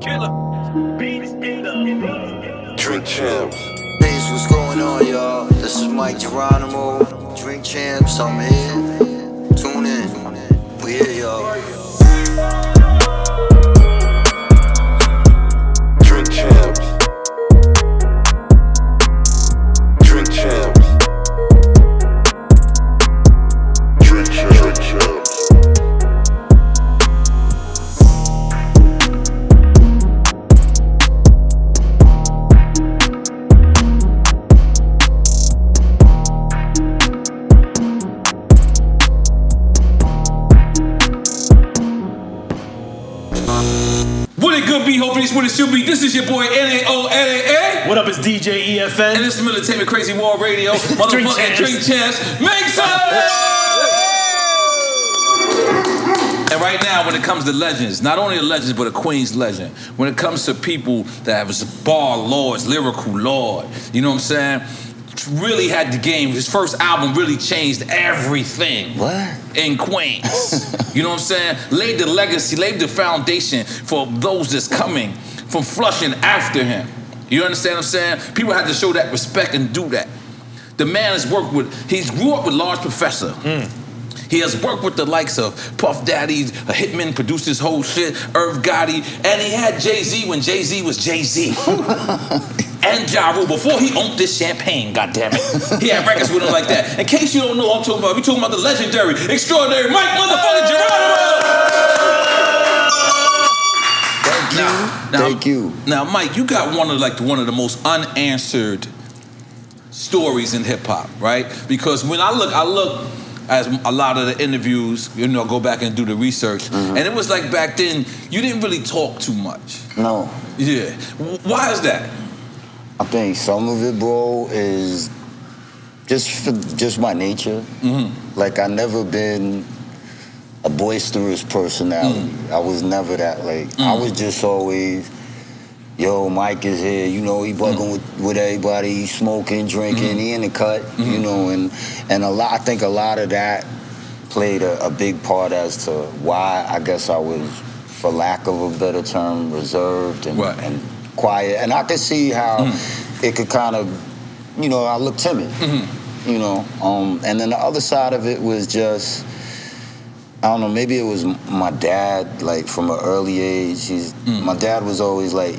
killer. Drink champs. Peace, what's going on, y'all? This is Mic Geronimo, Drink Champs. I'm here. DJ EFN. And this is Military Crazy War Radio. Motherfucking Champs. Drink Champs. Make some! And right now, when it comes to legends, not only the legends, but a Queen's legend, when it comes to people that was bar lords, lyrical lord, you know what I'm saying? Really had the game. His first album really changed everything. What? In Queens. you know what I'm saying? Laid the legacy, laid the foundation for those that's coming from flushing after him. You understand what I'm saying? People had to show that respect and do that. The man has worked with, he's grew up with Large Professor. Hmm. He has worked with the likes of Puff Daddy, a Hitman produced his whole shit, Irv Gotti, and he had Jay Z when Jay Z was Jay Z. and Ja Rule before he owned this champagne, goddammit. He had records with him like that. In case you don't know, I'm talking about, we talking about the legendary, extraordinary Mike motherfucking Geronimo! Thank you. Now, Thank you. Now, Mike, you got one of like one of the most unanswered stories in hip hop, right? Because when I look, I look as a lot of the interviews, you know, go back and do the research, Mm-hmm. and it was like back then you didn't really talk too much. No. Yeah, why is that? I think some of it, bro, is just for just my nature. Mm-hmm. Like I never been a boisterous personality. Mm. I was never that. Like I was just always, yo, Mike is here. You know, he bugging Mm. with, with everybody. He smoking, drinking. He in the cut. You know, and and a lot. I think a lot of that played a, a big part as to why I guess I was, for lack of a better term, reserved and, Right. and quiet. And I could see how it could kind of, you know, I look timid. You know, um, and then the other side of it was just, I don't know, maybe it was my dad, like from an early age. He's mm. my dad was always like,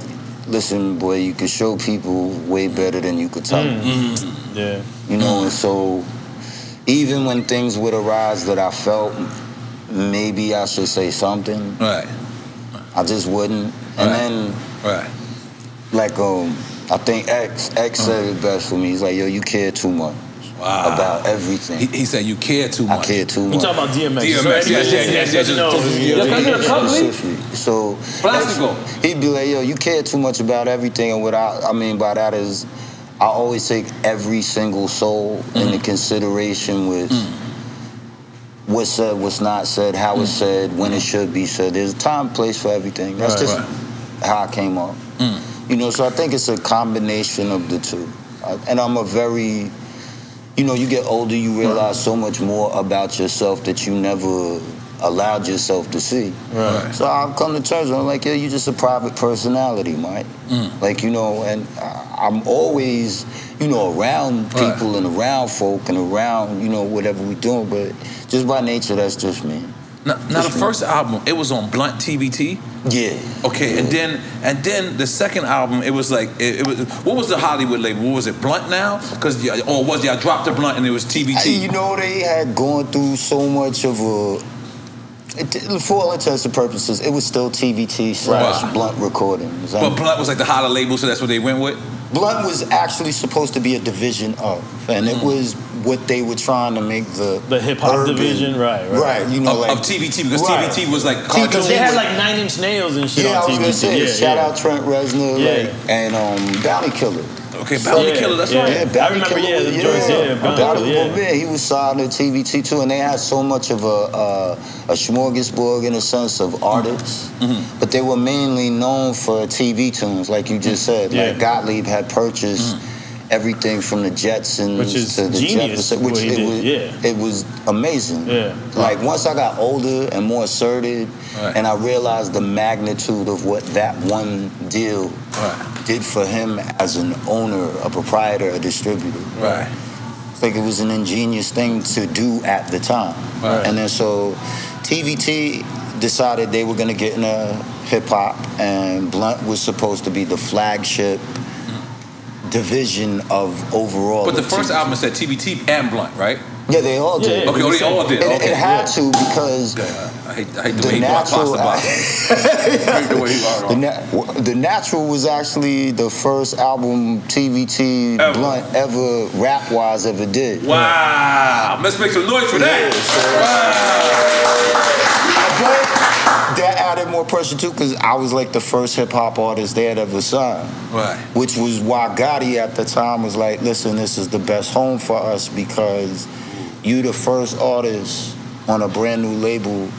listen, boy, you can show people way better than you could tell mm, them. Mm, yeah. You know, and so even when things would arise that I felt maybe I should say something, Right, I just wouldn't. And Right. then right. like um I think X X said it best for me. He's like, yo, you care too much Wow. about everything. He, he said you care too much. I much. care too You much. talking about DMX? DMX, So yes, yes, everybody yes, doesn't yes, know. yes. Yeah, Yeah, can I get a yeah. cup, please? Specific. So Plastico. He'd be like, yo, you care too much about everything, and what I, I mean by that is, I always take every single soul mm. into consideration with mm. what's said, what's not said, how it's mm. said, when it should be said. There's a time, place for everything. That's Right. just Right. how I came up. You know, so I think it's a combination of the two. And I'm a very, you know, you get older, you realize so much more about yourself that you never allowed yourself to see. Right. So I've come to terms with, I'm like, yeah, you're just a private personality, Mike. Mm. Like, you know, and I'm always, you know, around Right. people and around folk and around, you know, whatever we're doing, but just by nature, that's just me. Now, now the first album, it was on Blunt TVT. Yeah. Okay, and then and then the second album, it was like it, it was. What was the Hollywood label? What was it? Blunt now? Because or was y'all dropped the Blunt and it was TVT? Hey, you know, they had gone through so much of a. It, for all intents and purposes, it was still TVT slash Right. Blunt Recordings. but Blunt was like the hotter label, so that's what they went with. Blunt was actually supposed to be a division of, and it mm. was what they were trying to make the The hip-hop division, right, right. right. You know, Of, like of TVT because Right. TVT was like Because Because they had like Nine Inch Nails and shit Yeah, I on was TV. gonna say, yeah, shout yeah. out Trent Reznor, Yeah. like, and um, Bounty Killer. Okay, Bounty Yeah, Killer. That's yeah. right. Yeah, I Bounty remember, Killer yeah, was- the joints, yeah, Bounty Bounty Killer, Killer, yeah. yeah, he was signed to TVT too, and they had so much of a uh, a smorgasbord in a sense of artists, Mm-hmm. but they were mainly known for TV tunes, like you just said. Yeah. Like Gottlieb had purchased everything from the Jetsons Which is to the genius, Jefferson, which it did, was, yeah. it was amazing. Yeah. Like once I got older and more asserted, Right. and I realized the magnitude of what that one deal Right. did for him as an owner, a proprietor, a distributor. Right. I think it was an ingenious thing to do at the time. Right. And then so TVT decided they were going to get into hip hop, and Blunt was supposed to be the flagship division of overall. But the of first TVT. album said TVT and Blunt, right? Yeah, they all did. yeah. Okay, they all did. It, Okay. it had to because I hate, I hate the, The way natural- I hate the way he the, na- the Natural was actually the first album TVT Ever. Blunt ever rap wise ever did. Wow. Let's make some noise for that. But that added more pressure too, because I was like the first hip hop artist they had ever signed. Right. Which was why Gotti at the time was like, listen, this is the best home for us because you the first artist on a brand new label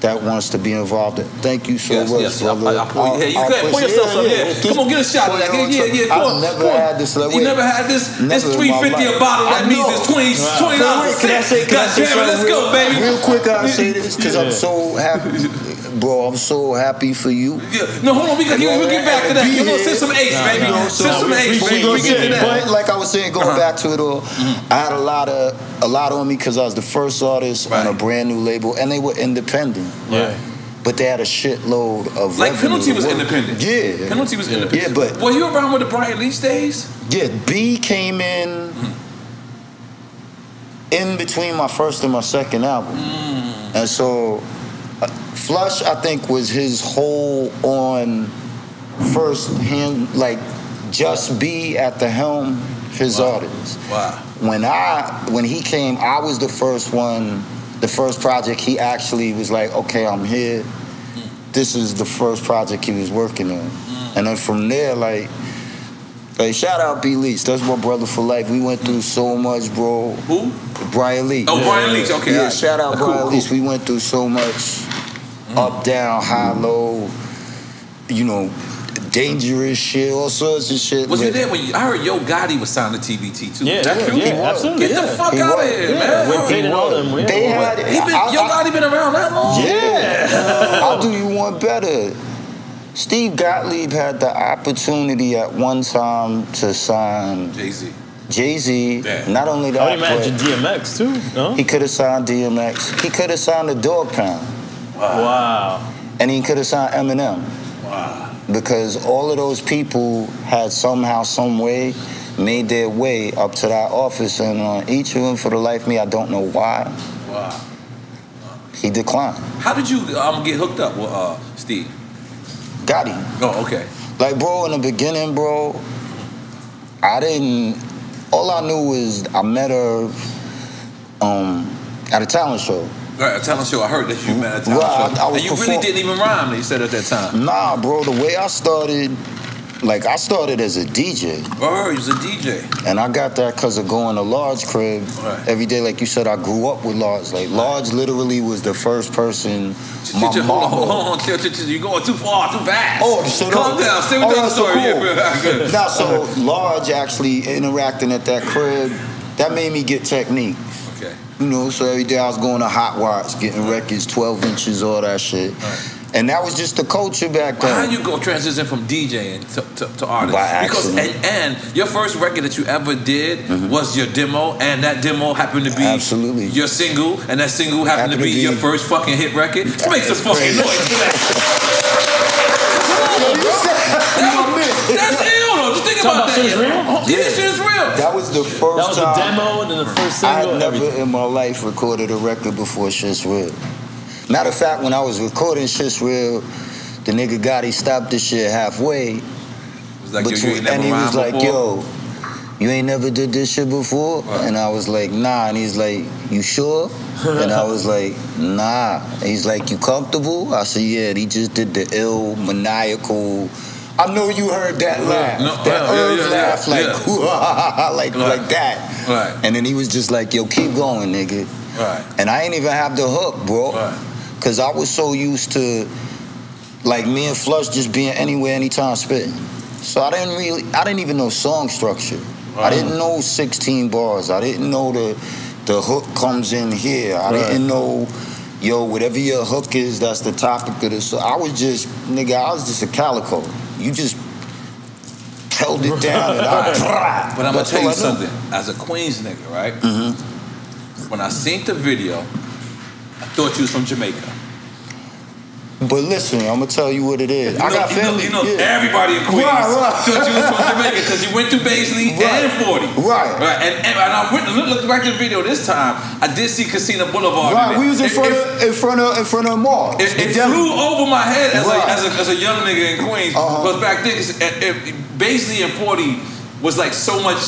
that wants to be involved. In. Thank you so Yes, much, yes. I, brother. I, I pour, yeah, you I can pour appreciate- yourself some. Yeah, yeah. Come on, get a shot of that. Yeah, yeah, yeah. I've on, never on. had this. Like, You never had this? Never It's three fifty a bottle. That means it's 20 Right. twenty dollars. Can I say, can I say damn it, let's something go, real- baby. Real quick, I say this because I'm so happy, bro. I'm so happy for you. Yeah. No, hold on. We can we can get back to that. You know, send some ace, Nah, baby. nah, Send nah, some we- ace, we- baby. we We get to that. But like I was saying, going Uh-huh. back to it all, I had a lot of a lot on me because I was the first artist on a brand new label, and they were independent. Yeah. But they had a shitload of Like revenue penalty was work. independent. Yeah, Penalty was independent. Yeah, but- were you around with the Brian Leach days? Yeah, B came in in between my first and my second album. And so Flush, I think, was his whole on first hand, like just be at the helm, his artist. Wow. When I when he came, I was the first one, the first project he actually was like, okay, I'm here. This is the first project he was working on. Mm. And then from there, like, like shout out B Leach. That's my brother for life. We went through so much, bro. Who? Brian Leach. Oh, Brian Leach. Okay. Yeah, right. shout out Cool, Brian cool. Leach. We went through so much up, down, high, low, you know, dangerous shit, all sorts of shit. Was you But- there when you, I heard Yo Gotti was signed to TVT too? Yeah, that yeah, yeah, absolutely. Get the fuck He out of here, Yeah, man. with Peyton and all them. Yeah. They had He been, I- Yo I- Gotti been around that long? Yeah. I'll do you one better. Steve Gottlieb had the opportunity at one time to sign Jay Z. Jay Z. Yeah. Not only I that, would imagine DMX too. No. he could have signed DMX. He could have signed the Dog Pound, Wow. and he could have signed Eminem. Wow. because all of those people had somehow, some way, made their way up to that office, and on each of them, for the life of me, I don't know why, Wow. he declined. How did you um, get hooked up with uh, Steve? Got him. Oh, okay. Like, bro, in the beginning, bro, I didn't. All I knew was I met her um, at a talent show. Talent show. I heard that you met at talent Right, show. I- I was and you really didn't even rhyme, they said at that time. Nah, bro, the way I started, like, I started as a DJ. Oh, he was a DJ. And I got that because of going to Large crib Right. every day. Like you said, I grew up with Large. Like Large literally was the first person my Chill, chill, hold on, hold on. You're going too far, too fast. Oh, so Calm no- down. Stay with oh, the story. so cool. yeah. Now, so Large actually interacting at that crib, that made me get technique. You know, so every day I was going to Hot Watch, getting records, 12 inches, all that shit. And that was just the culture back Well, how you go transition from DJing to, to, to artist? By because and, and your first record that you ever did mm-hmm. was your demo, and that demo happened to be Absolutely. your single, and that single happened, Happened to be, to be- your first fucking hit record. Let's make some fucking noise for that. About about that. shit is real? Oh, Yeah, Yeah. shit is real. That was the first That was the time. demo and then the first I single. had never everything. in my life recorded a record before Shit's Real. Matter of fact, when I was recording Shit's Real, the nigga Gotti stopped the shit halfway. Was like, between- ain't and he was like, before. yo, you ain't never did this shit before? Right. And I was like, nah. And he's like, you sure? and I was like, nah. And he's like, you comfortable? I said, yeah. And he just did the ill, maniacal. I know you heard that laugh. No, that yeah, yeah, laugh, yeah, like, yeah. like, Right. like that. Right. And then he was just like, yo, keep going, nigga. Right. And I ain't even have the hook, bro. Right. Cause I was so used to like me and Flush just being anywhere, anytime spitting. So I didn't really I didn't even know song structure. I didn't know 16 bars. I didn't know the the hook comes in here. I Right. didn't know, yo, whatever your hook is, that's the topic of this. So I was just, nigga, I was just a calico. You just held it down and I, But I'm gonna tell you something. As a Queens nigga, right? Mm-hmm. When I seen the video, I thought you was from Jamaica. But listen, I'm gonna tell you what it is. You I know, got you know- family. You know, yeah. everybody in Queens Right, right. thought you was from Jamaica because you went through Baisley Right. and 40. Right. Right. And, and, and I went look, look back at the video this time. I did see Casino Boulevard. Right, we was in It- front it- of in front of in front of Mall. It, it flew over my head as, Right. a, as, a, as a young nigga in Queens. Uh-huh. Because back then, it, it, Baisley and 40 was like so much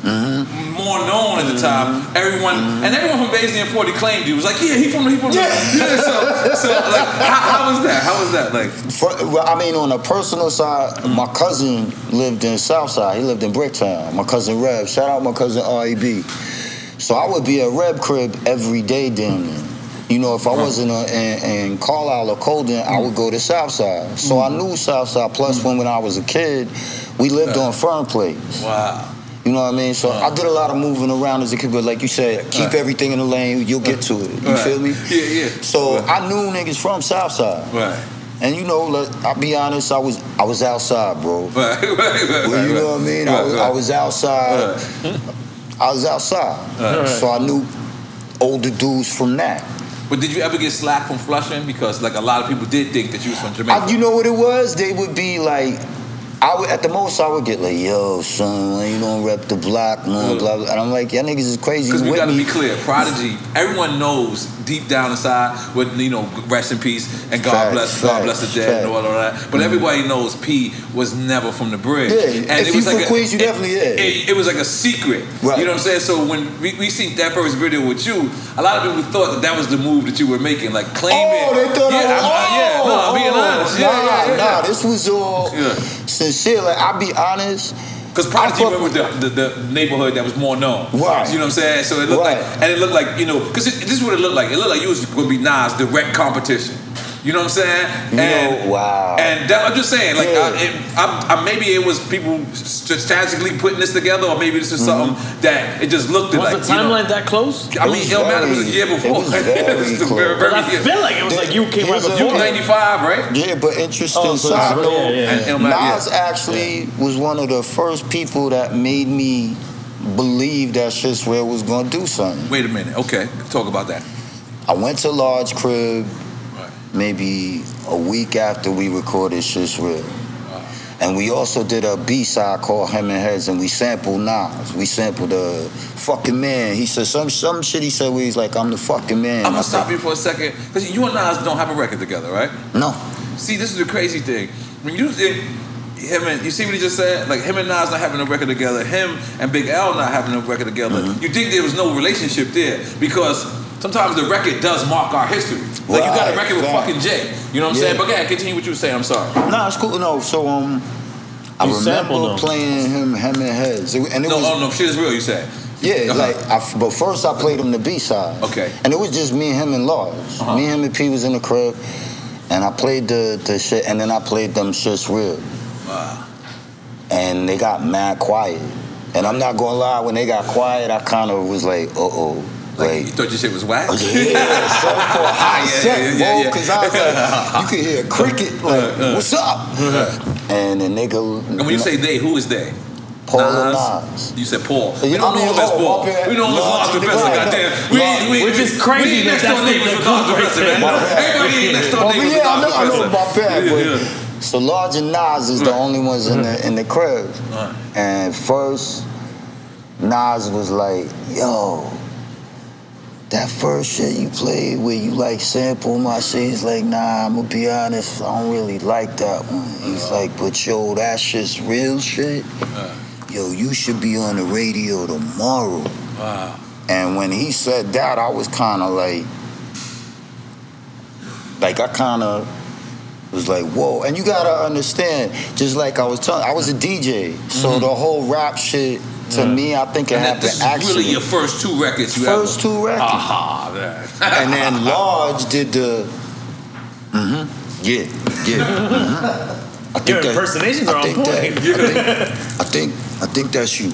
Mm-hmm. More known at the time. Everyone and everyone from and 40 claimed you. It was like, yeah, he from he from Yeah. yeah. So, so like, how, how was that? How was that? Like, For- well, I mean, on a personal side, Mm. my cousin lived in Southside. He lived in Bricktown. My cousin Rev. Shout out my cousin REB. So I would be at Reb crib every day, damn near. You know, if I wasn't uh, in, in Carlisle or Colden, I would go to Southside. So I Mm. knew Southside. Plus, when, when I was a kid, we lived on Fern Place. wow. You know what I mean? So I did a lot of moving around as a kid, but like you said, keep Right. everything in the lane, you'll get to it. You Right. feel me? Yeah, yeah. So Right. I knew niggas from Southside. Right. And you know, like, I'll be honest, I was I was outside, bro. Right, right, right, Well, you know what I mean? I was, right. I was outside. I was outside. Right. So I knew older dudes from that. But did you ever get slack from Flushing? Because like a lot of people did think that you was from Jamaica. I, you know what it was? They would be like, I would, at the most I would get like, yo, son, like, you don't rep the block, man, mm. blah, blah. And I'm like, y'all niggas is crazy. Because we got to be clear, Prodigy. Everyone knows deep down inside, with you know, rest in peace and God Facts, bless, God bless the facts, dead and all of that. But everybody knows P was never from the bridge. Yeah, and if you from Queens, you definitely is. It, it was like a secret. Right. You know what I'm saying? So when we, we seen that first video with you, a lot of people thought that that was the move that you were making, like claiming. Oh, they thought yeah, I was, uh, yeah, no, I'm being oh, honest. Yeah, nah, yeah, yeah, nah, this was all sincere. Like, I'll be honest. Because Prodigy went with the, the, the neighborhood that was more known. Right. You know what I'm saying? So it looked Right. like, and it looked like, you know, because this is what it looked like. It looked like you was going to be Nas' direct competition. You know what I'm saying? You and, know, wow. And that, I'm just saying, like, Yeah. I, it, I, I, maybe it was people strategically putting this together, or maybe this is something mm-hmm. that it just looked Was like. the you know- timeline that close? I It mean, was Illmatic was a year before. it was very close. very, very I year. feel like it was like you came right Here's a- You before. 95, right? Yeah, but interesting Oh, so side it's- note. yeah, yeah, And Illmatic, yeah. Nas actually was one of the first people that made me believe that shit Swear was gonna do something. Wait a minute. Okay, talk about that. I went to Large Crib Right. Maybe a week after we recorded Shit Real. And we also did a B-side called Him and Heads, and we sampled Nas. We sampled the fucking man. He said some some shit. He said where he's like, "I'm the fucking man." I'm gonna said, stop you for a second because you and Nas don't have a record together, right? No, See, this is the crazy thing. When you think him and you see what he just said, like him and Nas not having a record together, him and Big L not having a record together. Mm-hmm. You think there was no relationship there because sometimes the record does mark our history. Like you got a Right, record with right. fucking Jay. You know what I'm Yeah. saying? But go ahead, continue what you were saying. I'm sorry. no, it's cool. No, so um, I You remember playing him Hem and Heads, It- and it No, was oh no, shit is real. You said. Yeah, Uh-huh. like, I, but first I played him the B side. Okay. And it was just me and him and Large. Uh-huh. Me, him, and P was in the crib, and I played the the shit, and then I played them shits real. Wow. And they got mad quiet. And I'm not gonna lie, when they got quiet, I kind of was like, uh oh. Like, Like, you thought your shit was whack? yeah, so for a hot Yeah, set, yeah, yeah, yeah. because I was like, you could hear a cricket, like, what's up? And the nigga, And when you say they, who is they? Paul and Nas. You said Paul. You We don't know me, him as Paul. my bad. We know him as Large Large Professor, goddamn. Large- We, we, Which is crazy We that next that's door the- neighbors with Large group right Professor, man. Everybody ain't next door Well, neighbors with yeah, I Large I know Professor. about that, but so Large and Nas is the only ones in the in the crib. And first, Nas was like, "Yo, that first shit you played where you like sample my shit." He's like, "Nah, I'm gonna be honest, I don't really like that one." He's like, "But yo, that shit's real shit. Yo, you should be on the radio tomorrow." Wow. And when he said that, I was kind of like, like I kind of was like, whoa. And you gotta understand, just like I was telling, I was a DJ, so mm-hmm. the whole rap shit to me, I think it And that, happened this is actually. really your first two records you first ever. two records, Aha, man. and then Large did the, mm-hmm, yeah, yeah. mhm. I think Your that- impersonations I are on think point. that- I think, I think, I think that's you.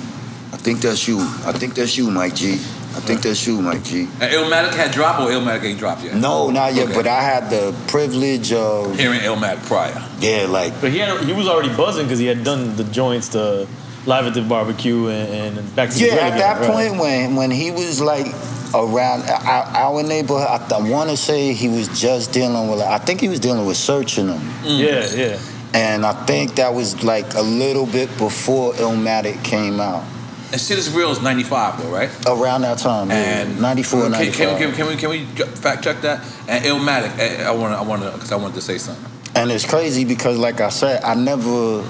I think that's you. I think that's you, Mike G. I think that's you, Mike G. And Illmatic had dropped or Illmatic ain't dropped yet? No, not yet. Okay. But I had the privilege of Hearing Illmatic prior. yeah, like But he had, he was already buzzing because he had done the joints, the live at the barbecue, and, and back to the yeah. At that right. point, when when he was like around our, our neighborhood, I, I want to say he was just dealing with. I think he was dealing with searching them. Yeah, yeah. And I think that was like a little bit before Illmatic came out. And shit is real is 95 though, right? Around that time, And yeah. 94, can, 95. Can, we- can, we- can we can we fact check that? And Illmatic, eh, I want to I want to because I wanted to say something. And it's crazy because, like I said, I never,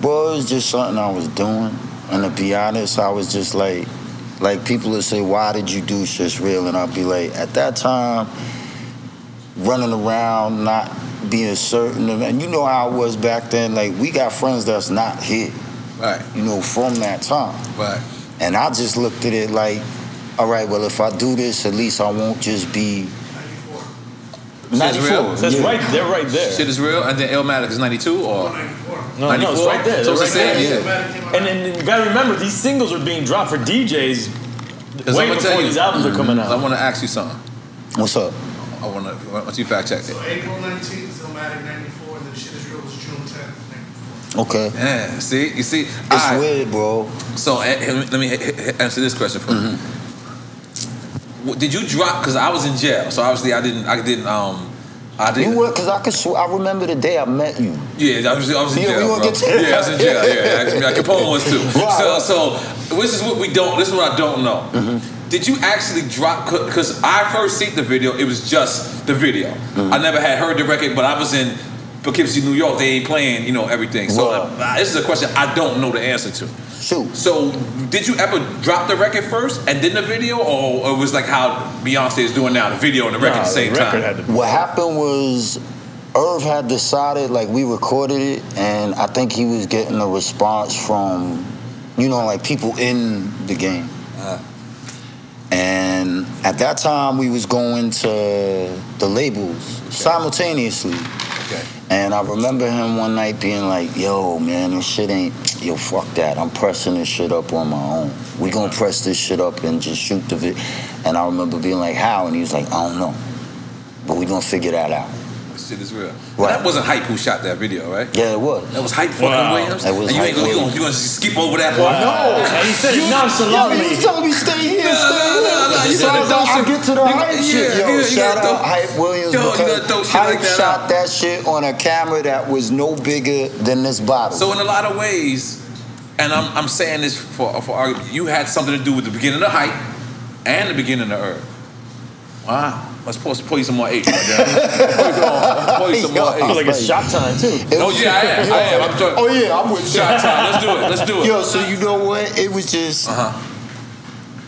bro, it was just something I was doing. And to be honest, I was just like, like people would say, why did you do shit's real? And I'd be like, at that time, running around, not being certain. of- And you know how it was back then. Like, we got friends that's not here, Right, you know, from that time. right. And I just looked at it like, all right, well, if I do this, at least I won't just be. 94. real? So it's yeah. right, they're right there. Shit is real, and then Illmatic is 92 or no, no, it's right there. So They're it's the right same, there. yeah. And then you gotta remember, these singles are being dropped for DJs Because way I'm gonna before tell you, these albums are coming out. I want to ask you something. What's up? I want to once you fact check it. So April 19th is Illmatic 94, and then Shit is Real was June 10th, 94. Okay. Yeah, see, you see, It's All right. weird, bro. So eh, eh, let me eh, answer this question for you. Did you drop? Because I was in jail, so obviously I didn't. I didn't. Um, I didn't. You were, cause I could. Sw- I remember the day I met you. Yeah, I was, I was in jail, gonna bro. yeah, I was in jail. Yeah, actually, like Capone was too. Right. So, so this is what we don't. This is what I don't know. Mm-hmm. Did you actually drop? Because I first seen the video, it was just the video. Mm-hmm. I never had heard the record, but I was in Poughkeepsie, New York. They ain't playing, you know, everything. So Right. uh, this is a question I don't know the answer to. Shoot. So, did you ever drop the record first and then the video, or, or it was like how Beyonce is doing now, the video and the record Nah, at the same record time? had to be. What happened was, Irv had decided like we recorded it, and I think he was getting a response from, you know, like people in the game. Uh, And at that time, we was going to the labels simultaneously. okay. And I remember him one night being like, yo, man, this shit ain't, yo, fuck that. I'm pressing this shit up on my own. We gonna press this shit up and just shoot the vid. And I remember being like, how? And he was like, I don't know. But we gonna figure that out. This shit is real. Right. That wasn't Hype who shot that video, right? Yeah, it was. That was Hype fucking Wow. Williams. That was and you ain't gonna, you gonna, you gonna just skip over that part? No, and he said it nonchalantly. telling me stay here, No, no, no, no, you So gotta throw I get to the you hype gotta- shit. Yo, yeah, you shout out throw- Hype Williams Yo, you because gotta throw shit Hype like that shot out. that shit on a camera that was no bigger than this bottle. So in a lot of ways, and I'm, I'm saying this for for argument, you had something to do with the beginning of Hype and the beginning of Irv. Wow. Let's pour, pour you some more H, my guy. pour, you some- pour you some more I feel H. like it's shot time too. Oh yeah, I am. I am. I'm talking. Oh yeah, I'm with Shot time. Let's do it. Let's do it. Yo, so you know what? It was just. Uh-huh.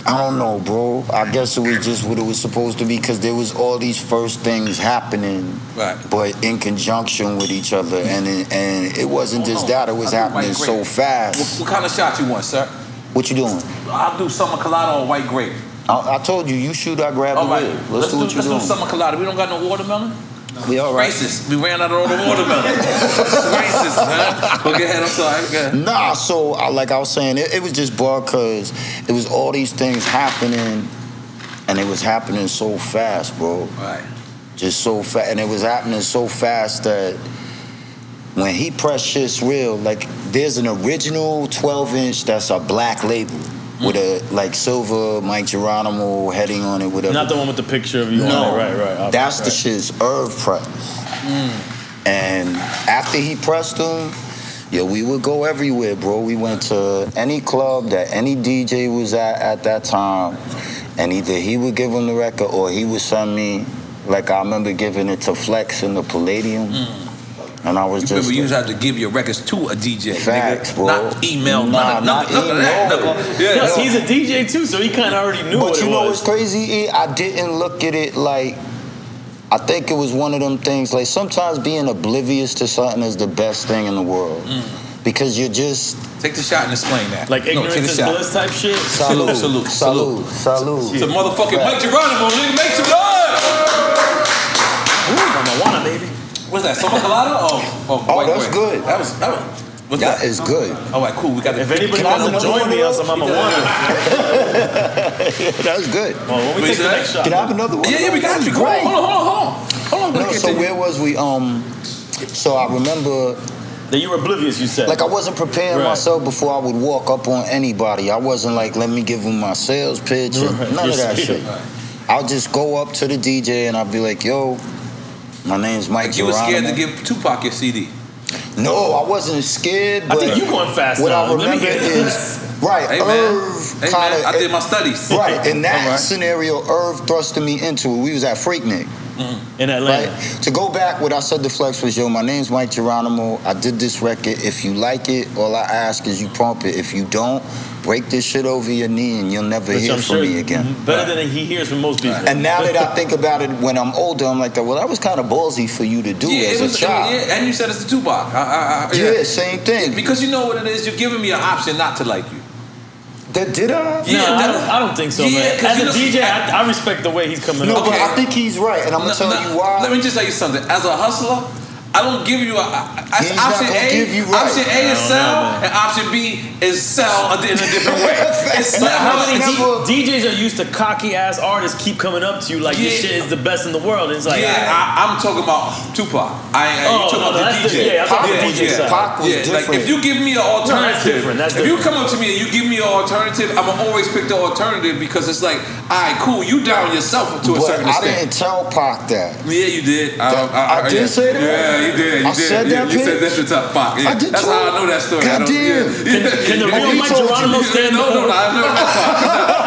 I don't know, bro. I guess it was just what it was supposed to be because there was all these first things happening, Right. but in conjunction with each other, and it, and it wasn't just that; it was I'll do white happening so fast. What, what kind of shot you want, sir? What you doing? I'll do summer colada or white grape. I, I told you, you shoot, I grab All the right. Let's, Let's, do, do what you let's do doing. summer colada. We don't got no watermelon. No. We all right. Racist. We ran out of all the watermelon. Racist, man. Go ahead. I'm sorry. Go ahead. Nah, so I- like I was saying, it, it was just bug because it was all these things happening, and it was happening so fast, bro. Right. Just so fast, and it was happening so fast that when he pressed shit's real, like there's an original 12 inch that's a black label with a like silver Mic Geronimo heading on it, whatever. Not the one with the picture of you No, on it. Right, right. that's the shit's Irv press. Hmm. And after he pressed them, yeah, we would go everywhere, bro. We went to any club that any DJ was at at that time, and either he would give him the record or he would send me. Like I remember giving it to Flex in the Palladium, hmm. And I was You just remember you used to have to give your records to a DJ. Facts, nigga. bro. Not email, Nah, none, not of- none, of that. email. nigga. Yeah. Plus, he's a DJ too, so he kind of already knew But what you it know was. what's crazy? E? I didn't look at it like. I think it was one of them things. Like sometimes being oblivious to something is the best thing in the world, Mm. because you're just Take the shot and explain that. Like ignorance take the is shot. bliss type shit. Salute, salute, salute, salute. It's a motherfucking Right. Mic Geronimo, nigga. Make some noise. Ooh. What's that? Summer colada or, or Oh, white that's grape? good. That was that was What's That that? is good. All right, cool. We got. If anybody Can I have wants to join me of on some those? Mama Wanna, That's good. well, when we What take you the next shot. Can I have another one? Yeah, yeah, we got you. Come on, hold on, hold on, hold on. Hold on, No, so where was we? Um, so I remember, That you were oblivious, you said. like I wasn't preparing Right. myself before I would walk up on anybody. I wasn't like, let me give them my sales pitch. Right. None Your of that spiel. shit. I'll just go up to the DJ and I'll be like, yo, my name's Mike Like you were scared to Geronimo. give Tupac your CD. No, I wasn't scared. I think you going fast What now. I remember is right. Hey Irv hey kind man, I did my studies. right in that All right. scenario. Irv thrusted me into it. We was at Freaknik. Mm-hmm. in Atlanta. Right? To go back, what I said to Flex was, yo, my name's Mic Geronimo. I did this record. If you like it, all I ask is you pump it. If you don't, break this shit over your knee and you'll never Which hear I'm from sure me again. better than he hears from most people. And now that I think about it, when I'm older, I'm like, well, that was kind of ballsy for you to do Yeah, as it was, a child. yeah, and you said it's the Tupac. I, I, I, yeah. same thing. Because you know what it is, you're giving me an option not to like you. That did I? Yeah, no, I don't, I don't think so, Yeah, man. 'cause As a know- DJ, I, I respect the way he's coming No, up. but Okay. I think he's right, and I'm gonna No, tell no, you why. Let me just tell you something. As a hustler, I don't give you a, a, a- He's option A. give you right. Option A is I don't sell, know, and option B is sell in a different way. it's not how how many D- DJs are used to cocky ass artists keep coming up to you like your Yeah. shit is the best in the world. And it's like, yeah, ah, I, I'm talking about Tupac. I, I Oh, you talking no, about that's the the- DJ. yeah, I'm talking about yeah, DJ yeah. side. Pac was yeah, like if you give me an alternative, different, that's if you come up to me and you give me an alternative, I'm gonna always pick the alternative because it's like, all right, cool, you down yourself to a but certain I extent. didn't tell Pac that. Yeah, you did. I, That- I did yeah. say that? Yeah, you did. You I did. said yeah, that, You said that's the top Pac. Yeah. I did That's too. how I know that story. I don't, yeah. Can- can the real Mike told Geronimo stand No, up? no, no. I've never met Pac.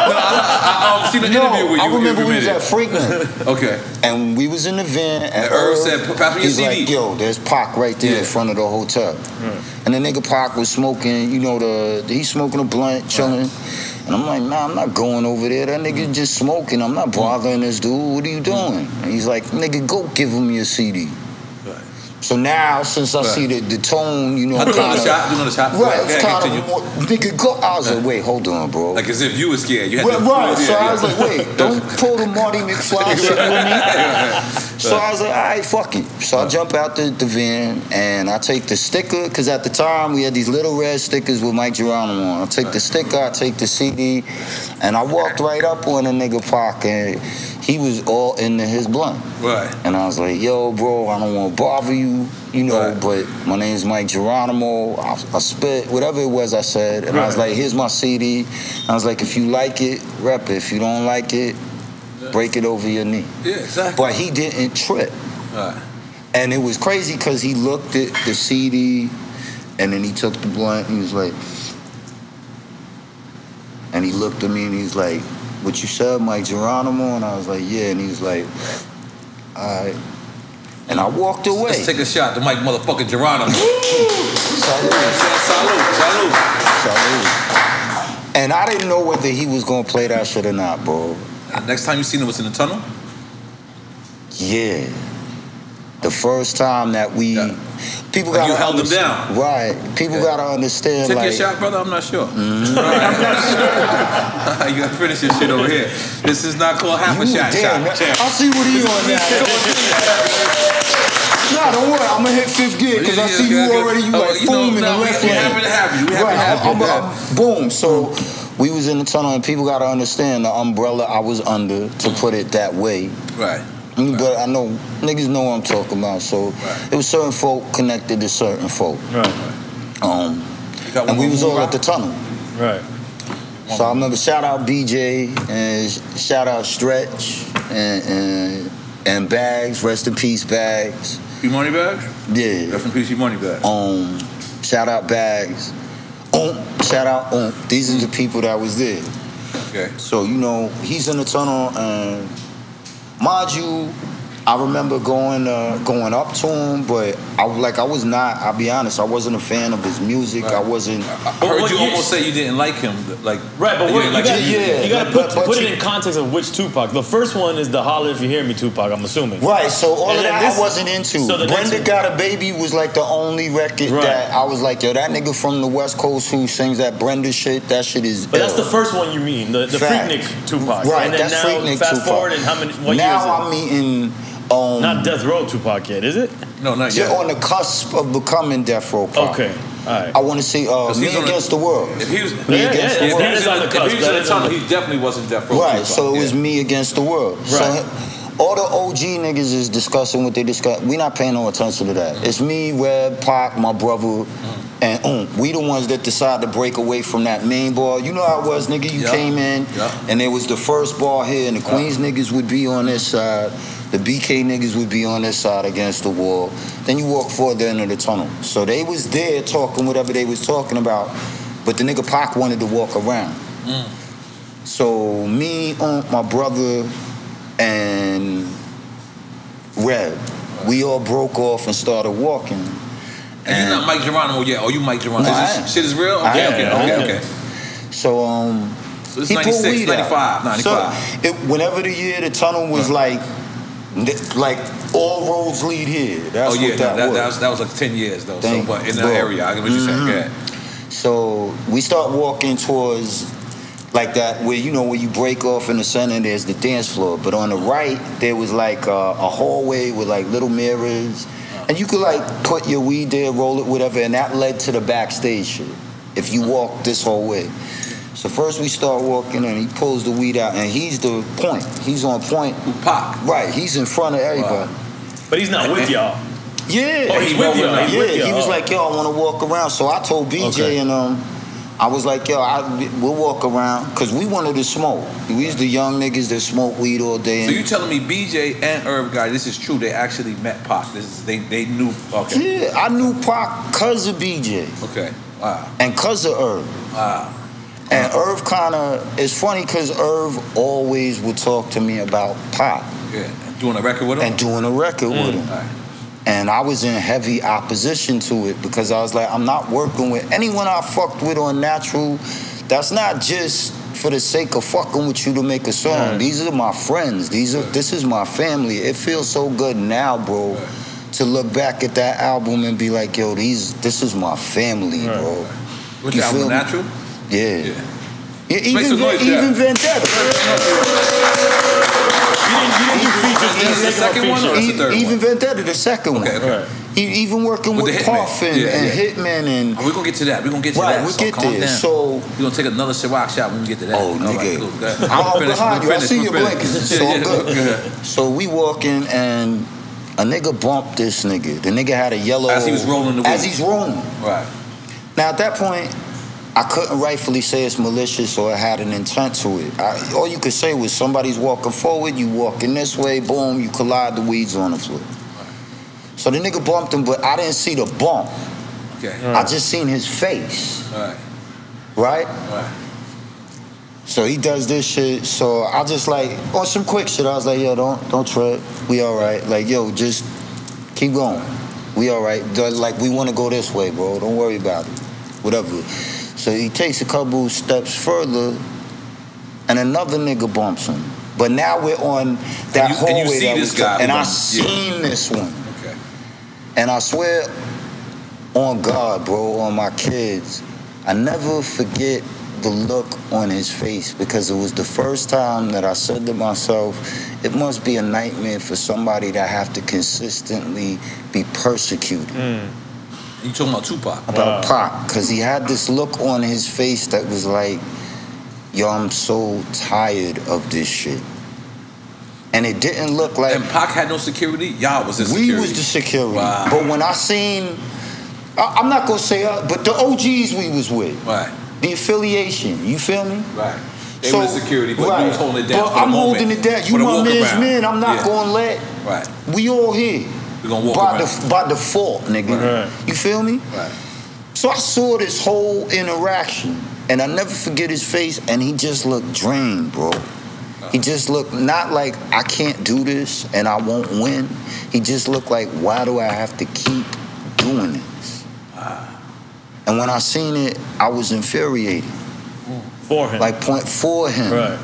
No, I, I, I've seen an No, interview with you. I remember we was at Freaknik. Okay. And we was in the van, and, And Irv said, "Pass me your he's CD." like, yo, there's Pac right there in front of the hotel. Hmm. And the nigga Pac was smoking, you know, the he's smoking a blunt, chilling. And I'm like, nah, I'm not going over there. That nigga hmm. just smoking. I'm not bothering this dude. What are you hmm. doing? And he's like, nigga, go give him your CD. So now, since I Right. see the, the tone, you know, I do another kinda- shot. Do another shot. Right, Okay, it's kind of more, nigga, go. I was like, wait, hold on, bro. Like as if you were scared. You had Right, to, right. So yeah. I was like, wait, don't pull the Marty McFly shit with me. So I was like, all right, fuck it. So I jump out the, the van and I take the sticker, because at the time we had these little red stickers with Mic Geronimo on. I take the sticker, I take the CD, and I walked right up on a nigga and he was all into his blunt. Right. And I was like, yo, bro, I don't want to bother you, you know, Right. but my name's Mic Geronimo. I, I spit, whatever it was I said. And I was like, here's my CD. I was like, if you like it, rep it. If you don't like it, break it over your knee. Yeah, exactly. But he didn't trip. Right. And it was crazy because he looked at the CD and then he took the blunt and he was like, and he looked at me and he's like, what you said, Mic Geronimo? And I was like, yeah. And he was like, all right. And I walked away. Let's take a shot to Mike motherfucking Geronimo. Salute. salute, salute. Salute. And I didn't know whether he was gonna play that shit or not, bro. And next time you seen him was in the tunnel? Yeah. The first time that we Yeah. people got you held him down. Right. People Yeah. gotta understand Take like your shot, brother? I'm not sure. Mm-hmm. Right. you gotta finish your shit over here. This is not called half a shot damn, shot. champ. I see what he on now. Nah, don't worry. I'm gonna hit fifth gear because I see you already. You Oh, like you know, foam in the we- left we lane. happy to have you. We to have you. I'm- I'm- boom. So we was in the tunnel, and people gotta understand the umbrella I was under, to put it that way. Right. Mm, But I know niggas know what I'm talking about. So Right. it was certain folk connected to certain folk. Right, Um, and we was all out? at the tunnel. right. So I remember shout out BJ and shout out Stretch and and, and Bags. Rest in peace, Bags. You money bags? Yeah. Rest in peace, you money bags. Um, shout out Bags. Um, shout out Um. These are the people that was there. Okay. So you know he's in the tunnel, and mind you, I remember going uh, going up to him, but I like I was not. I'll be honest, I wasn't a fan of his music. I wasn't. I heard what you year- almost say you didn't like him. Like Right, but you what, you like gotta, yeah, you gotta but- put, but put you- it in context of which Tupac. The first one is the Holler If You Hear Me Tupac, I'm assuming. Right, so all And of that this- I wasn't into. so the Brenda one- Got a Baby was like the only record Right. that I was like, yo, that nigga from the West Coast who sings that Brenda shit, that shit is. But that's the first one you mean, the, the Fact. Freaknik Tupac. Right, and then that's now, Freaknik fast Tupac. forward and how many, what now year is it? I'm meeting. Um, Not Death Row Tupac yet, is it? No, not You're yet. on the cusp of becoming Death Row Pop. Okay. All right. I want to see uh, 'Cause me he's against the world. If he was, Me Yeah, against yeah, the if world. he was That is on the the, if he was in the tunnel, he definitely wasn't Death Row. Right, Tupac, so it was yeah. me against the world. Right. So all the OG niggas is discussing what they discuss. We not paying no attention to that. It's me, Red, Pac, my brother, and um, we the ones that decide to break away from that main ball. You know how it was, nigga. You Yeah. came in, Yeah. and it was the first ball here, and the Queens niggas would be on this side. The BK niggas would be on their side against the wall. Then you walk further into the tunnel. So they was there talking whatever they was talking about, but the nigga Pac wanted to walk around. So me, my brother, and Red, we all broke off and started walking. And you're not Mic Geronimo yet. Oh, you Mic Geronimo. No, I Is am. this shit is real? Okay, okay, okay, am. okay. So um, So it's he pulled 96, weed 95, 95. So it, whenever the year the tunnel was like, like all roads lead here. That's oh yeah, what that, that, was. that was that was like ten years though. Thank so, but in that bro. area, I get what you're saying. Mhm. Yeah. So we start walking towards like that where you know where you break off in the center there's the dance floor but on the right there was like a, a hallway with like little mirrors and you could like put your weed there roll it whatever and that led to the backstage shit if you walk this whole way so first we start walking and he pulls the weed out and he's the point he's on point Pac. right he's in front of everybody But he's not with y'all. yeah Oh, he's with y'all. He's yeah, with y'all. he was like, "Yo, I want to walk around." So I told BJ Okay. and um, I was like, "Yo, I, we'll walk around," because we wanted to smoke. We was the young niggas that smoke weed all day. So you telling me BJ and Herb guy, this is true? They actually met Pac. This is they they knew. Okay. yeah, I knew Pac cause of BJ Okay. Wow. and cause of Irv. Wow. And Irv kind of, it's funny because Irv always would talk to me about Pac Yeah. Doing a record with him. and doing a record mm. with him. Right. And I was in heavy opposition to it because I was like, I'm not working with anyone I fucked with on natural. That's not just for the sake of fucking with you to make a song. Right. These are my friends. These are this is my family. It feels so good now, bro, to look back at that album and be like, yo, these this is my family, Right. bro. Which You album? feel me? Yeah. Yeah. Yeah, even noise, even. Vendetta. You didn't, you didn't do features. The second one or the third Even one? Vendetta, the second one. Okay, okay. Right. E- Even working With with, Hitman. Puff and, Yeah, and yeah. Hitman and we're gonna get to that. We're gonna get to Right, that. we so get there. Down. So- we're gonna take another Ciroc shot when we get to that. Oh, All right, nigga. cool. I'm We're finished, behind you. I see your blankets. It's Yeah, all good. So we walking and a nigga bumped this nigga. The nigga had a yellow As he was rolling the As weed. he's rolling. Right. Now at that point, I couldn't rightfully say it's malicious or it had an intent to it. I, all you could say was somebody's walking forward, you walking this way, boom, you collide the weeds on the floor. So the nigga bumped him, but I didn't see the bump. Okay. I just seen his face, right. right? Right. So he does this shit. So I just like on some quick shit. I was like, yo, don't don't trip. We all right. Like yo, just keep going. We all right. Like we want to go this way, bro. Don't worry about it. Whatever. So he takes a couple steps further, and another nigga bumps him. But now we're on that And you- and you hallway see that this we guy took, and I bumped- yeah. seen this one. Okay. And I swear on God, bro, on my kids, I never forget the look on his face because it was the first time that I said to myself, it must be a nightmare for somebody that have to consistently be persecuted mm. You talking about Tupac? about Pac because he had this look on his face that was like, yo, I'm so tired of this shit. And it didn't look like And Pac had no security. Y'all was the we security. was the security. Wow. But when I seen, I, I'm not gonna say, uh, but the OGs we was with, Right. the affiliation. You feel me? Right. They So- were the security, but you right. was holding it down But for the I'm moment. holding it down. You the my walk man's around. man. I'm not Yeah. gonna let. Right. We all here. We gonna walk by around. the by default, nigga. Right. You feel me? Right. So I saw this whole interaction, and I never forget his face, and he just looked drained, bro. He uh-huh. just looked not like I can't do this and I won't win. He just looked like, why do I have to keep doing this? Ah. And when I seen it, I was infuriated. For him. Like point for him. right.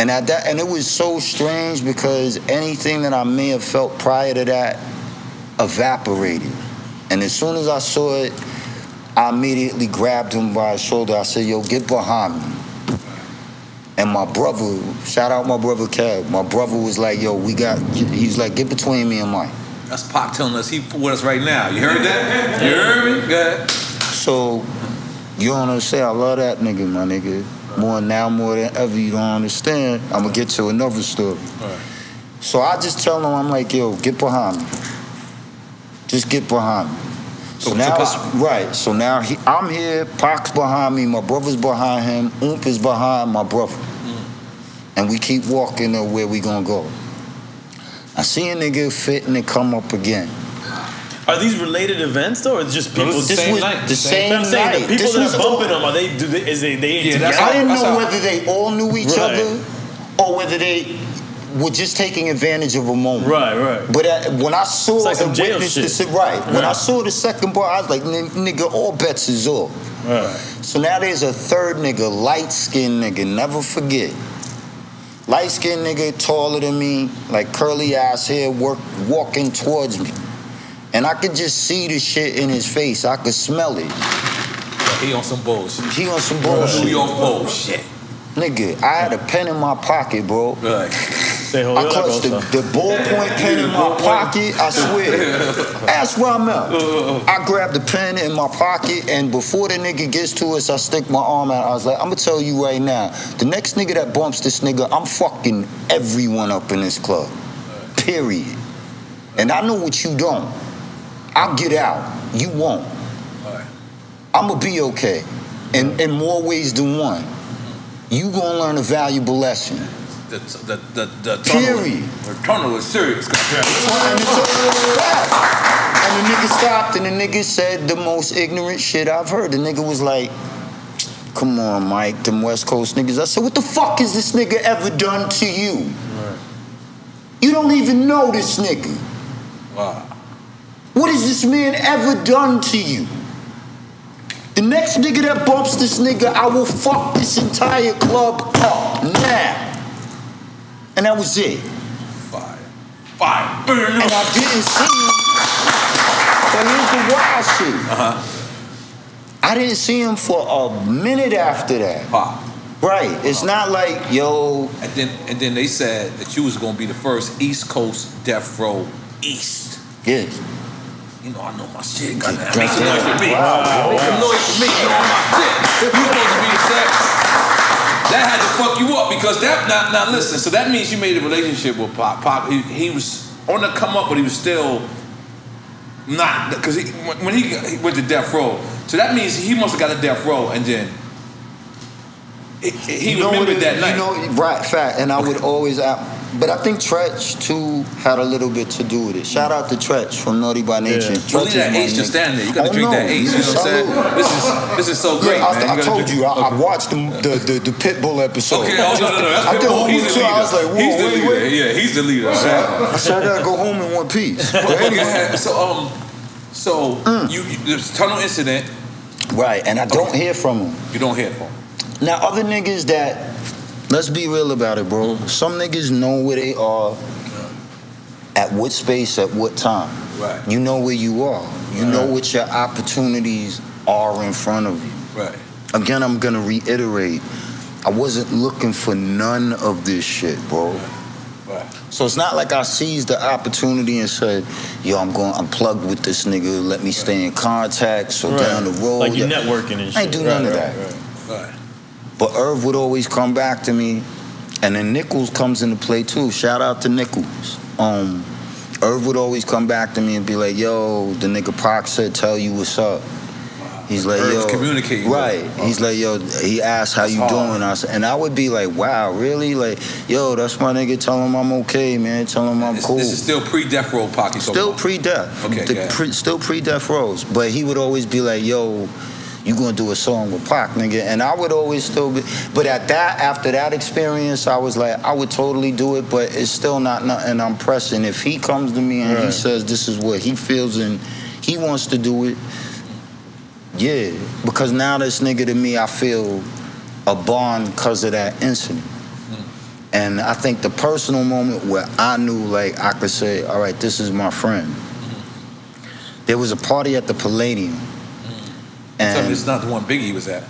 And at that, and it was so strange because anything that I may have felt prior to that evaporated. And as soon as I saw it, I immediately grabbed him by his shoulder. I said, "Yo, get behind me." And my brother, shout out my brother Kev. My brother was like, "Yo, we got." He's like, "Get between me and Mike." That's Pac telling us he with us right now. You heard that? You heard me? Go ahead. So, you don't understand. I love that nigga, my nigga. More now, more than ever. You don't understand. I'm gonna get to another story. So I just tell them, I'm like, yo, get behind me. Just get behind me. So So now, it's, right. So now he, I'm here. Pac's behind me. My brother's behind him. Oomp is behind my brother. And we keep walking to where we gonna go. I see a nigga fitting to come up again. Are these related events though, or it's just people? was the This same was night. the same I'm saying night. the people This that are bumping all- them are they? Do they? Is they? They Yeah, together? I didn't know how- whether they all knew each Right. other or whether they were just taking advantage of a moment. Right, right. But uh, when I saw It's like some and witnessed shit. this, right? When I saw the second bar, I was like, "Nigga, all bets is off." Right. So now there's a third nigga, light skinned nigga. Never forget. Light skinned nigga, taller than me, like curly ass hair, work, walking towards me. And I could just see the shit in his face. I could smell it. He on some bullshit. He on some bullshit. New York bullshit. Nigga, I had a pen in my pocket, bro. Right. Say, hold I on, clutched the, also. the ballpoint pen in my pocket. I swear. That's where I'm at. I grabbed the pen in my pocket, and before the nigga gets to us, I stick my arm out. I was like, I'm gonna tell you right now, the next nigga that bumps this nigga, I'm fucking everyone up in this club. Period. And I know what you don't. I'll get out. You won't. Alright. I'ma be okay. In, in more ways than one. You gonna learn a valuable lesson. The, the, the, the tunnel, Period. the tunnel is serious. goddamn. And. And the nigga stopped and the nigga said the most ignorant shit I've heard. The nigga was like, come on, Mike, them West Coast niggas. I said, what the fuck has this nigga ever done to you? You don't even know this nigga. Wow. What has this man ever done to you? The next nigga that bumps this nigga, I will fuck this entire club up now. And that was it. Fire. Fire. And. I didn't see him. But here's the wild shit. Uh-huh. I didn't see him for a minute after that. Pop. Right. It's not like, yo, And then and then they said that you was gonna be the first East Coast Death Row East. yeah. You know I know my shit. Goddamn. Goddamn. Make some noise for me. Wow. Make some noise for me. You know my shit. You supposed to be the sex. That had to fuck you up because that now now listen. So that means you made a relationship with Pop. Pop he, he was on the come up, but he was still not because he when when he, he went to death row. So that means he must have got a death row and then he, he You know remembered it- that night. You know, right, fact. And I would always, out, but I think Treach too had a little bit to do with it. Shout out to Treach from Naughty by Nature. Yeah. Treach Well, leave that ace just nigga. stand there. You gotta drink no, that ace. You know what I'm saying? This is this is so great, yeah, I. I told you, I, I watched the, the, the, the Pitbull episode. Okay, oh no no no, that's I Pitbull. He's the leader. I was like, whoa, he's the leader. wait. Yeah, he's the leader. I said, I gotta go home in one piece. But anyway. so um, so Mm. you, you this tunnel incident, Right, and I don't hear from him. you don't hear from. Now, other niggas that, let's be real about it, bro. Some niggas know where they are, at what space, at what time. Right. You know where you are. You know what your opportunities are in front of you. Right. Again, I'm gonna reiterate. I wasn't looking for none of this shit, bro. Right. So it's not like I seized the opportunity and said, "Yo, I'm going. I'm plugged with this nigga. Let me stay in contact." So Right. down the road, Like you networking and shit. I ain't do none Right, of right, that. right. But Irv would always come back to me, and then Nichols comes into play too. Shout out to Nichols. Um, Irv would always come back to me and be like, "Yo, the nigga Pac said tell you what's up." He's like, Irv's "Yo, communicating. right?" He's like, "Yo," he asked how That's you hard. doing, I said, and I would be like, "Wow, really?" Like, "Yo, that's my nigga. Tell him I'm okay, man. Tell him I'm This, cool." this is still pre-death row pocket. Still pre-death. Okay, The pre, still pre-death rows. But he would always be like, "Yo, you gonna do a song with Pac, nigga?" And I would always still be. But at that, after that experience, I was like, I would totally do it. But it's still not nothing I'm pressing. If he comes to me and he says this is what he feels and he wants to do it, yeah. Because now this nigga to me, I feel a bond because of that incident. Hmm. And I think the personal moment where I knew, like, I could say, all right, this is my friend. Hmm. There was a party at the Palladium. Tell me it's not the one Biggie was at.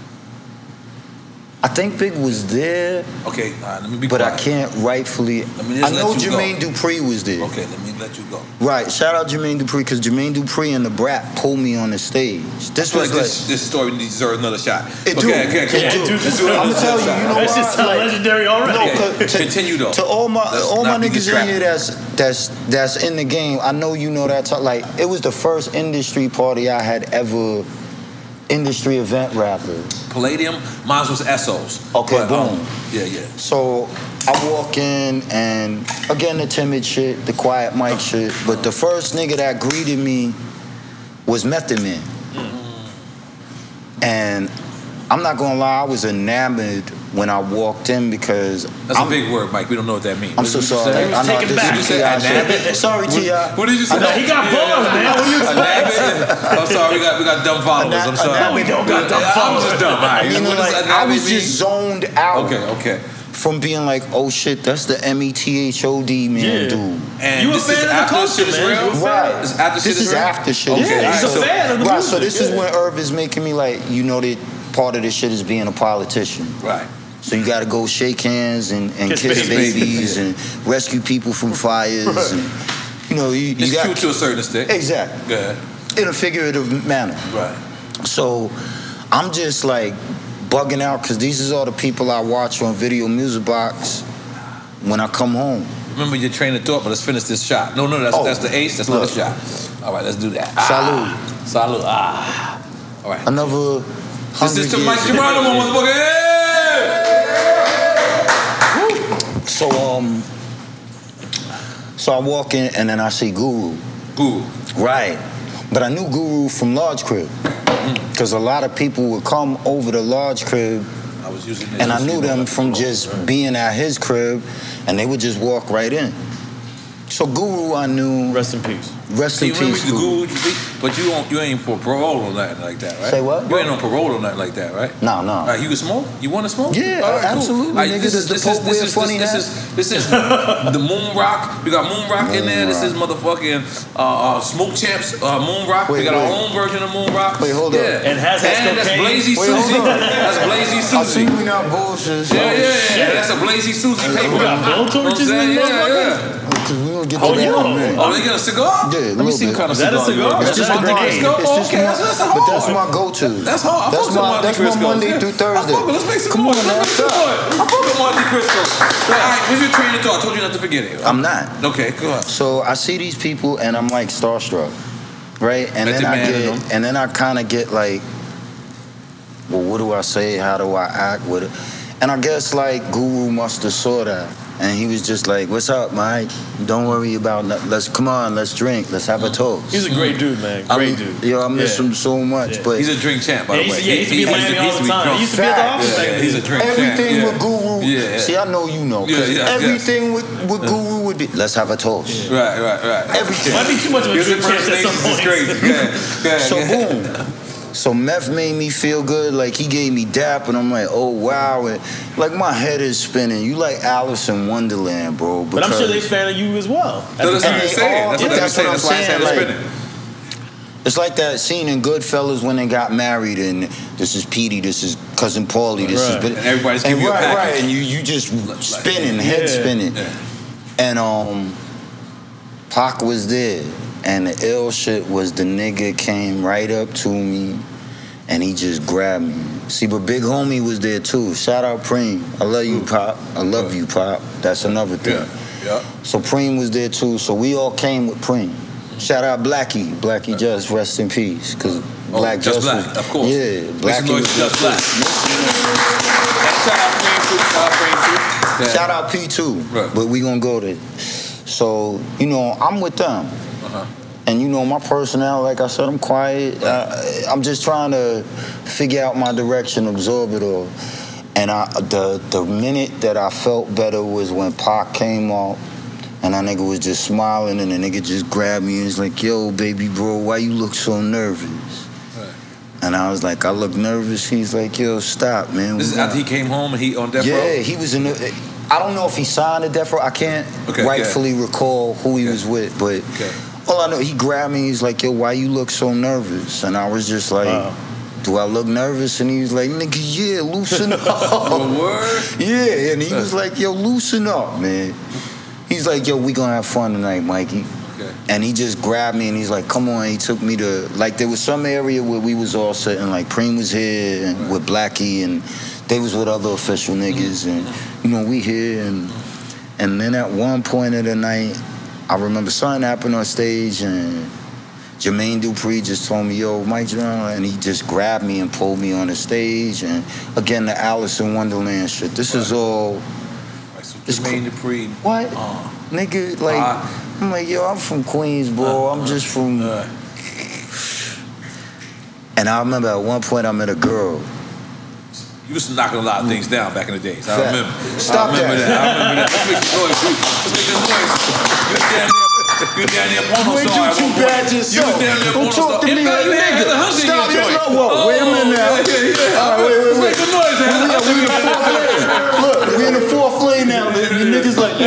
I think Big was there, Okay, all right, let me be but I can't rightfully. Let me just I know let you go. Jermaine Dupri was there. Okay, let me let you go. Right. Shout out Jermaine Dupri because Jermaine Dupri and the Brat pulled me on the stage. This I feel was like like. this, this story deserves another shot. It okay, do. okay, okay. It do. Let's do I'ma tell you, shot. you know That why? shit Like- legendary already. No, Okay, to, continue though. To all my Let's all my niggas in here that's that's that's in the game, I know you know that. Talk, like it was the first industry party I had ever, industry event rapper. Palladium, mine was Essos. Okay, But, um, boom. yeah, yeah. So I walk in and again the timid shit, the quiet mic shit. But the first nigga that greeted me was Method Man. And I'm not gonna lie, I was enamored when I walked in because That's I'm, a big word, Mike. We don't know what that means. I'm so sorry. say? He was I know taken this back. is You said T.I. enamored? shit. Sorry, T.I. What did you say? No, he got bars, man. What do you Enamored? I'm sorry, we got we got dumb followers. I'm sorry. Enamored. We don't got dumb I was just dumb. All right. You know, like, I was just mean? zoned out Okay, okay. from being like, oh shit, that's the M E T H O D man, Yeah. dude. And You a fan of the culture, shit man. real? You a fan? Right. This is after shit is is after shit. Yeah, real. he's a So- fan of the Right, so music, this is when Irv is making me like, you know that part of this shit is being a politician. Right. So you gotta go shake hands and, and Kiss kiss, babies. babies and rescue people from fires and you know, you, you got to a certain extent. Exactly. Good. In a figurative manner. Right. So I'm just like bugging out because these is all the people I watch on Video Music Box when I come home. Remember your train of thought, but let's finish this shot. No, no, that's Oh, that's the ace. That's look. another shot. All right, let's do that. Salud. Ah, salud. Ah. All right. Another This is to Mic Geronimo, motherfucker. Hey! So um, so I walk in and then I see Guru. Guru. Right. But I knew Guru from Large Crib. Because a lot of people would come over to Large Crib I was using and I knew them from just being at his crib and they would just walk right in. So Guru I knew Rest in peace. Rest See, in remember peace the Guru. Guru, but you don't, you ain't for parole or nothing like that, right? Say what? You ain't on parole or nothing like that, right? No, no. All right, you can smoke. You want to smoke? Yeah, All right, cool. absolutely, All right, nigga. this Does is the this Pope is this wear is this is this is the Moon Rock. We got Moon Rock in there. This is motherfucking uh, uh, Smoke Champs uh, Moon Rock. we Wait, got our own version of Moon Rock. Wait, hold up. And has that and that's cocaine? Blazy Wait, hold Susie. up. That's Blazy I see Susie. we not bullshit. Yeah, yeah, yeah. That's a Blazy Susie paper. We got You know what blowtorches in saying? Yeah, motherfucker? yeah. Because we gonna get Oh, that yo. in. Oh, they got a cigar? Yeah, Let me see what bit. kind of Is that a cigar. you cigar? want. Is just that my the Monday. game? Crisco? It's just Okay, my, that's- that's but that's my go-to. That's hard. I That's my that's my. Monday through Thursday. with- Let's make some Come more. on, Let's man. make some more. I fuck with Monte Crisco. All right, here's your train of thought. I told you not to forget it. I'm not. Okay, go on. So I see these people and I'm like starstruck, right? And then I get and then I kind of get like, well, what do I say? How do I act with it? And I guess like Guru must have saw that, and he was just like, "What's up, Mike? Don't worry about nothing. Let's come on, let's drink, let's have a toast." He's a great dude, man. I Great mean, dude. Yo, I miss Yeah. him so much, Yeah. but He's a drink champ, by Yeah, the way. used to- yeah, he used to be in Miami all the time. He used to be at the office back Yeah, he's a drink champ. everything yeah. with Guru. Yeah, yeah. See, I know you know. Yeah, yeah, yeah. everything with, with Guru would be, let's have a toast. Right, right, right. Everything. Might be too much of a His drink champ at some point. crazy. Yeah, yeah, So boom. So meth made me feel good. Like he gave me dap, and I'm like, oh wow. And like my head is spinning. You like Alice in Wonderland, bro? But I'm sure they because fan of you as well. No, that's what And you're they That's what yeah, they're that's what I'm why I said saying, it's like- spinning. It's like that scene in Goodfellas when they got married, and this is Petey, this is cousin Paulie, this Right. is. And everybody's and giving you a right, package. right, and you you just spinning, head Yeah. spinning, Yeah. and um, Pac was there, and the ill shit was the nigga came right up to me, and he just grabbed me. See, but Big Homie was there too. Shout out Preem. I love you, Pop. I love you, Pop. That's another thing. Yeah, yeah. So Preem was there too. So we all came with Preem. Shout out Blackie. Blackie Just, rest in peace. Cause Oh, Black Just Just, Black, was, of course. Yeah, Blackie was Just Black. shout out Frame too. Shout out Frame too. Yeah. Shout out P two. Right. But we gonna go there. So you know, I'm with them. Uh-huh. And you know my personality, like I said, I'm quiet. Uh, I'm just trying to figure out my direction, absorb it all. And I, the the minute that I felt better was when Pac came out, and that nigga was just smiling, and the nigga just grabbed me and was like, "Yo, baby bro, why you look so nervous?" Right. And I was like, "I look nervous." He's like, "Yo, stop, man." This is after he came home and he on death yeah, row. he was in. The, I don't know if he signed a death row. I can't Okay, rightfully recall who he Okay. was with, but Okay. All I know, he grabbed me. He's like, "Yo, why you look so nervous?" And I was just like, Wow. do I look nervous? And he was like, nigga, yeah, loosen up. word? Yeah, and he was like, yo, loosen up, man. He's like, yo, we gonna have fun tonight, Mikey. Okay. And he just grabbed me and he's like, come on. He took me to, like, there was some area where we was all sitting, like, Preem was here and with Blackie and they was with other official niggas mm-hmm. and, you know, we here and, and then at one point of the night, I remember something happened on stage and Jermaine Dupri just told me, yo, Mike Brown, and he just grabbed me and pulled me on the stage. And again, the Alice in Wonderland shit. This is all, Right, It's Jermaine Dupri. what? Uh, Nigga, like, Uh, I'm like, yo, I'm from Queens, bro. I'm just from. uh, And I remember at one point I met a girl. You was knocking a lot of things down back in the days. I Fact. remember. Stop I remember that. that. I remember that. Let's make some noise. Let's make this noise. You was down there. You was down there porno You star at too bad You yourself. was down there Don't talk to me like you nigga. Stop your it. joint. No, wait a oh, minute now. Yeah, yeah, yeah. All right, wait, wait, Let's make some noise. man. We, we in the fourth lane. Look, we in the fourth lane now. The, the niggas like, yo,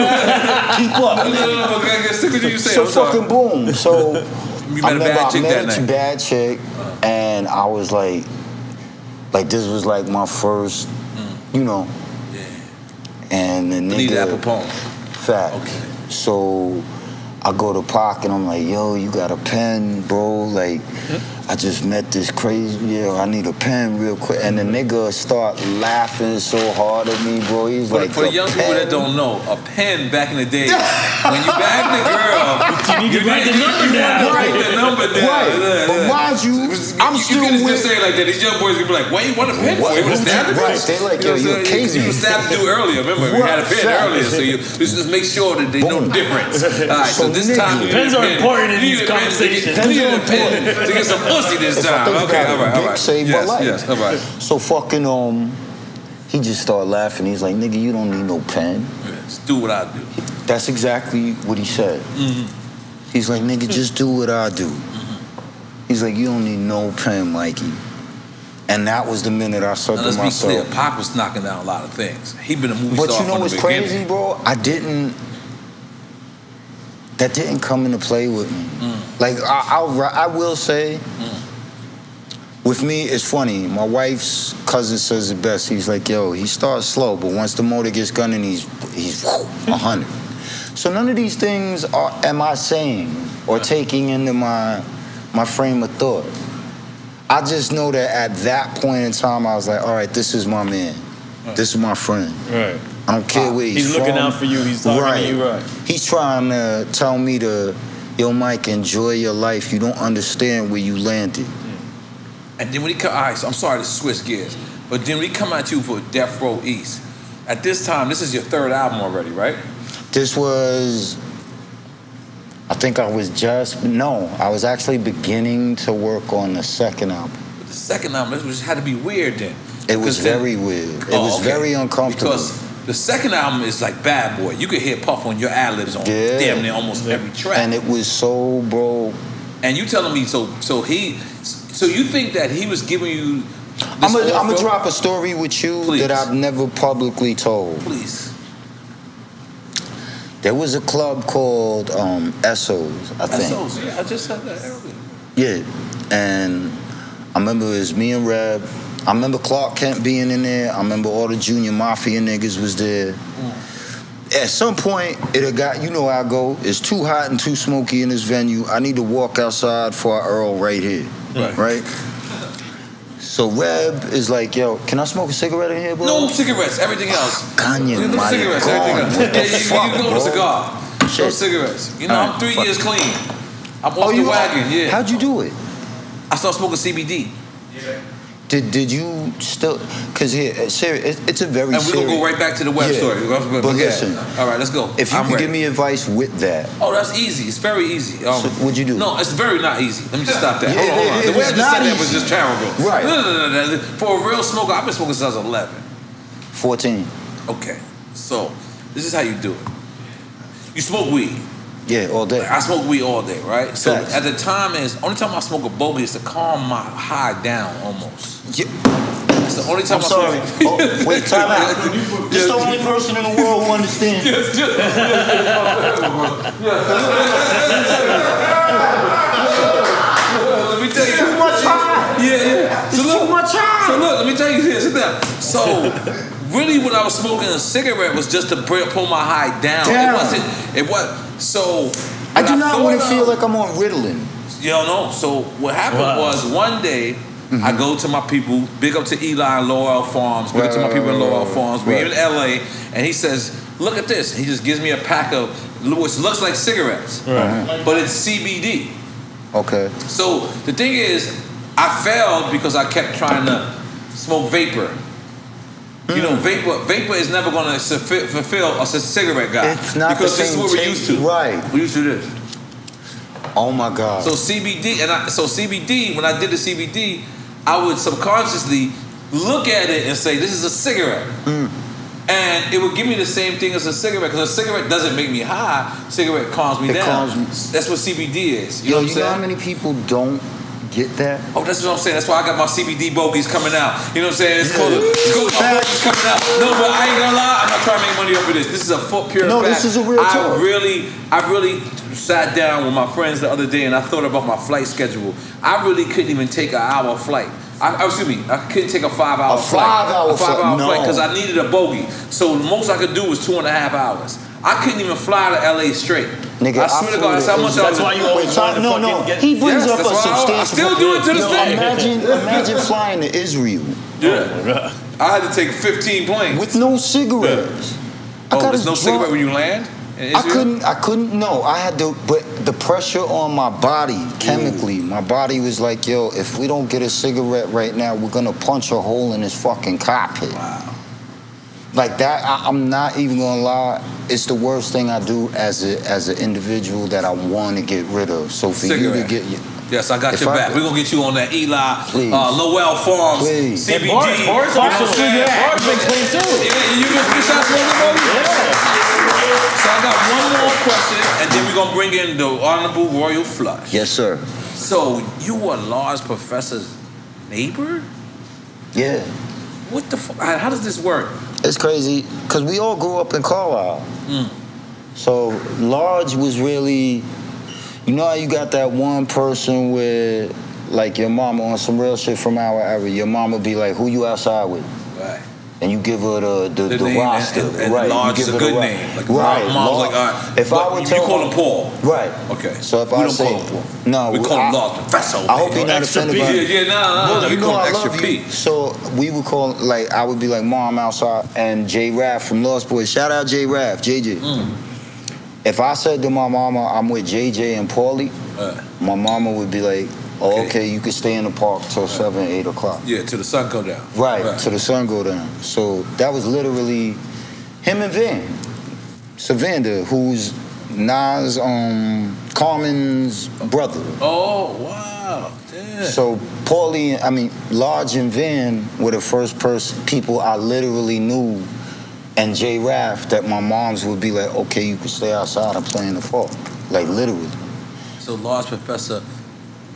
keep up. No, no, no. I get sick of you saying. So fucking boom. So You I met a remember bad I chick that a night. bad chick, and I was like, like this was like my first, you know. And the nigga, Apapone. fact. Okay. So I go to Park and I'm like, yo, you got a pen, bro? Like, I just met this crazy, yo, I need a pen real quick. And the nigga start laughing so hard at me, bro. He's For, like, for "A young people that don't know, a pen back in the day, when you bag the girl, You need to write the number down. Write the number down. Right. Yeah, But yeah. mind you, I'm you, still you can with. just say it like that. These young boys gonna be like, "Why you want a pen for? What? You want to stab the Right. bitch?" They like, You know yo, what I'm you saying? crazy. You was stabbed the dude earlier. Remember, we had a pen Right. earlier, so you just, just make sure that they know Boom. the difference. All right, so, So this nigga. time you need Pens a are pen. important in You need these a pen to conversations. You need a Pens are important. to get some pussy this If time. Okay, all right, all my Yes, life. yes, all right. So fucking um, he just started laughing. He's like, "Nigga, you don't need no pen." Yes, do what I do. That's exactly what he said. Mm-hmm. He's like, "Nigga, just do what I do." He's like, "You don't need no pen, Mikey." And that was the minute I said Now, to let's be myself. clear. Pac was knocking down a lot of things. He been a movie But star you know what's crazy, bro? I didn't. That didn't come into play with me. Mm. Like I, I'll, I will say, with me, it's funny. My wife's cousin says it best. He's like, "Yo, he starts slow, but once the motor gets gunning, he's he's a hundred. So none of these things are am I saying or taking into my my frame of thought. I just know that at that point in time, I was like, all right, this is my man. This is my friend. Right. I don't care where he's, He's looking out for you. He's talking to right. you right. He's trying to tell me to, yo, Mike, enjoy your life. You don't understand where you landed. And then when he come, all right, so I'm sorry to switch gears, but then when he come at you for Death Row East, at this time, this is your third album already, right? This was, I think I was just, no, I was actually beginning to work on the second album. But the second album, this had to be weird then. It was then- very weird. It Oh, was okay. very uncomfortable. Because the second album is like Bad Boy. You could hear Puff on your ad libs on Yeah. damn near almost every track. and it was so, bro. And you telling me so? So he, so you think that he was giving you? This I'm gonna drop a story with you Please. that I've never publicly told. Please. There was a club called um, Essos, I think. SOs. Yeah, I just said that earlier. Yeah, and I remember it was me and Reb. I remember Clark Kent being in there. I remember all the junior mafia niggas was there. Mm. At some point, it had got, you know how I go. It's too hot and too smoky in this venue. I need to walk outside for our Earl right here. Right. Right? So Reb is like, yo, can I smoke a cigarette in here, bro? No cigarettes. Everything ah, else. Kanye, No my cigarettes. God. Everything else. What the Yeah, you, fuck, you go bro? with cigar. No cigarettes. You know, All I'm three fuck. years clean. I'm off Oh, the you wagon. Yeah. How'd you do it? I started smoking CBD. Did did you still? Cause here, it's serious. It's a very. And we're gonna go right back to the web Yeah. story. But, But yeah. listen, All right, let's go. if you I'm could ready. give me advice with that, Oh, that's easy. It's very easy. Um, So what'd you do? No, it's very not easy. Let me just stop that. Yeah, hold on, hold on. The way I just said that was just terrible. Right. No, no, no, no. For a real smoker, I've been smoking since I was 11. fourteen. Okay. So, this is how you do it. You smoke weed. Yeah, all day. I smoke weed all day, right? So Facts. at the time is only time I smoke a bogey is to calm my high down almost. Yeah. That's the only time I'm I sorry. smoke. Oh, wait, time out. This the only person in the world who understands. Let me tell you. Too much high. Yeah, yeah. Too much high. So look, let me tell you this. Sit down. So, really, what I was smoking a cigarette was just to bring, pull my high down. Down. It wasn't. It was. So. I what do not thought want to of- feel like I'm on Ritalin. You don't know. So what happened Wow. was one day Mm-hmm. I go to my people, big up to Eli and Lowell Farms, big up to my Right, people in Laurel right, Farms. We're right. in LA, and he says, "Look at this." He just gives me a pack of which looks like cigarettes, Right. but it's CBD. Okay. So the thing is, I failed because I kept trying to smoke vapor. You know, vapor vapor is never going to fulfill a cigarette guy It's not because this is what we're used to. Right. We used to this. Oh my God. So CBD, and I, so CBD, when I did the CBD, I would subconsciously look at it and say, "This is a cigarette," Mm. and it would give me the same thing as a cigarette because a cigarette doesn't make me high. Cigarette calms me It down. calms me. That's what CBD is. You Yo, know what I'm you know how many people don't get that? Oh, that's what I'm saying. That's why I got my CBD bogeys coming out. You know what I'm saying? It's called, it's called my bogeys coming out. No, but I ain't gonna lie. I'm not trying to make money off of this. This is a full pure No, fact. this is a real I talk. really, I really sat down with my friends the other day and I thought about my flight schedule. I really couldn't even take an hour flight. I, excuse me, I couldn't take a five hour A flight. five-hour a five hour flight, flight no. because I needed a bogey. So the most I could do was two and a half hours. I couldn't even fly to LA straight. Nigga, I swear to God, that's how much I That's was. why you always Wait, wanted to no, no. get. He brings Yes, up a that's why I- I still do it to this Yo, day. Imagine, imagine flying to Israel Yeah. I had to take 15 planes. with no cigarettes. I oh, there's no as cigarette when you land? I couldn't. I couldn't. No, I had to. But the pressure on my body, chemically, my body was like, "Yo, if we don't get a cigarette right now, we're gonna punch a hole in this fucking cockpit." Wow. Like that. I, I'm not even gonna lie. It's the worst thing I do as a as an individual that I want to get rid of. So for you to get, you. Yes, I got If your I back. could- We're gonna get you on that Eli, Please. uh, Lowell Farms, Please. CBD. And Boris, Boris you know also, what I'm? Boris been clean too. Yeah, you get three shots from the So I got one more question, and then we're gonna bring in the Honorable Royal Flush. yes, sir. So you were Large Professor's neighbor? Yeah. What the? Fu- how does this work? It's crazy because we all grew up in Carlisle. Mm. So Large was really, you know how you got that one person where, like your mama on some real shit from our area. Your mama be like, "Who you outside with?" Right. And you give her the the, The the, name roster, and- and right? Large you is give a her the good name. Like, right? Mom's Large- like, all right. if But I would you tell call him Paul. right? Okay. So if we I don't say, call him Paul. no, we call I, him Large Professor. I hope you're not offended by Yeah, yeah, nah, nah, you We know call him Extra P. you. So we would call like I would be like, "Mom, outside," and J Raff from Lost Boys. Shout out J Raff, JJ. Mm. If I said to my mama, "I'm with JJ and Paulie," Uh, my mama would be like, "Oh, Okay. okay, you can stay in the park till seven, eight o'clock." yeah, till the sun go down. Right, till the sun go down. So that was literally him and Van. Savander, who's Nas um Carmen's brother. Oh wow. Yeah. So Paulie, I mean, Large and Van were the first person people I literally knew, and J Raff that my moms would be like, okay, you can stay outside and play in the park, like literally. So Large Professor,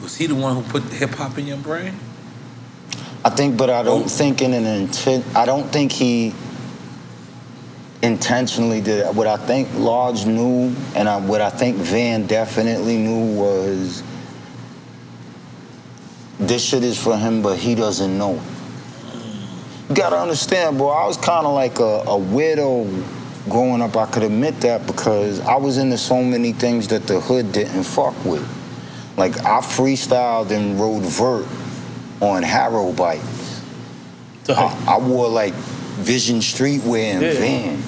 was he the one who put hip hop in your brain? I think, but I don't Oh. think in an intent. I don't think he intentionally did it. What I think Large knew, and I, what I think Van definitely knew was this shit is for him, but he doesn't know. You gotta understand, bro. I was kind of like a, a weirdo growing up. I could admit that because I was into so many things that the hood didn't fuck with. Like I freestyled and rode vert on Haro bikes. Uh-huh. I, I wore like Vision Streetwear and Yeah. Vans.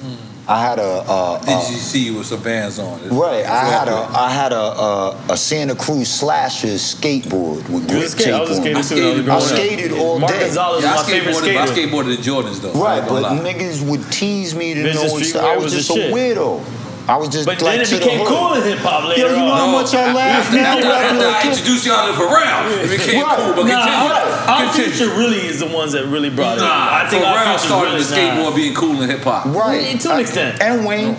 Hmm. I had a, a, Did a you see you with some bands on? right. I had a Exactly. I had a, a, a Santa Cruz slasher skateboard with You grip skate- tape I was on. skater it. I was I skated all Mark day. Gonzalez Yeah, I was my favorite skateboarded, skater. I skateboarded the Jordans though. Right, but lie. niggas would tease me to Vision know Streetwear I was was just a shit. weirdo. I was just But like then it to the became cool in hip hop later Yo, you know on. how much I laugh after, now? after, rapping after like I this? introduced y'all to Pharrell, it became Right. cool. But Nah, continue. our, Odd Future really is the ones that really brought it. Nah, I think our Pharrell started really the skateboard being cool in hip hop. Right. To an uh, extent. And Wayne.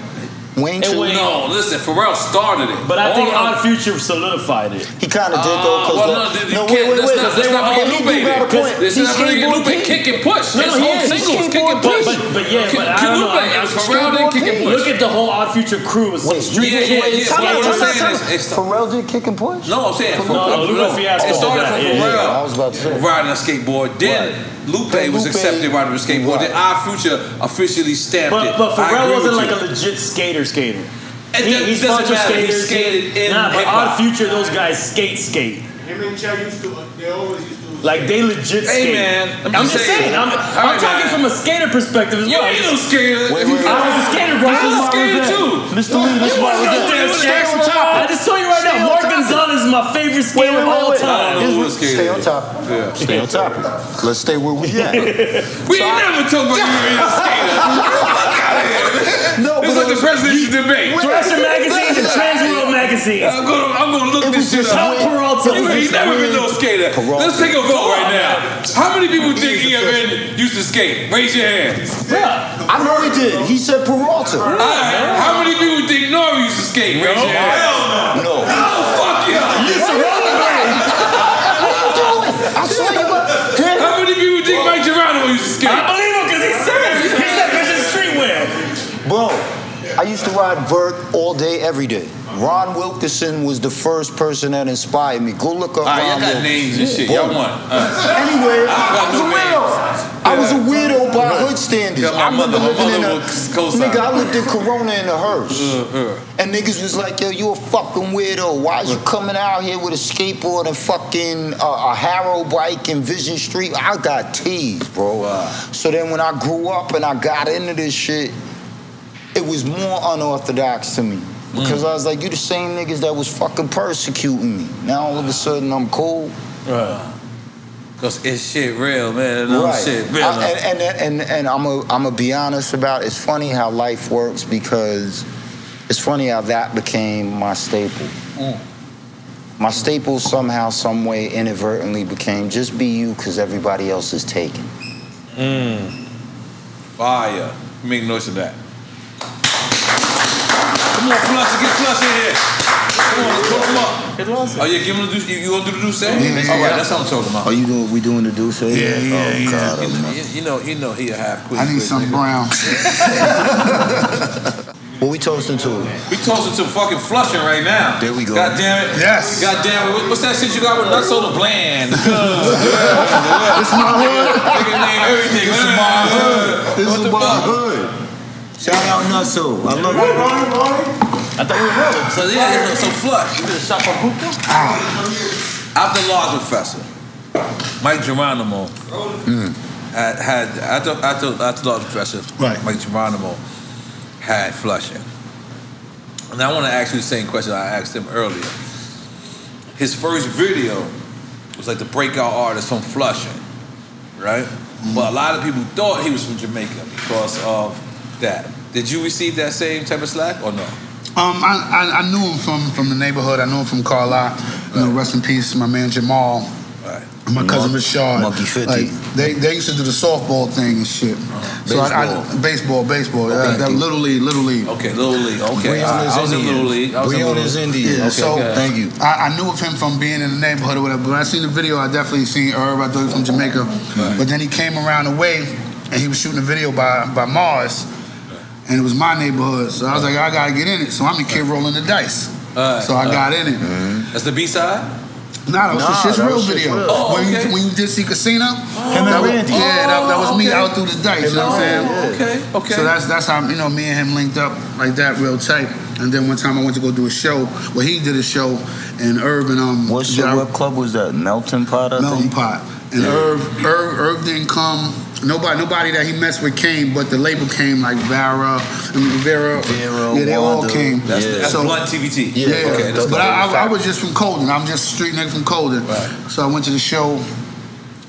Wayne And too. Wayne- No, listen, Pharrell started it. But I All think of- Odd Future solidified it. He kind of did Ah, though. 'cause well, no, you no, wait, wait, wait. not- 'cause let's not were- forget he Lupe got a then. point. Let's He's not forget Lupe king. kick and push. No, His no, he whole is. Singles kick and push. But, but yeah, but I don't know. Lupe, I- I- it was Pharrell did kick and push. Look at the whole Odd Future crew. Was Wait, street yeah, yeah, yeah. What out, I'm saying is- Pharrell did kick and push. No, I'm saying No, no, Lupe Fiasco It started from Pharrell I was about to say. riding a skateboard. Then Lupe Then was Lupe- accepted riding a skateboard. Then Right. Odd Future officially stamped it. But, but Pharrell wasn't like you. a legit skater skater. It He, doesn't- he doesn't sponsored matter. He skated in nah, but hip-hop. Odd Future, those guys skate skate. Him and Chad used to, they always used to. Like they legit Hey, skate. man, I'm I'm just just saying. saying. I'm, I'm right, talking man. from a skater perspective as You ain't no skater. Wait, If you- wait, I was a skater, bro. I was a skater too. Mr. Lee, this You why was was no that? damn Stay skater. on top. I just told you right Stay now, on Mark. Gonzalez is my favorite skater of all I time. don't know Here's who what- skater Stay on top. Yeah. Stay on top. Let's stay where we at. We ain't never talk about you being a skater. Fuck out of here. No, this is like the it was- presidential debate. Thrasher magazines and Transworld magazines. I'm gonna, I'm gonna look this shit just up. Tom Peralta. You ain't never been no skater. Peralta. Let's take a vote right now. How many people think He's he ever used to skate? Raise your hands. I know he did. He said Peralta. All right. How many people think Nori used to skate? Raise your hands. No. Oh, ride vert all day, every day. Ron Wilkerson was the first person that inspired me. Go look up All right, Ron y'all got names and shit. Y'all won. Uh, Anyway, I was a weirdo. I was a weirdo by hood standards. I remember mother- living in a nigga. I lived in Corona in a hearse, and niggas was like, "Yo, you a fucking weirdo. Why is you coming out here with a skateboard and fucking uh, a Haro bike in Vision Street?" I got teased, bro. So then when I grew up and I got into this shit, it was more unorthodox to me. Because I was like, you the same niggas that was fucking persecuting me. Now all of a sudden I'm cool. Cause it's shit real, man. No shit real. I- and, and and and I'm a, I'm gonna be honest about it. It's funny how life works because it's funny how that became my staple. Mm. My staple somehow, some way, inadvertently became just be you because everybody else is taken. Fire. Make noise of that. Come on, Flusher, get Flusher in here. Come on, let's put him up. Oh yeah, give him the do. You, you want to do the do say? Eh? Yeah, yeah, All right, yeah. that's what I'm talking about. Are you doing? We doing the do say? Yeah, yeah, oh, yeah. God, You oh, know, you, you know, you know he a half quick. I need some brown. What we toasting to? We toasting to fucking flushing right now. There we go. God damn it. Yes. God damn it. What's that shit you got with nuts soda bland? This is my hood. Nigga name everything. This is my hood. This What is the my fuck? hood. Shout out Nutso. I love you. I thought we were rolling. So yeah, so flush. You been a shot from Puerto? Ah. After Large Professor, Mic Geronimo mm. had had after after after Large Professor, Right. Mic Geronimo had flushing. And I want to ask you the same question I asked him earlier. His first video was like the breakout artist from Flushing, right? But a lot of people thought he was from Jamaica because of that. Did you receive that same type of slack or no? Um, I, I, I knew him from, from the neighborhood. I knew him from Carlisle. You know, rest in peace, my man Jamal. Right. and My cousin Rashad. Monkey 50. Like, they, they used to do the softball thing and shit. So I, I, baseball, baseball. Okay. That, that little league, little league. Okay, Little League. Okay, Brianna's All right, I was in Little League. I was in Little Brianna's League. Indian. Yeah, Okay, so good. Thank you. I, I knew of him from being in the neighborhood or whatever. But when I seen the video, I definitely seen Herb. I thought he was from Jamaica. But then he came around the way and he was shooting a video by by Mars, and it was my neighborhood. So I was like, I gotta get in it. So I'm the kid rolling the dice. Alright, so I got in it. That's the B side. Nah, that was Nah, the shit's real was Shit's video. Real. Oh, when, okay. you, when you did see Casino, and that was, Randy. yeah, that, that was me out through the dice. You know what I'm saying? Yeah. Okay, okay. So that's that's how you know me and him linked up like that, real tight. And then one time I went to go do a show. Well, he did a show in Irvin. Um, What show, what club was that? Melting Pot, I Melting think? Pot. And Irv, Irv, Irv didn't come. Nobody, nobody that he messed with came, but the label came like Vara, I mean, Vera. Vera, yeah, they all came. that's, Yeah. that's So- Blunt TVT. Yeah. Yeah, Okay, that's but. I, I, I was just from Colden. I'm just a street nigga from Colden. Right. So I went to the show,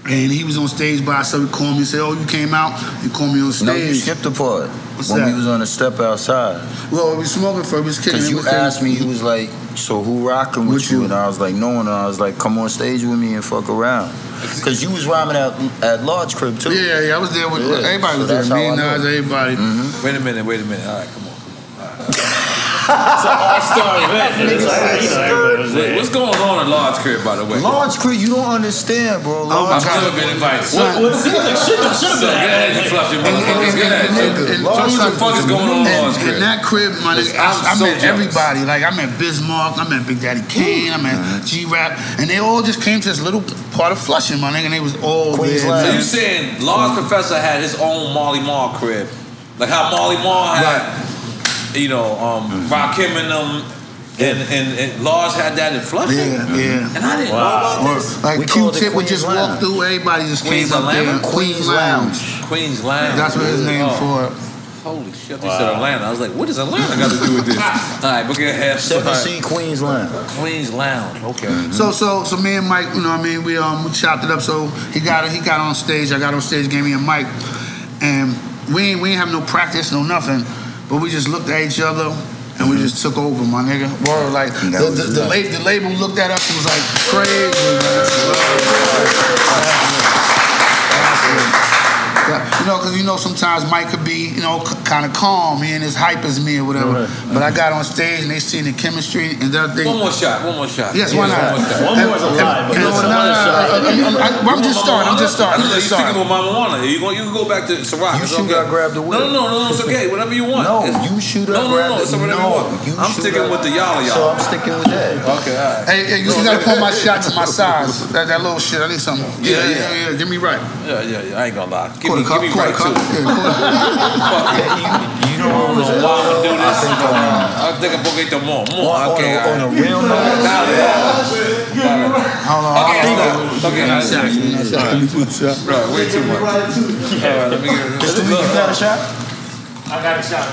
and he was on stage by himself. He called me and said, "Oh, you came out. You called me on stage." No, you skipped the part. What's when that? we was on the step outside. Well, we was smoking for. We was kicking. Because you asked me, he was like, so who rocking with With you? you. And I was like, no. One." And I was like, come on stage with me and fuck around. Because you was rhyming at, at Large Crib, too. Yeah, yeah, yeah. I was there with Yeah, everybody so was there. Me, I know. Nas, everybody. Mm-hmm. Wait a minute, wait a minute. All right, come on, come on. All right. It's an all-star event. it's like, you know, everybody was there. What's going on at Lord's crib, by the way? Lawrence Creek, you don't understand, bro. I'm Lawrence never been invited. What, what seems like shit that should have So been go ahead, you happening. fluffy motherfuckers. Go ahead. and- So what the fuck is going on at And, Lord's in that crib, my nigga, I, I I'm so met jealous. everybody. Like I met Biz Markie, I met Big Daddy Kane, I met G Rap, and they all just came to this little part of Flushing, my nigga, and they was all Queensland. So there. you saying Large mm. Professor had his own Marley Marl crib, like how Marley Marl had, you know, um, Rakim and them, and, and and Large had that in Flushing. Yeah, yeah. And I didn't Wow. know Or about this. like We Q-Tip would Queens just Lounge. walk through, everybody just Queens came up there. Atlanta? Queens Lounge. Queens Lounge. That's what his name Oh, for. Holy shit! They said Atlanta. I was like, what does Atlanta got to do with this? All right, book ahead. Seven C Queensland. Queens Lounge. Okay. So so so me and Mike, you know what I mean, we um we chopped it up. So he got he got on stage, I got on stage, gave me a mic, and we ain't we ain't have no practice, no nothing, but we just looked at each other and we just took over, my nigga. Word, like the, the, the, the label looked at us and was like crazy, man. Yeah, you know, because you know sometimes Mike could be, you know, kind of calm. He ain't as hype as me or whatever. But I got on stage and they seen the chemistry and that thing. One more shot. One more shot. Yes, why not? One more shot. One more is a lie, but You know, no, no, no, I'm just starting. I'm just starting. I'm You just sticking starting. with Mama Wanna. You go, you can go back to Ciroc. You shoot, okay. I grab the whip. No, no, no, no, it's okay. Whatever you want. No, you shoot, I No, no, grab no, the- it's whatever no, you want. I'm sticking with the y'all y'all. So I'm sticking with that. Okay, all right. Hey, hey, you, you gotta pour my shot to my size. That, that little shit. I need something. Yeah, Yeah, yeah, yeah. yeah. Give me right. Yeah, yeah, yeah. I ain't gonna lie. Give Quarter me, cup, give me quarter right cup. too. Yeah, quarter- Yeah, you, you know what I was don't know why I'm gonna do I this. think um, I think a poquito more. More. on, Okay, on, a, on a real note, Dale, dale. Hold on. Okay, hold on. stop. Okay, all right. Shot, give me a shot, give me a shot. Right, way too much. All right, let me get it. Mr. Lee, you got a shot? I got a shot.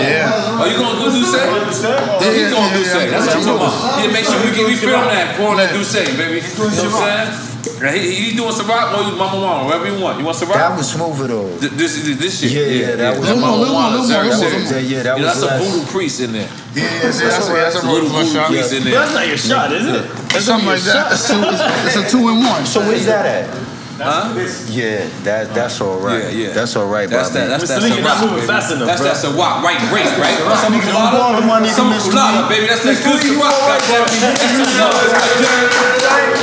Yeah. Oh, you gonna go do say? Yeah, he's gonna do say. That's what I'm talking about. Yeah, make sure we can we film that. Pour on that do say, baby. You know what I'm saying? Now, He, he doing Ciroc or you Mama Mama, whatever you want. You want Ciroc? That was smoother though. Th- This this, this shit. Yeah, yeah, that was- That Little more, Mama little Mama, little Zara more, shit. little more. Yeah, yeah, that was that's a less. voodoo priest in there. Yeah, yeah, that's, that's, a, that's a Little voodoo voodoo shot. priest in there. That's not your shot, is it? It's something like that. It's, it's, it's a two in one. So where's that at? Huh? Yeah, that that's all right. Yeah, yeah. That's all right, That's Bobby. that. That's Mr. that. Lee, you're not moving fast enough, That's bro. that Ciroc, right race, right? Some nigga, don't bother Some Mr. colada, baby. That's that good Ciroc. Goddamn. That's too love. That's that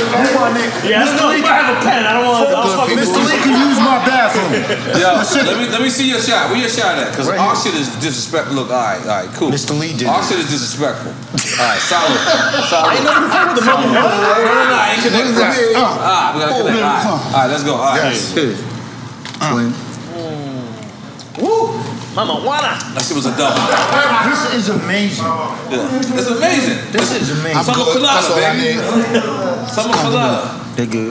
Yeah, I know. If have a pen, I don't want to. I'll fucking Mr. Lee can use my bathroom. Yo, let me let me see your shot. Where your shot at? Because our shit is disrespectful. Look, all right, all right, cool. Mr. Lee did Our shit is disrespectful. All right, solid, solid. I ain't never fuck with the mama. No, no, no, I ain't connected. What is that? Uh. Ah, we gotta Oh, connect. All right, come. all right, let's go. All right. Yes. Hit it. Uh. Woo! Mamajuana. That shit was a double. This is amazing. Yeah. It's amazing. This is I'm amazing. Summer good. That's all I colada, baby. need. Summer colada. Nigga,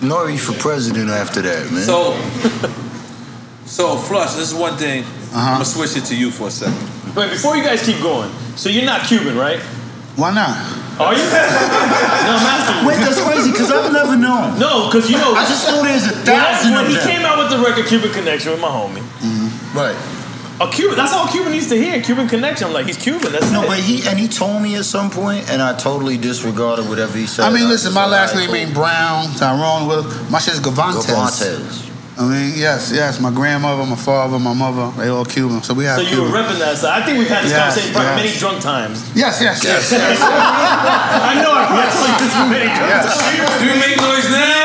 Nori for president after that, man. So, so flush. This is one thing. Uh-huh. I'm gonna switch it to you for a second. Wait, before you guys keep going, so you're not Cuban, right? Why not? Are you? no, I'm asking. Wait, that's crazy, because I've never known. No, because you know. I just know there's a thousand when of he them. came out with the record Cuban Connection with my homie, Mm. Right. a Cuban. That's all Cuban needs to hear. Cuban Connection. I'm like, he's Cuban. That's it. No, it. but he and he told me at some point, and I totally disregarded whatever he said. I mean, listen, my last name ain't Brown, Tyrone. Will. My shit's cool." Gavantes. Gavantes. I mean, yes, yes. My grandmother, my father, my mother, they all Cuban. So we have. So you were Cuban. repping that side. I think we've had this Yes, conversation probably yes. many drunk times. Yes, yes, yes. yes. I know I probably told you this many drunk Yes. times. Do you make noise now?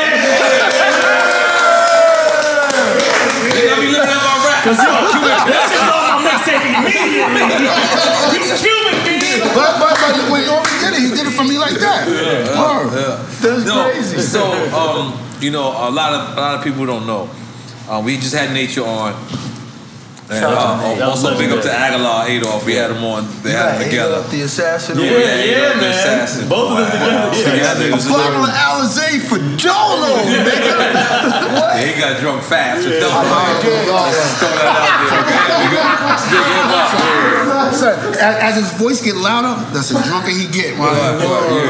They got me looking at my rap. Cause yo, Cuban Connection off my mixtape immediately. He's but, but, but when Nori did it, he did it for me like that. Word. That's No, crazy. so um, you know, a lot of a lot of people don't know. Uh, we just had Nature on. And, Shout uh, Nate. That was also big up to legendary. Aguilar Adolf. We had them on. They had them together. up the assassin. Yeah, Yeah, yeah, yeah, man. assassin. Both of them together. Yeah. Together, it a Bottle of Alizé for Dolo, nigga. Yeah, he got drunk fast. So don't Let's throw that out there. Okay, we got stick him up. As, as his voice get louder, that's the drunker he get. Right,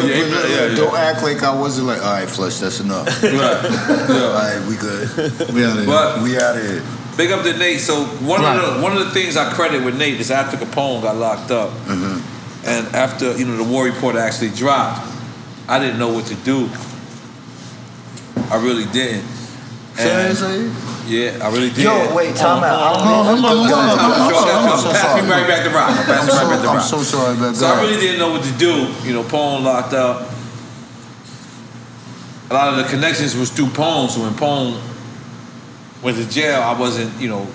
yeah, yeah, yeah. Don't act like I wasn't like, all right, flush, that's enough. Right. All right, we good. We out of here. But We out of here. Big up to Nate. So one Right. of the one of the things I credit with Nate is after Capone got locked up, mm-hmm. and after you know the war report actually dropped, I didn't know what to do. I really didn't. Say, And say. Yeah, I really did. Yo, wait, time out. I don't Oh, I'm- I'm- I'm- I'm- I'm- I'm- Sure, I'm- sure, I'm so Pass sorry. me right back to rock. Pass me I'm right so- back to I'm rock. so sorry, man. So I really didn't know what to do. You know, Pone locked up. A lot of the connections was through Pone. So when Pone went to jail, I wasn't, you know,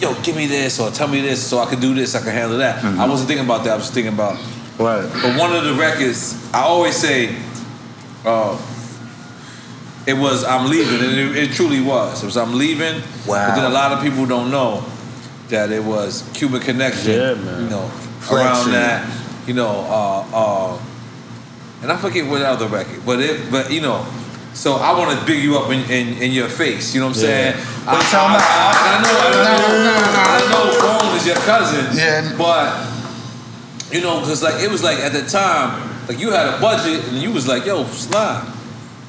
yo, give me this or tell me this so I could do this, I could handle that. I wasn't thinking about that. I was thinking about. Right. But one of the records, I always say, uh, it was I'm leaving, and it, it truly was. It was I'm leaving. Wow. But then a lot of people don't know that it was Cuban Connection. Yeah, man. You know, Flexing. around that, you know, uh, uh, and I forget what other record, but it, but you know. So I want to big you up in, in, in your face. You know what I'm saying? I, I, tell me- I, I know, I know, I know, Bone is your cousin. Yeah. But you know, because like it was like at the time, like you had a budget and you was like, yo, slime.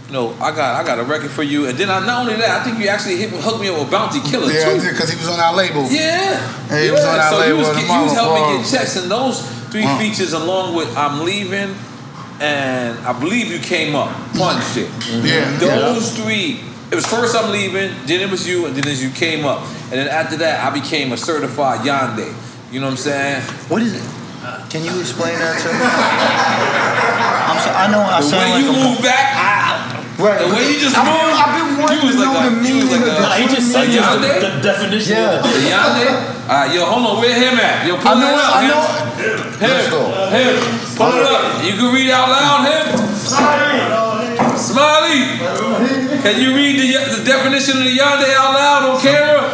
You know, I got I got a record for you, and then I not only that, I think you actually hit, hooked me up with Bounty Killer Yeah, too. because he was on our label. Yeah, Yeah, he was on our so label you was, with get- you was helping farm. get checks, and those three Uh. features along with I'm leaving, and I believe you came up punch shit. Yeah. Those three. It was first I'm leaving, then it was you, and then as you came up, and then after that I became a certified Yande. You know what I'm saying? What is it? Can you explain that to me? I'm so, I know I The sound way like you a move back, right. the way you just I've been, moved, I've been wanting was to like know a, the meaning like of a, he just said just the, the definition Yeah. of the The Yande? Alright, yo, hold on, where him at? Yo, I pull know. it up. I him. know. Him, him, pull it up. You can read out loud, him. Smiley, can you read the, the definition of the Yande out loud on camera?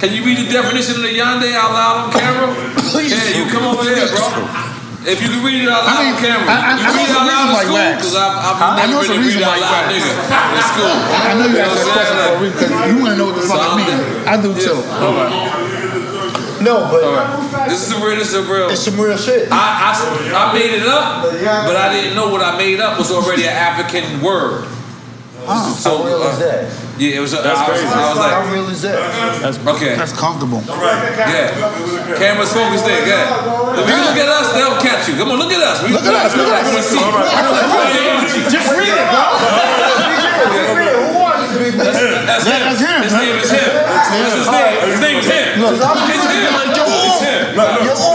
Can you read the definition of the Yande out loud on camera? Please Yeah, you come over here, bro. If you can read it out loud I mean, on camera, I- I- you I know read it it's out a loud in reason why school you asked. because I've, I've I never know it's been a a reason read why out you loud nigga in school. I know you asked that what question for a reason because you want to know what the fuck it means. I do too. No, but This is a real. This is a real. it's some real shit. I, I, I made it up, but I didn't know what I made up was already an African word. So How real is uh, that? yeah, it was. That's I, was crazy. I was How real is that? That's okay, That's comfortable. yeah. Cameras focused there. Good. If you look at us, they'll catch you. Come on, look at us. We, Look at us, look at us. I wanna see. Just read it, bro. That's him. That's him, His name is him. That's his name. His name is him. Look, I'm It's him. It's him. Look, look. Your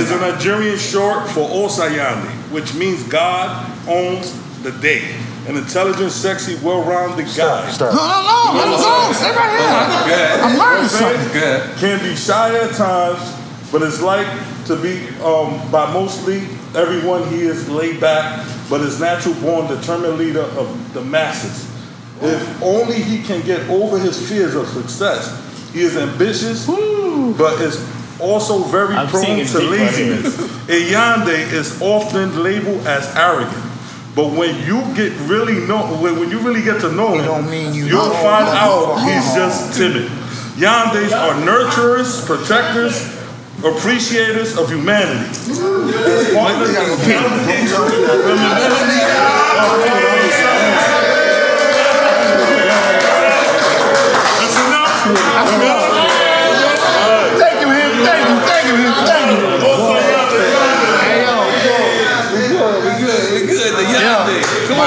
is a Nigerian short for Osayande, which means God owns the day. An intelligent, sexy, well-rounded guy. Stop. No, no, no, let him go. Stay right Go here. ahead. I'm learning something. Go ahead. Can be shy at times, but it's like to be um, by mostly everyone he is laid back, but is natural born determined leader of the masses. If only he can get over his fears of success. He is ambitious, but is also very I'm prone to deep right here. laziness. Iyande is often labeled as arrogant. But when you get really know, when, when you really get to know him, don't mean you you'll know find what out he's just timid. Yandes are nurturers, protectors, appreciators of humanity.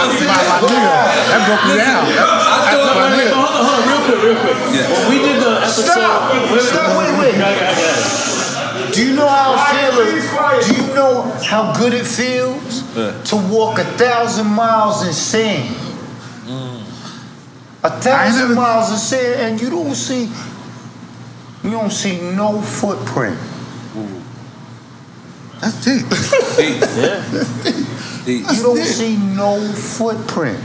Come my, on, my, down. nigga, that broke me down. I thought my Wait, nigga. hold on, hold on, real quick, real quick. Yeah. When we did the episode. Stop. Stop. Wait, wait. I got I got. Do you know how it feels? Do you know how good it feels to walk a thousand miles in sand? A thousand never- miles in sand, and you don't see, you don't see no footprint. That's deep. Deep. Yeah. Deep. You don't see no footprint.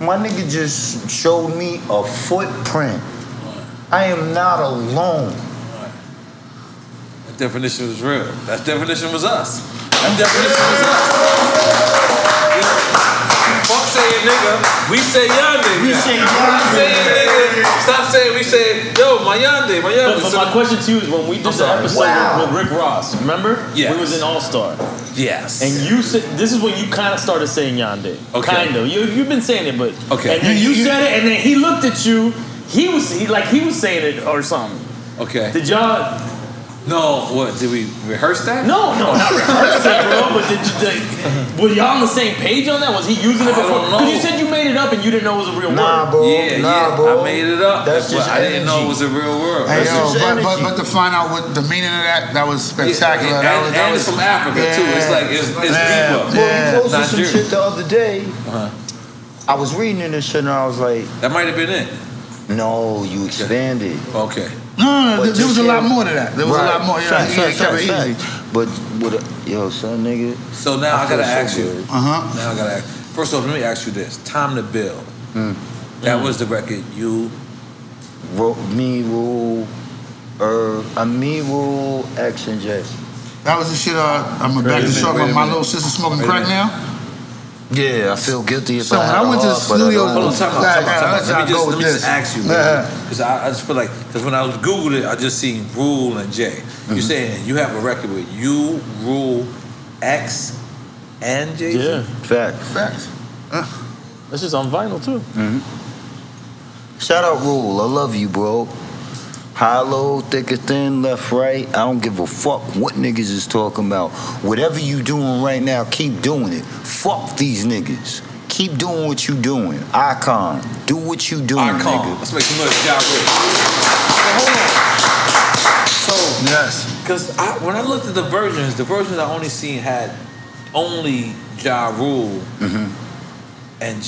My nigga just showed me a footprint. I am not alone. That definition was real. That definition was us. That definition was us. Fuck saying nigga. We say yande. We now. say Stop yande. saying nigga. Stop saying we say yo my yande my yande. But, but So- my question to you is when we did the episode Wow. with Rick Ross, remember? Yes. We was in All Star. yes. And you said this is when you kind of started saying Yande. Okay. Kind of. You you've been saying it, but Okay. And then You- you, you- said it, and then he looked at you. He was he like he was saying it or something. okay. Did y'all? No. What did we rehearse that? No, no, not rehearse it, bro. But did you? Did, were y'all on the same page on that? Was he using it I before? Because you said you made it it up and you didn't know it was a real Nah, word. bro. Yeah, nah, yeah. bro. I made it up. That's but just I didn't know it was a real word. Hey, That's yo, just but, but, but to find out what the meaning of that, that was spectacular. Yeah, that and, was, that and was, it's from Africa too. It's like it's, it's Yeah. deeper. Well, Yeah. you posted some Nigeria. shit the other day. Uh-huh. I was reading in this shit and I was like, That might have been it. no, you expanded. Okay. No, no, no, But there was a lot more to that. There was a lot more. Yeah, Fact, he fact, kept fact, it easy. fact. But with a, yo, son, nigga. So now I, feel gotta so ask you. good. Uh huh. Now I gotta ask. First off, let me ask you this: Time to build. Mm. That was the record. You wrote. me, rule, er, uh, me, rule, X and J. That was the shit. Uh, I'm back to minute, talk about my little sister smoking Wait crack now. Yeah, I feel guilty if So I when had I went to the a heart, I studio- don't. Hold on, time out, Yeah, time out, time out. let's me just, let me just ask you, Yeah. because I, I just feel like, because when I was Googled it, I just seen Rule and Jay. Mm-hmm. You're saying you have a record with you, Rule, X, and Jay. Yeah. Fact. Facts. That's just on vinyl too. Shout out Rule. I love you, bro. High, low, thick or thin, left, right. I don't give a fuck what niggas is talking about. Whatever you doing right now, keep doing it. Fuck these niggas. Keep doing what you doing. Icon. Do what you doing, Icon. nigga. Let's make some noise, Ja Rule. Hold on. So, Yes. because I, when I looked at the versions, the versions I only seen had only Ja Rule mm-hmm. and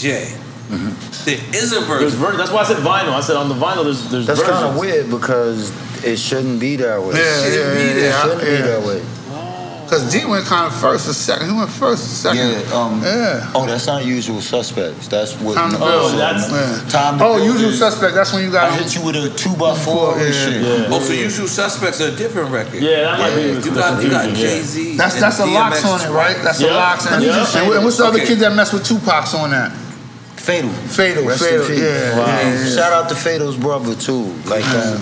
J. There is a There's version. ver- that's why I said vinyl. I said on the vinyl there's there's That's kind of weird because it shouldn't be that way. Yeah, it yeah, shouldn't, be, yeah, it shouldn't be that way. Because D went kind of first or second. He went first or second. Yeah, um, Yeah. Oh, that's not usual suspects. That's what. Time to Oh, build. that's- Yeah. Time to Oh, build usual is- suspect. That's when you got I hit you with a two by four and shit. Yeah. Oh, so Usual Suspects are a different record. Yeah, that might be You got, you got. Jay Z. That's that's the Lox on it, right? That's the Yeah. Lox. And, Yeah. and, and what's the other kid that messed with Tupac's on that? Fatal. Fatal, Rest Fatal, yeah, Wow. yeah. Shout out to Fatal's brother too. Like, um,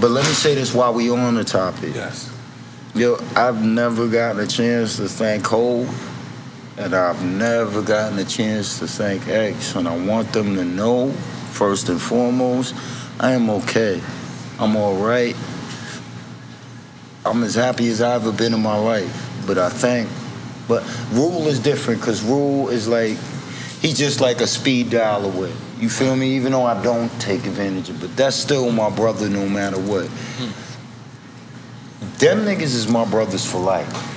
but let me say this while we on the topic. Yes. Yo, I've never gotten a chance to thank Cole, and I've never gotten a chance to thank X, and I want them to know, first and foremost, I am okay. I'm all right. I'm as happy as I've ever been in my life. But I think, but Rule is different because Rule is like, he's just like a speed dial away. You feel me? Even though I don't take advantage of, but that's still my brother no matter what. Them niggas is my brothers for life.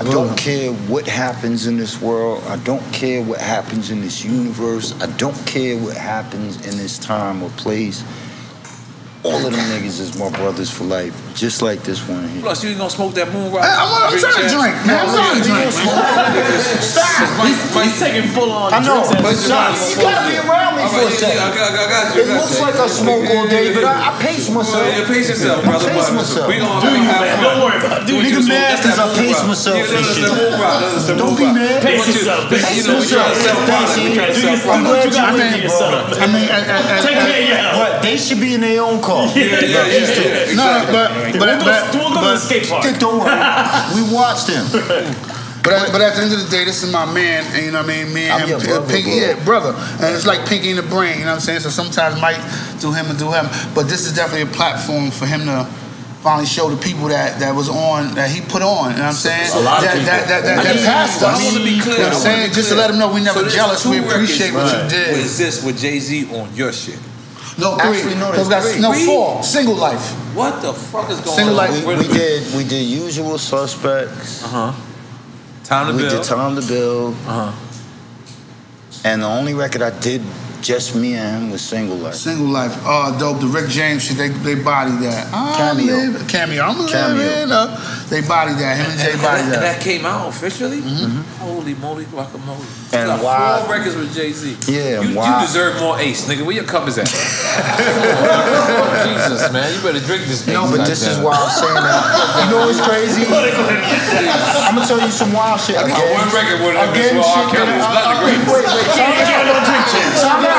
I don't care what happens in this world. I don't care what happens in this universe. I don't care what happens in this time or place. All of them niggas is my brothers for life, just like this one here. Plus, you ain't gonna smoke that moon rock. Hey, I'm, I'm trying to drink, man. I'm trying to drink. Stop. He's taking full on. I know, drinks but shots, you gotta be around me All for a right, yeah, yeah, I second. got, I got you. It looks like I smoke all day, but I, I pace myself. Yeah, pace yourself, I brother. pace myself. We gonna, Do we you, gonna have man? fun. Don't worry about it. Do What you. Nigga smoke? mad That's 'cause that I moon pace rock. myself Yeah, and that's shit. that moon rock. That's that Don't moon be rock. mad. We Pace want you- yourself. we- Pace You know, we trying to sell yourself. product. We trying to sell Do product. what you got to I do mean, for yourself. I mean, Take care of your health. What? They should be in their own car. Yeah, yeah, yeah, yeah. no, Exactly. but but We'll go, but, we'll go to the but, skate park. Don't worry. We watched him. but, at, but at the end of the day, this is my man, and you know what I mean. Me and I'm him, uh, brother, Pinky, bro. yeah, brother, and it's like Pinky in the brain. You know what I'm saying? So sometimes Mike do him and do him, but this is definitely a platform for him to. Finally, show the people that, that was on that he put on. You know what I'm saying? A lot of people. that, that, that, I that need- passed I wanna be clear. You know what I I'm wanna saying? be Just to let him know we never So jealous. We appreciate records what you did. With this with Jay Z on your shit. No, three. Actually, no, Because there's three. no Three? four. Single life. What the fuck is going Single on? life. We, we did we did usual suspects. Uh huh. Time to we build. did time to build. Uh huh. And the only record I did just me and him with single life. Single life. Oh, dope. The Rick James shit, they, they bodied that. I'm Cameo. living- Cameo. I'm Cameo. living up. They bodied that. Him and Jay And, bodied and that. that came out officially. Mm-hmm. Holy moly, guacamole! You And got why- four records with Jay Z. Yeah, you, why- you deserve more ace, nigga. Where your cup is at? Jesus, man, you better drink this. No, but like this is that. why I'm saying that. You know what's crazy? I'm gonna tell you some wild shit. I got Again, one record with him. again, It's for R. shit Kelly. that It's I- not the oh, I- greatest. Wait, wait, time out. Time out.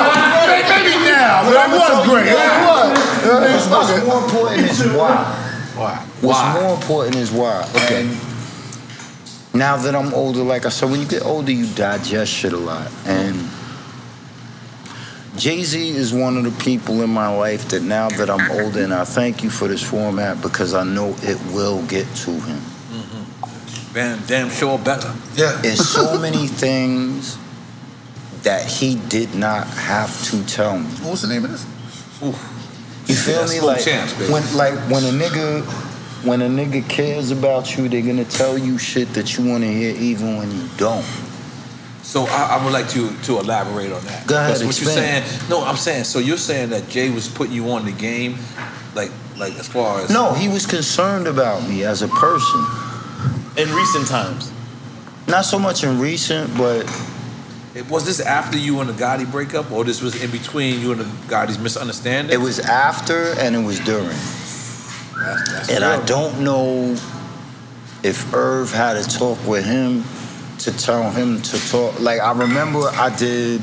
Maybe now, but that I'ma was great. why. It was. Because what's more important is why. Why? What's more important is why. Okay. Now that I'm older, like I said, when you get older, you digest shit a lot. And Jay Z is one of the people in my life that now that I'm older, and I thank you for this format because I know it will get to him. Mm-hmm. Damn, damn sure better. Yeah. It's so many things that he did not have to tell me. What's the name of this? You feel That's me? Like Champs, baby. when like when a nigga when a nigga cares about you, they're gonna tell you shit that you wanna hear even when you don't. So I, I would like to to elaborate on that. Go ahead, what you're saying? No, I'm saying. So you're saying that Jay was putting you on the game, like like as far as No, he was concerned about me as a person. In recent times. Not so much in recent, but It- Was this after you and the Gotti breakup, or this was in between you and the Gotti's misunderstanding? it was after and it was during. That's, that's And I don't know if Irv had a talk with him to tell him to talk. Like I remember I did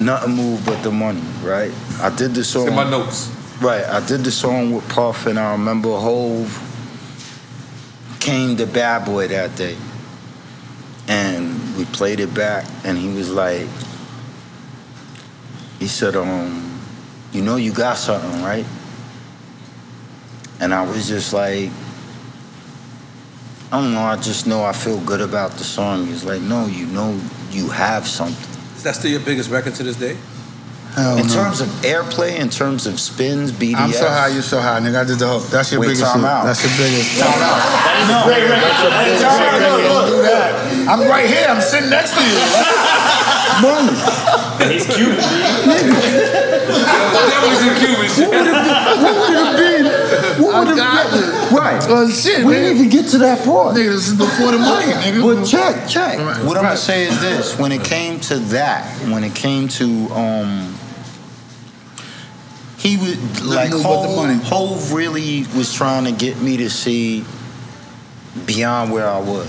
nothing move but the money, right? I did the song. It's in my notes. Right, I did the song with Puff, and I remember Hove came to Bad Boy that day, and we played it back, and he was like, he said, um, you know you got something, right? And I was just like, I don't know, I just know I feel good about the song. He's like, no, you know you have something. Is that still your biggest record to this day? Hell In no. terms of airplay, in terms of spins, BDS. I'm so high, you're so high, nigga. I did the hook. That's your Wait, biggest time hit. out. That's your biggest. Time out. No, Great record. That is a Time great out. record. Don't that. I'm right here. I'm sitting next to you. Money. He's Cuban, that was in Cuban. What would it been? What would it been? Right. Oh shit, We man. didn't even get to that part. Nigga, this is before the money, nigga. But check, check. Right, What I'm gonna say is this: when it came to that, when it came to um, he was like Hove, money. Hove really was trying to get me to see beyond where I was.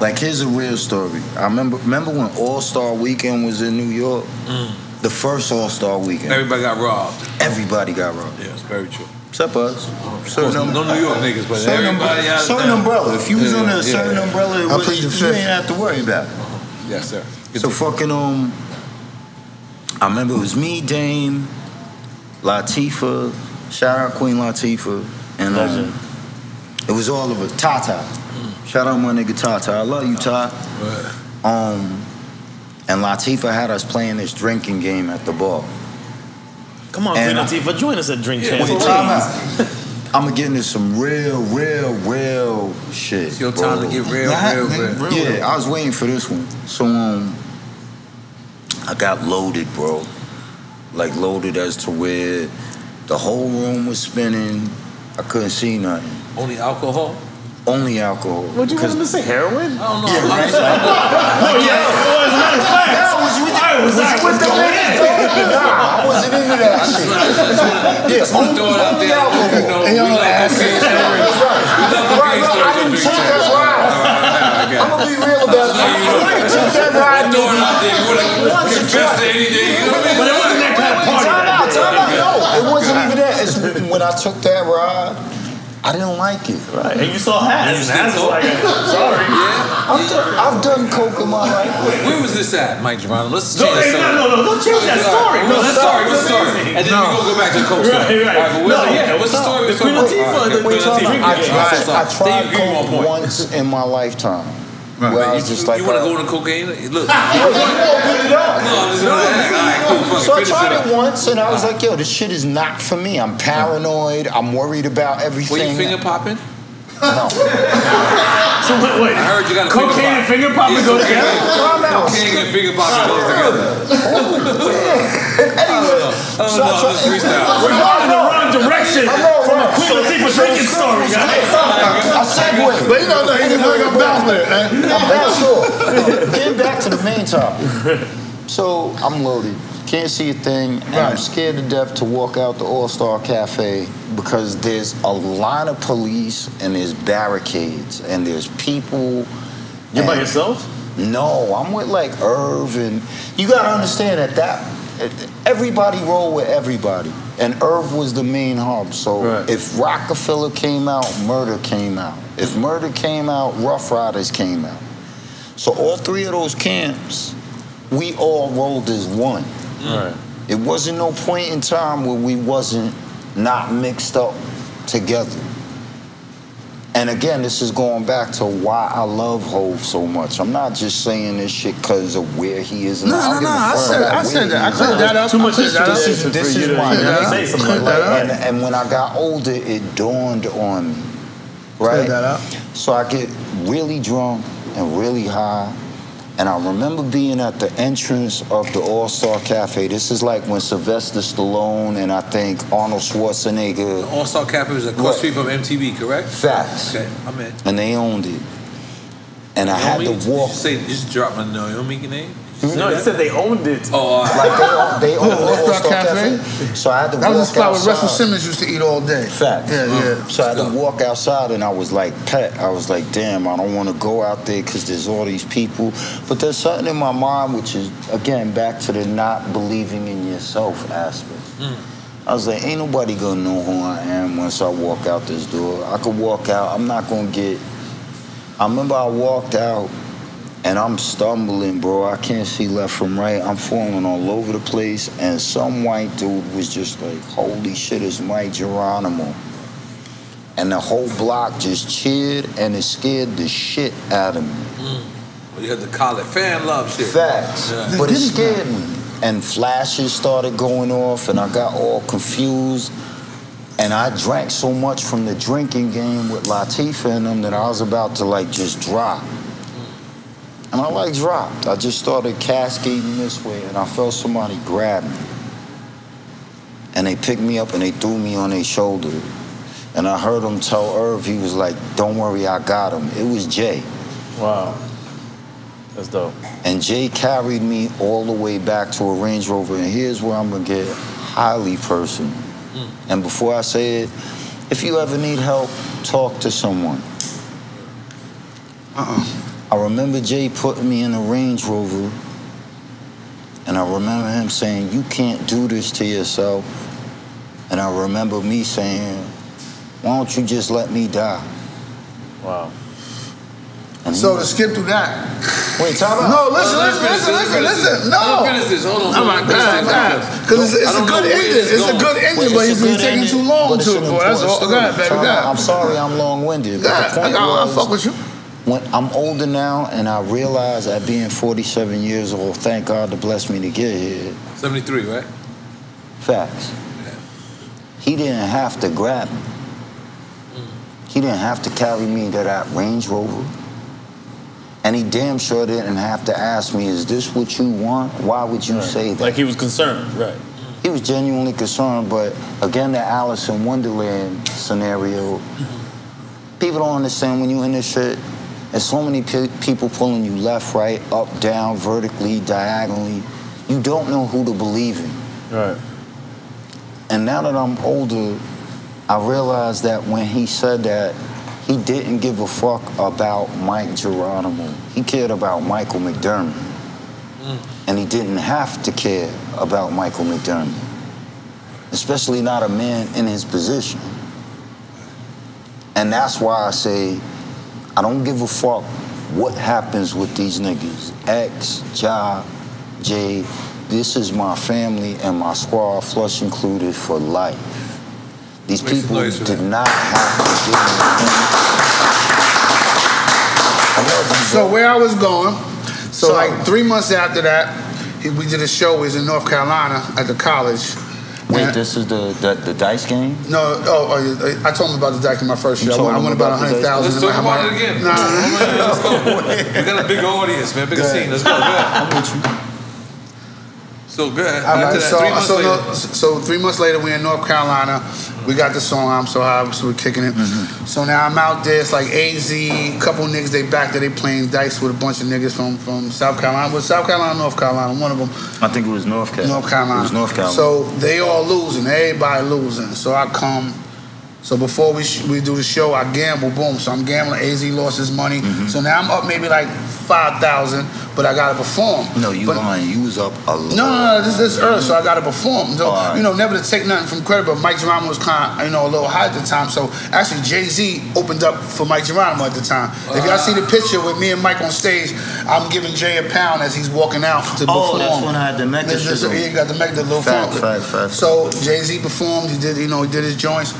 Like here's a real story. I remember remember when All Star Weekend was in New York. The first All Star Weekend, Everybody got robbed. everybody got robbed. Yeah, it's very true. Except us. Certain course, no um- New York niggas, but certain, everybody umbrella, certain there. umbrella. If you was Yeah, under a yeah, certain yeah. umbrella, it was, you fifth. ain't have to worry about. it. Yes, sir. So fucking um, I remember it was me, Dame, Latifah, shout out Queen Latifah, and um, it was all of us. Tata, shout out my nigga Tata. I love you, Tata. Um, and Latifah had us playing this drinking game at the bar. Come on, And Queen Latifah, join us at Drink Champs. Wait, time out. I'm gonna get into some real, real, real shit. It's your time bro. to get real, Nah, real, nigga, real. Yeah, I was waiting for this one. So um, I got loaded, bro. Like loaded as to where the whole room was spinning. I couldn't see nothing. Only alcohol? Only alcohol. Would you want him to say heroin? I don't know. Yeah, right. Oh, yeah. Well, as a matter of fact, I was like, what's going on? Nah, I wasn't into that shit. Yeah, only, Throw it out there. alcohol. You know, Hey, we yo, love ass. cocaine stories. We love cocaine right. I stories. didn't on take that ride. I'm gonna be real about it. I didn't take that ride. Throw it out there. You want to confess to anything. You know what I mean? When I took that ride, I didn't like it. Right, and you saw Haz. You And Haz was like, sorry. I've done, I've done coke in my life. Where was this at, Mic Geronimo? Let's No, change hey, no, no, no, don't change that story. No, No, that that story. story What's the was story? And then we gonna go back to the coke story. Right, right. All right, but No, yeah, what's the story? The What's Queen Latifah, the Queen Queen Latifah. Latifah. I tried, So stop. I Then tried you agree with my coke once in my lifetime. I was You, just like, you want to uh, go into cocaine? Look. Yo, you opened it up. No, I'm just gonna ask. All right, cool. So I tried it it once and I was like, yo, this shit is not for me. I'm paranoid. I'm worried about everything. Were you finger popping? No. So wait, wait. I heard you got a Cocaine finger and finger popping go cocaine- together? Calm. Cocaine and finger popping goes together. Anyway, I don't know. I'm just freestyle. We're going in the wrong direction from a. Queen So- Latifah drinking it's story, good. guys. I segue. But you know, no, he's Anyway, gonna bounce with it, man. I'm back sure. Getting back to the main topic. So I'm loaded. Can't see a thing, and I'm scared to death to walk out the All Star Cafe because there's a line of police and there's barricades and there's people. You're by yourself? No, I'm with like Irv, and you gotta understand that that everybody roll with everybody, and Irv was the main hub. So Right. if Rockefeller came out, Murder came out. If Murder came out, Rough Riders came out. So all three of those camps, we all rolled as one. Right. It wasn't no point in time where we wasn't not mixed up together. And again, this is going back to why I love Hove so much. I'm not just saying this shit because of where he is. No, no, no, I said- about I said that. I cleared that up. Too much cleared that history This is you to my even nigga. say something Cleared like that that. up. And, and when I got older, it dawned on me, right? That up. So I get really drunk and really high. And I remember being at the entrance of the All Star Cafe. This is like when Sylvester Stallone and I think Arnold Schwarzenegger, All Star Cafe was across the street from MTV, correct? facts, Okay, I'm in. and they owned it. And I had to walk. Just say, just drop my Naomi name. No, he said they owned it. Oh. Like they own, they own the All All Star Star Cafe? Cafe. So I had to That walk was the spot where outside. Russell Simmons used to eat all day. Fact. Yeah, yeah. Mm-hmm. So I had to walk outside and I was like, pet. I was like, damn, I don't want to go out there because there's all these people. But there's something in my mind which is, again, back to the not believing in yourself aspect. Mm. I was like, ain't nobody gonna know who I am once I walk out this door. I could walk out, I'm not gonna get. I remember I walked out and I'm stumbling, bro. I can't see left from right. I'm falling all over the place. And some white dude was just like, holy shit, it's Mic Geronimo. And the whole block just cheered and it scared the shit out of me. Well, you had to call it fan love shit. Facts. Yeah. But it scared me. And flashes started going off, and I got all confused. And I drank so much from the drinking game with Latifah and them that I was about to like just drop. And I like dropped. I just started cascading this way, and I felt somebody grab me. And they picked me up and they threw me on their shoulder. And I heard them tell Irv, he was like, Don't worry, I got him. It was Jay. Wow. That's dope. And Jay carried me all the way back to a Range Rover. And here's where I'm gonna get highly personal. Hmm. And before I say it, if you ever need help, talk to someone. Uh-uh. I remember Jay putting me in a Range Rover, and I remember him saying, You can't do this to yourself. And I remember me saying, Why don't you just let me die? Wow. And So to skip through that. Wait, time out. No, listen, Let me listen, listen, listen, let me finish listen. No. Finish this. Hold on, Oh my God, Because it's, I it's a good where ending. It's a good ending, but it's he's a been taking too long to it. That's all. Go ahead, baby. Time Go out. ahead. I'm sorry I'm long-winded. But God, the point I, I, I was, fuck with you. When I'm older now and I realize at being 47 years old, thank God to bless me to get here. 73, right? Facts. He didn't have to grab me. He didn't have to carry me to that Range Rover. And he damn sure didn't have to ask me, is this what you want? Why would you say that? Like he was concerned, right? He was genuinely concerned, but again, the Alice in Wonderland scenario, people don't understand when you in this shit. There's so many pe- people pulling you left, right, up, down, vertically, diagonally. You don't know who to believe in. Right. And now that I'm older, I realize that when he said that, he didn't give a fuck about Mic Geronimo. He cared about Michael McDermott. Mm. And he didn't have to care about Michael McDermott, especially not a man in his position. And that's why I say, I don't give a fuck what happens with these niggas. X, Ja, Jay, this is my family and my squad, flush included, for life. These Make people noise did not have to give me I So where I was going, so, So- like three months after that, we did a show. We was in North Carolina at the college. Wait, And- this is the, the the dice game? No, oh, oh, I told him about the dice in my first You show. I went about a about the hundred dice? thousand. Let's talk about it again. Nah, nah, Let's go. We got a big audience, man. Big scene. Let's go. Go. I'm with you. So good. After right, that, so, three months so, later. no, so three months later, we in North Carolina. We got the song "I'm So High," so we're kicking it. Mm-hmm. So now I'm out there. It's like AZ, couple niggas. They back there. They playing dice with a bunch of niggas from from South Carolina. Was South Carolina, North Carolina? One of them. I think it was North Carolina. North Carolina. It was North Carolina. So they all losing. Everybody losing. So I come. So before we sh- we do the show, I gamble. Boom. So I'm gambling. Az lost his money. Mm-hmm. So now I'm up maybe like five thousand, but I gotta perform. no, you But- lying. You was up a lot. no, no, no, this this earth, so I got to perform. So, All right. you know, never to take nothing from credit, but Mic Geronimo was kind of, you know, a little high at the time. So actually, Jay Z opened up for Mic Geronimo at the time. If y'all see the picture with me and Mike on stage, I'm giving Jay a pound as he's walking out to Oh, perform. that's when I had the Mecca This- this- shit. He got the Mecca, the little Fact, funk. fact, fact. So Jay Z performed. He did, you know, he did his joints.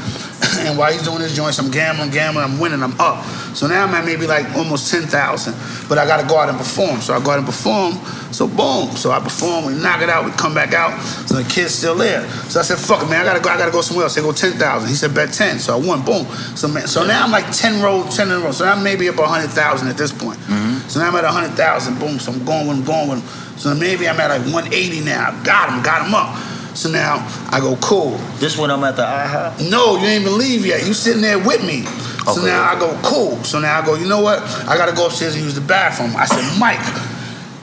And while he's doing his joints, I'm gambling, gambling, I'm winning, I'm up. So now I'm at maybe like almost 10,000. But I gotta go out and perform. So I go out and perform. So boom. So I perform, we knock it out, we come back out. So the kid's still there. So I said, fuck it, man, I gotta go, I gotta go somewhere else. They go 10,000. He said, bet 10. So I won, boom. So man, so now I'm like 10 rolls, 10 in a row. So I'm maybe up 100,000 at this point. Mm-hmm. So now I'm at 100,000, boom. So I'm going with him, going with him. So maybe I'm at like 180 now. Got him, got him up. So now I go, cool. This when I'm at the IHOP? No, you ain't even leave yet. You sitting there with me. So Okay. now I go, cool. So now I go, you know what? I gotta go upstairs and use the bathroom. I said, Mike,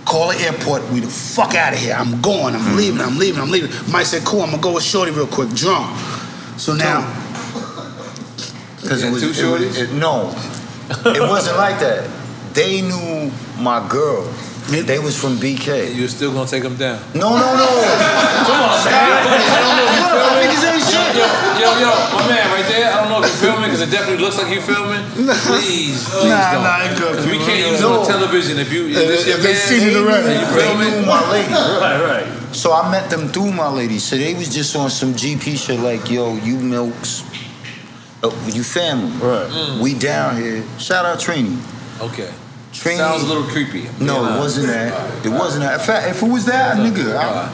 call the airport. We the fuck out of here. I'm going. I'm hmm. leaving. I'm leaving. I'm leaving. Mike said, cool. I'm gonna go with Shorty real quick. Drunk. So now, Because You it had was two it was- shorties? it- no, it wasn't like that. They knew my girl. They was from BK. You're still gonna take them down. No, no, no. Come on, man. Niggas ain't shit. Yo, yo, my man right there. I don't know if you're filming because it definitely looks like you're filming. Please, please Nah, don't. nah, it good. we can't use it No. on television if you. If, If- if they man, seen it already. you They filming. knew my lady. Right, right. So I met them through my lady. So they was just on some GP shit like, yo, you milks, uh, you family. Right. We down here. Shout out Trini. Okay. Trini. Sounds a little creepy. No, it wasn't that. It wasn't that. In fact, if it was that, nigga, I,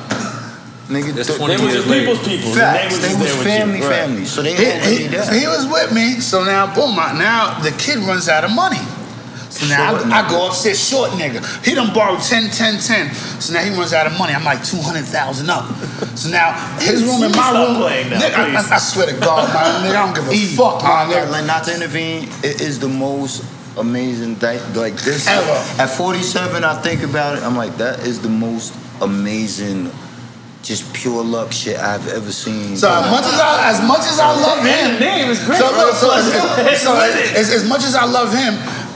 nigga, th- They was just people's people. Facts. was They was there you. family, Right. family. So they he, he, he was with me. So now, boom. Now the kid runs out of money. So now I, I nigga. go upstairs, short nigga. He done borrowed 10, 10, 10. So now he runs out of money. I'm like 200,000 up. So now his room and my room. playing now, nigga, I. I, I swear to God, my nigga, I don't give a fuck, my nigga. like not to intervene. It is the most amazing di- like this. Ever. At 47, I think about it. I'm like, that is the most amazing, just pure luck shit I've ever seen. So as much as I, as much as I love him, Name- name is great, So, bro. so, as, so as, as much as I love him,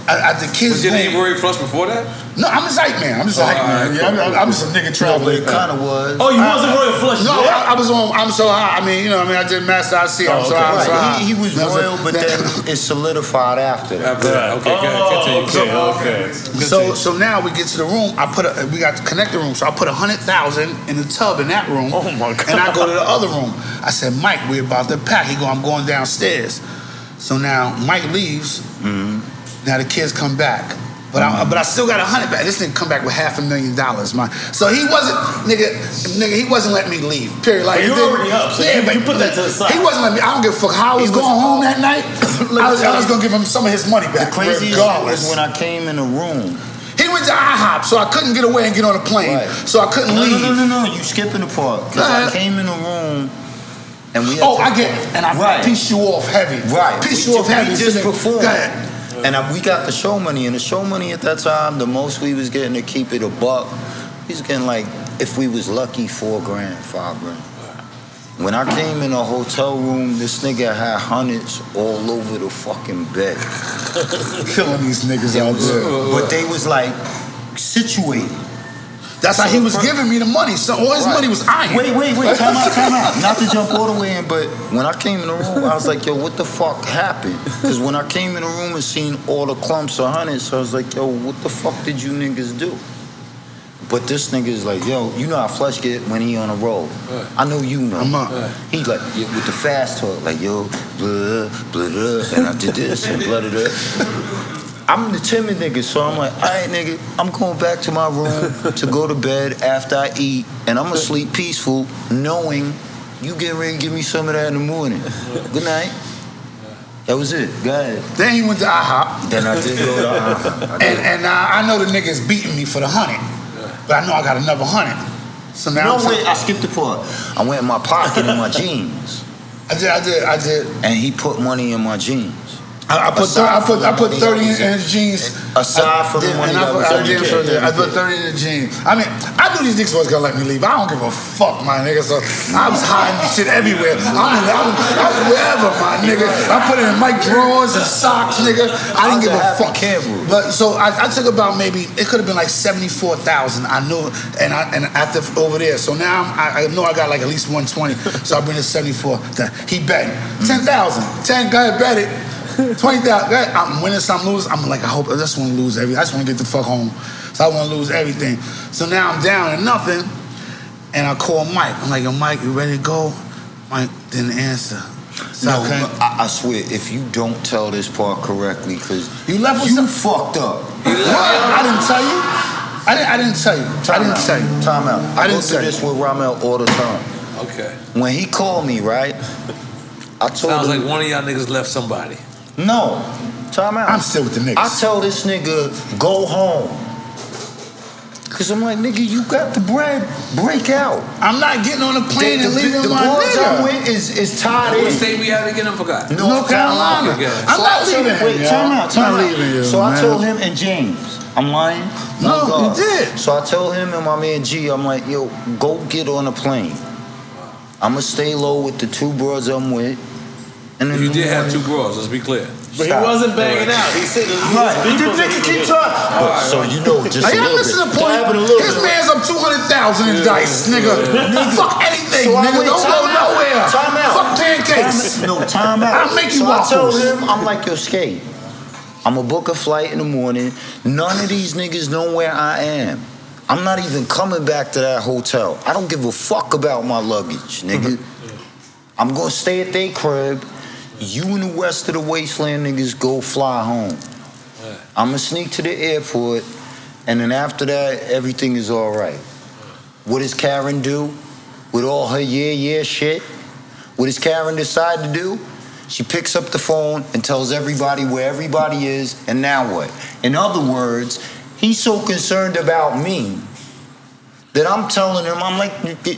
at, at the kids' Was your name room- Royal Flush before that? No, I'm just hype man. I'm just a hype man. alright, Yeah, I'm, cool, I'm just a nigga traveling. it kind of was. Oh, you wasn't Royal Flush No, yet? I, I was on. I'm so high. I mean, you know, I mean, I did Master IC. I'm Oh, so okay. high. I'm so high. He, he was You know what I'm royal, but then it solidified after that. After that. Okay. Oh, Continue. okay, okay. So so now we get to the room. I put a we got to connect the room. So I put a hundred thousand in the tub in that room. Oh, my God. And I go to the other room. I said, Mike, we're about to pack. He go, I'm going downstairs. So now Mike leaves. Mm-hmm. Now the kids come back. But I, but I still got a hundred back. This nigga come back with half a million dollars, man. So he wasn't, nigga, nigga, he wasn't letting me leave. Period. Like didn't- already up, so you- you put that to the side. He wasn't letting me. I don't give a fuck how I was, was- going home that night. I was, I was gonna give him some of his money back. The craziest was when I came in the room. He went to IHOP, so I couldn't get away and get on a plane. Right. So I couldn't No, leave. no, no, no, no. You skipping the part. Because I came in the room and we Oh, I get it. And I Right. piece you off heavy. Right. Piece We you off ju- heavy. We just performed. And I, we got the show money, and the show money at that time, the most we was getting to keep it a buck, we was getting like, if we was lucky, four grand, five grand. When I came in a hotel room, this nigga had hundreds all over the fucking bed. Killing these niggas out there. but they was like situated. That's how he was first- giving me the money. So all his Right. money was iron. Wait, wait, wait. Time out, time out. Not to jump all the way in, but when I came in the room, I was like, yo, what the fuck happened? Because when I came in the room and seen all the clumps of hundreds, I was like, yo, what the fuck did you niggas do? But this nigga is like, yo, you know how Flush get when he on a roll. I know you know. I'm up. He like yeah, with the fast talk, like yo, blah, blah, blah, and I did this and blah, blah, blah. I'm the timid nigga, so I'm like, all right, nigga, I'm going back to my room to go to bed after I eat, and I'm gonna sleep peaceful, knowing you getting ready to give me some of that in the morning. Good night. That was it. Go ahead. Then he went to IHOP. Then I did go to uh, I And, and uh, I know the nigga's beating me for the hundred. But I know I got another hundred. So now No, I'm wait, I skipped the part. I went in my pocket in my jeans, I did, I did, I did. and he put money in my jeans. I, I put, thir- I put, I put thirty in, his jeans. Aside from the did- money I put, I did for the- I put thirty in the jeans. I mean, I knew these niggas was gonna let me leave. I don't give a fuck, my nigga. So I was hiding shit everywhere. I'm, in, I'm, I'm wherever, my nigga. I put it in my drawers and socks, nigga. I didn't give a fuck. Campbell. But so I, I took about maybe it could have been like seventy four thousand. I knew, and I and after over there. So now I, I know I got like at least one twenty. So I bring it seventy four. He bet ten thousand. Ten, go ahead, bet it. Twenty thousand. I'm winning some, losing. I'm like I hope I just want to lose everything. I just want to get the fuck home. So I want to lose everything. So now I'm down to nothing, and I call Mike. I'm like, yo, Mike, you ready to go? Mike didn't answer. No, I, I swear, if you don't tell this part correctly, because you left with you some fucked up. What? I didn't tell you. I didn't. I didn't tell you. I didn't out. tell you. Time out. I, I didn't through say. this with Ramel all the time. Okay. When he called me, right? I told Sounds him, like one of y'all niggas left somebody. No. Time out. I'm still with the niggas. I tell this nigga, go home. Cause I'm like, nigga, you got the bread. Break out. I'm not getting on a plane the, and the, leaving the my boys nigga. I'm with is, is tied What in. state we had again? I forgot. North Carolina. Okay, I'm So not leaving him, Wait, yo. time out, I'm time not out. leaving you, So I man. told him and James, I'm lying. No, God. you did. So I told him and my man G, I'm like, yo, go get on a plane. I'ma stay low with the two bros I'm with. And then You did have two girls. Let's be clear. But he wasn't banging out. He said Right. his people. The nigga keep trying. But, so you know, just Are a y'all little missing bit. the point? Dabbing a little His bit. man's up 200,000 in dice, nigga. Fuck anything, So nigga. Don't go out. nowhere. Time out. Fuck pancakes. Time, no, time out. I'll make you so I told him, I'm like, your skate. I'm gonna book a flight in the morning. None of these niggas know where I am. I'm not even coming back to that hotel. I don't give a fuck about my luggage, nigga. I'm gonna stay at their crib. You and the rest of the wasteland niggas go fly home. I'm gonna sneak to the airport, and then after that, everything is all right. What does Karen do with all her yeah, yeah shit? What does Karen decide to do? She picks up the phone and tells everybody where everybody is, and now what? In other words, he's so concerned about me that I'm telling him, I'm like,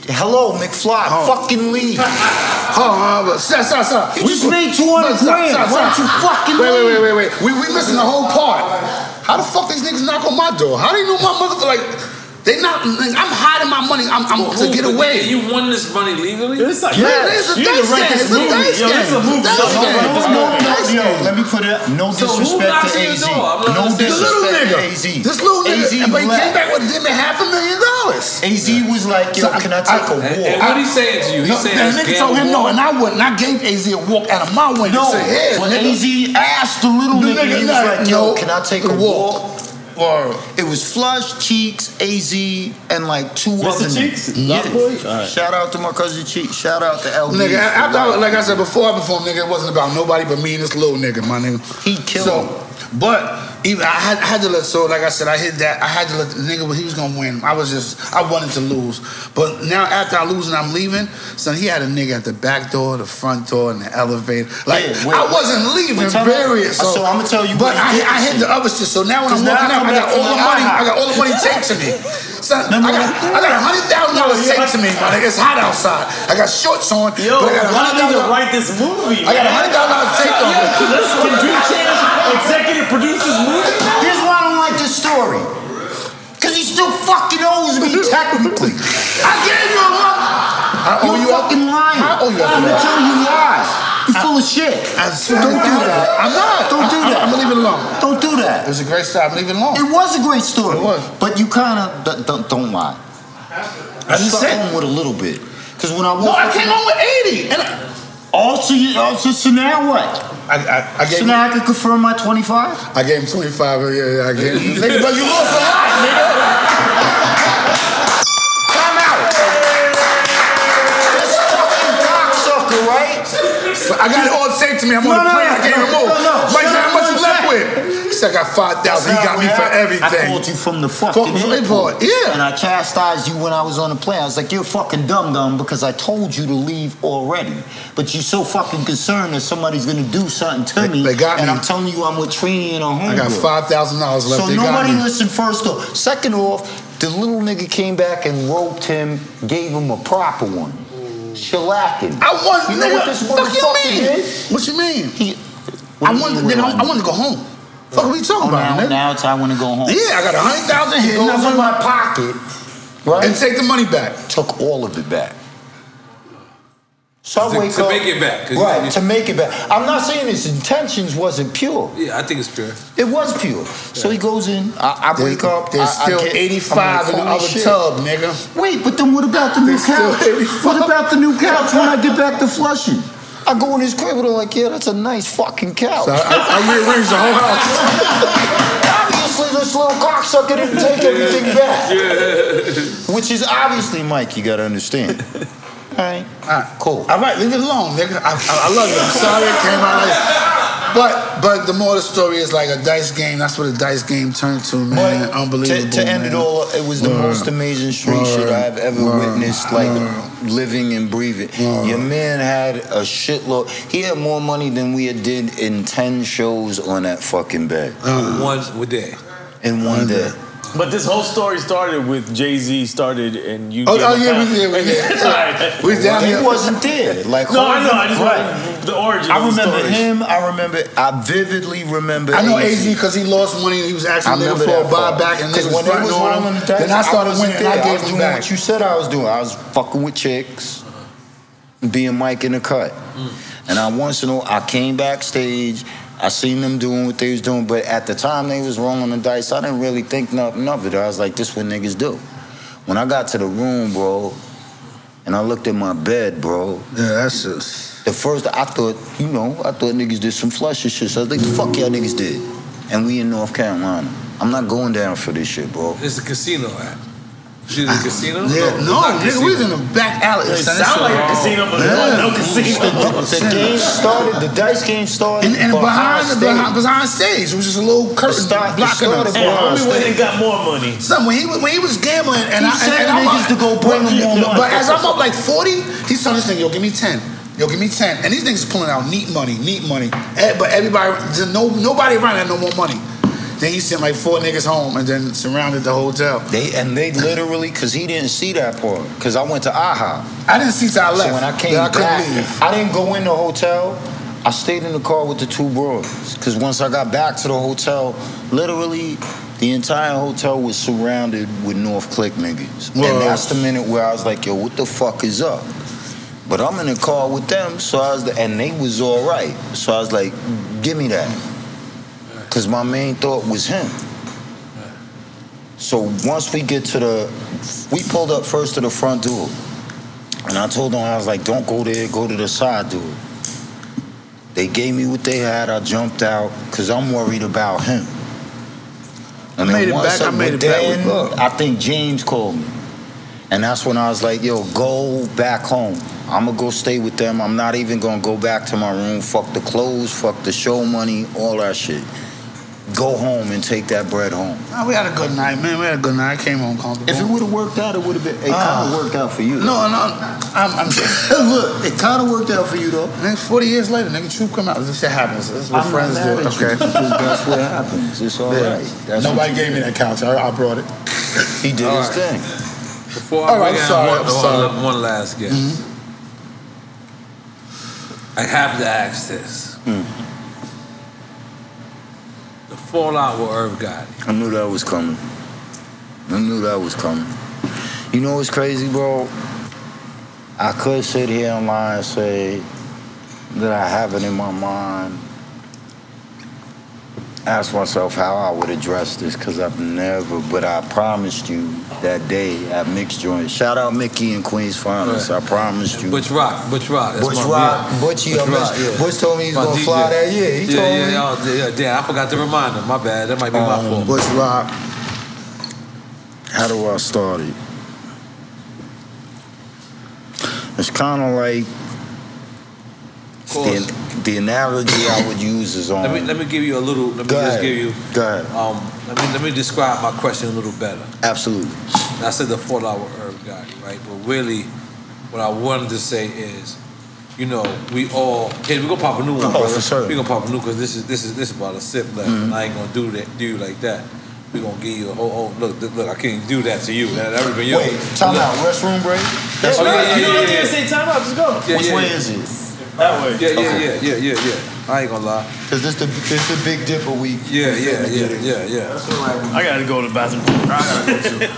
hello, McFly, fucking leave. On, uh, but stop, stop, stop. You just made 200 grand. Why don't you fucking wait, leave? wait, wait, wait, wait. We, we missing the whole part. How the fuck these niggas knock on my door? How they know my mother? Like, they not. Like, I'm hiding my money. I'm, I'm to get away. You won this money legally? It's like, Yeah, it's a you need to dice game. this It's a movie. dice Yo, this a game. movie. It's a Yo, dice game. this No, movie. no, dice Yo, let me put it. No disrespect knocks to AZ. door? I'm not No understanding. This little disrespect to AZ. This little nigga. AZ but he came back with give me half a million dollars. AZ was like, yo, So can I take a I- walk? And what he saying to you? He No, saying the nigga told him no, and I wouldn't. I gave AZ a walk out of my window. No, Said, when. AZ asked the little nigga, nigga he was like, yo, can I take a a walk? Walk. Or It was Flush, Cheeks, AZ, and like two Mr. other Cheeks? niggas. Lock Boy? All right. Shout out to my cousin Cheeks. Shout out to LB. Nigga, after, I- like I said before, I performed, nigga, it wasn't about nobody but me and this little nigga, my nigga. He killed so, him. But even I had, I had to let. So like I said, I hit that. I had to let the nigga. but He was gonna win. I was just. I wanted to lose. But now after I lose and I'm leaving, son, he had a nigga at the back door, the front door, and the elevator. Like Yeah, wait, I wasn't leaving. Wait, me- So, so I'ma tell you But I, I hit the other shit. So now when I'm walking out, I got all the money. I got all the money taped to me. Son, I got, I got a hundred thousand dollars yo, to me, my nigga. It's hot outside. I got shorts on. Yo, but I got a hundred need to write this movie. I got a hundred thousand dollars taped on me. Chance executive produce this movie? Here's why I don't like this story. Cause he still fucking owes me technically. I gave you a owe You're you fucking lying. I owe you. I'm gonna tell you lies. You're full of shit. Don't do that. I'm not. Don't do that. I'm gonna leave it alone. Don't do that. It was a great story. I'm leaving it alone. It was a great story. It was. But you kind of don't, don't lie. I just stuck said. with a little bit. Cause when I No, walked I came home with 80. Also, you, also, so now what? I, I, I gave So now I can confirm my 25? I gave him 25. Yeah, yeah, I gave him. nigga, but you lost a lot, nigga. Time out. This fucking cocksucker, right? I got it all taped to me. I'm on No, the no, plane. I can't no, remove. no, no. Mike how much you left with? I got 5,000. He got me for everything. I called you from the fucking Fuck, from airport. airport, yeah. And I chastised you when I was on the plane. I was like, you're fucking dumb dumb because I told you to leave already. But you're so fucking concerned that somebody's gonna do something to They- me. they got and me. I'm telling you I'm with Trini and a homegirl. I got $5,000 left. So they got nobody listened first off. Second off, the little nigga came back and roped him, gave him a proper one. Shellacking. I want, You know nigga, what this fuck you motherfucker mean? did? What you mean? He, I wanted, nigga, I wanted to go home. Fuck, what you talking Oh, about, now, nigga? now it's I want to go home. Yeah, I got a hundred thousand It here goes in my pocket, right? and take the money back. took all of it back. So I To- wake to up, make it back, right? to make it back. I'm not saying his intentions wasn't pure. Yeah, I think it's pure. It was pure. So he goes in. I, I wake up. There's I, I still get, 85 in the other shit." tub, nigga. Wait, but then what about the new There's still couch? What about the new couch when I get back to Flushing? I go in his crib and I'm like, yeah, that's a nice fucking couch. So I, I, I rearranged the whole house. obviously, this little cocksucker didn't take everything back. Which is obviously Mike, you gotta understand. All right. Alright, cool. All right, leave it alone, nigga. I, I, I love you. I'm sorry it came out like but but the more the story is like a dice game. That's what a dice game turned to, man. Unbelievable. To, to end man. it all, it was the Word. most amazing street shit I've ever Word. witnessed, like living and breathing. Your man had a shitload. He had more money than we had did in ten shows on that fucking bed. One with day. In one day. But this whole story started with Jay Z started and you. Oh, oh, yeah, we- yeah, we- yeah. We down He wasn't there. Like No, I know. I just right. the origin. I of remember story. him. I remember. I vividly remember. I know AZ. AZ because he lost money and he was actually asking niggas remember for a buyback and Because niggas when they was on rolling the Then I started wasn't winning and I there. gave was him doing back. what you said I was doing. I was fucking with chicks, being Mike in the cut, mm. and I once in a while I came backstage. I seen them doing what they was doing, but at the time they was rolling the dice, I didn't really think nothing of it. I was like, this what niggas do. When I got to the room, bro, and I looked at my bed, bro. Yeah, that's just. The first, I thought, you know, I thought niggas did some flushy shit. So I was like, the fuck y'all niggas did? And we in North Carolina. I'm not going down for this shit, bro. It's a casino at. She's in a casino? Yeah, no, not nigga, we was in the back alley. It son. sound like a casino, but Yeah. no casino. The game started, the dice game started. And, and behind, the, stage. behind, behind stage, it was just a little curtain start- it blocking started us. And behind homie went and got more money. Son, when he, was- when he was gambling, and He I, said and, and I'm niggas to go bring him more money. But as I'm up like 40, he's telling this nigga, yo, give me 10. Yo, give me 10. And these niggas pulling out neat money, neat money. Eh, But everybody, just no, nobody around had no more money. Then he sent like four niggas home and then surrounded the hotel. They and they literally, cause he didn't see that part. Cause I went to AHA. I didn't see till I left. So when I came I back, leave. I didn't go in the hotel. I stayed in the car with the two brothers. Cause once I got back to the hotel, literally the entire hotel was surrounded with North Click niggas. Word. And that's the minute where I was like, yo, what the fuck is up? But I'm in the car with them, so I was, the and they was all right. So I was like, give me that. Cause my main thought was him. So once we get to the, we pulled up first to the front door. And I told them, I was like, don't go there, go to the side door. They gave me what they had, I jumped out, because I'm worried about him. I made it back, I made it back then Buck. I think James called me. And that's when I was like, yo, go back home. I'm gonna go stay with them. I'm not even gonna go back to my room. Fuck the clothes, fuck the show money, all that shit. Go home and take that bread home. Nah, we had a good night, man. We had a good night. I came home comfortable. If it would have worked out, it would have been. It kind Ah. of worked out for you. No, no, I'm, I'm Look, it kind of worked out for you though. Nigga, 40 years later, nigga, truth come out. This shit happens. This is what I'm friends do. mad Okay. because that's what happens. It's all right. Yeah. That's Nobody what you gave me that couch. I, I brought it. He did All his right. thing. Before All I right, bring I'm sorry, one, I'm one- sorry. Mm-hmm. last guest, I have to ask this. Hmm. Fallout with Irv Gotti. I knew that was coming. I knew that was coming. You know what's crazy, bro? I could sit here and lie and say that I have it in my mind. Ask myself how I would address this, because I've never, but I promised you that day at Mixed Joint. Shout out Mickey and Queens Finest. I promised you. Butch Rock, Butch Rock. That's Butch my Rock, man. Butchie, I Rock, miss- Butch told me he was My gonna DJ. fly that year. He yeah, told yeah, me. Yeah, yeah, yeah, damn, I forgot to remind him. My bad. That might be my Um, fault. Butch Rock. How do I start it? It's kind of like course. the, the analogy I would use is on. Let me let me give you a little. Let me Go just ahead. give you. Go ahead. Um, let me let me describe my question a little better. Absolutely. And I said the four hour Irv Gotti, right? But really, what I wanted to say is, you know, we all. Hey, we gonna pop a new one, Oh, brother. for sure. We gonna pop a new one, because this is this is this is about a sip left, Mhm. and I ain't gonna do that do you like that. We gonna give you a whole. Oh, look, look, look, I can't do that to you. That, that would've been your- Wait, time Look. out. Restroom break? That's Yeah, oh, yeah, you yeah, don't yeah, have to say time out. Just go. Yeah, Which yeah, way yeah. is it? That way. Yeah, yeah, Okay. yeah, yeah, yeah, yeah. I ain't gonna lie. Because this the this the Big Dipper week. Yeah, yeah, yeah, yeah, yeah. I gotta go to the bathroom. I gotta go too.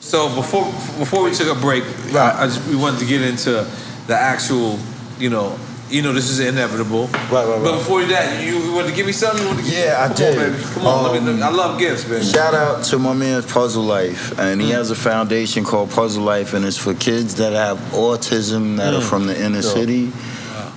So before before we took a break, I, I just, we wanted to get into the actual, you know, you know, this is inevitable. Right, right, right. But before that, you, you wanted to give me something. You wanted to give Yeah, I Come did. On, baby. Come on, let me, Um, I love gifts, baby. Shout out to my man's Puzzle Life, and he has a foundation called Puzzle Life, and it's for kids that have autism that are Mm. from the inner city.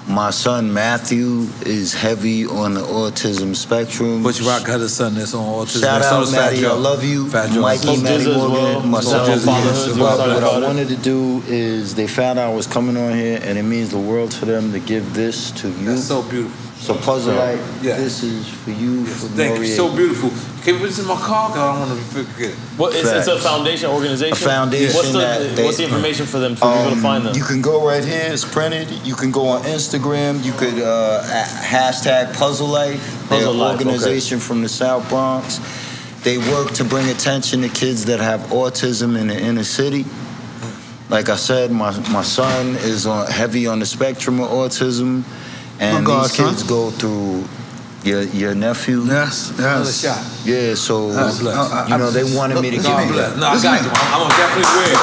My son Matthew is heavy on the autism spectrum. Butch Rock got a son that's on autism. Shout So out, does Fat Matty. I love you. Fat Joe. Mikey, Spoke Matty Jizza as Morgan, well. myself. Spoke Jizza. But Fatherhood. what I wanted to do is they found out I was coming on here, and it means the world to them to give this to you. That's so beautiful. So Puzzle Life, Yeah. this is for you. for Thank you. So beautiful. Can we put this in my car? Cause I don't want to forget it. What it's, it's a foundation organization. A foundation What's the that they- What's the information for them for people to Um, find them? You can go right here. It's printed. You can go on Instagram. You could uh, hashtag Puzzle Life. They're Puzzle an Life, okay. organization from the South Bronx. They work to bring attention to kids that have autism in the inner city. Like I said, my, my son is on heavy on the spectrum of autism, and Oh, God, these kids son. go through your your nephew. Yes, yes. shot. Yeah, so uh, you know they wanted me to give God you that. No, I got you. I'm, I'm gonna definitely wear it.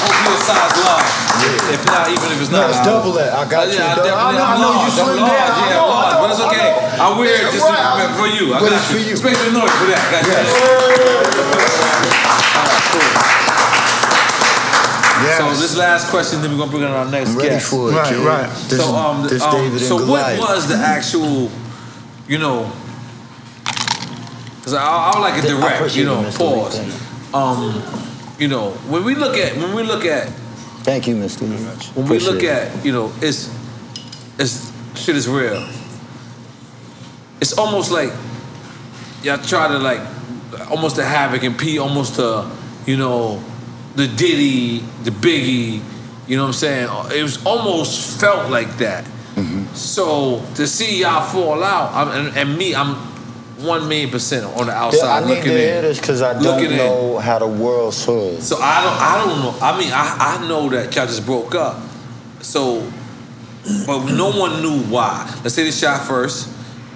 Hope you're a size large. If not, even if it's No, not. it's double that. I got Uh, you. Yeah, I definitely. I know- I know you large. I'm slim down. Yeah, large. I But it's know, I okay. I'll wear it just right. for you. I But got it's for you. Space and noise for that. Got you. Yes. So this last question, then we're gonna bring on our next I'm ready guest. for it, Right, kid. right. This, so um, this um, David so and what was the actual, you know? Because I, I would like a direct, you know. it, Pause. Lee. Um, you know, when we look at when we look at Thank you, Mr. When we look Appreciate it. at you know it's it's shit is real. It's almost like y'all try to like almost the havoc and P almost to you know the Diddy, the Biggie. You know what I'm saying? It was almost felt like that. Mm-hmm. So to see y'all fall out, I'm, and, and me, I'm one million percent on the Yeah, outside I need to looking hear in. this because I don't Looking in. know how the world saw it. So I don't, I don't know. I mean, I, I know that y'all just broke up. So, but no one knew why. Let's say the shot first.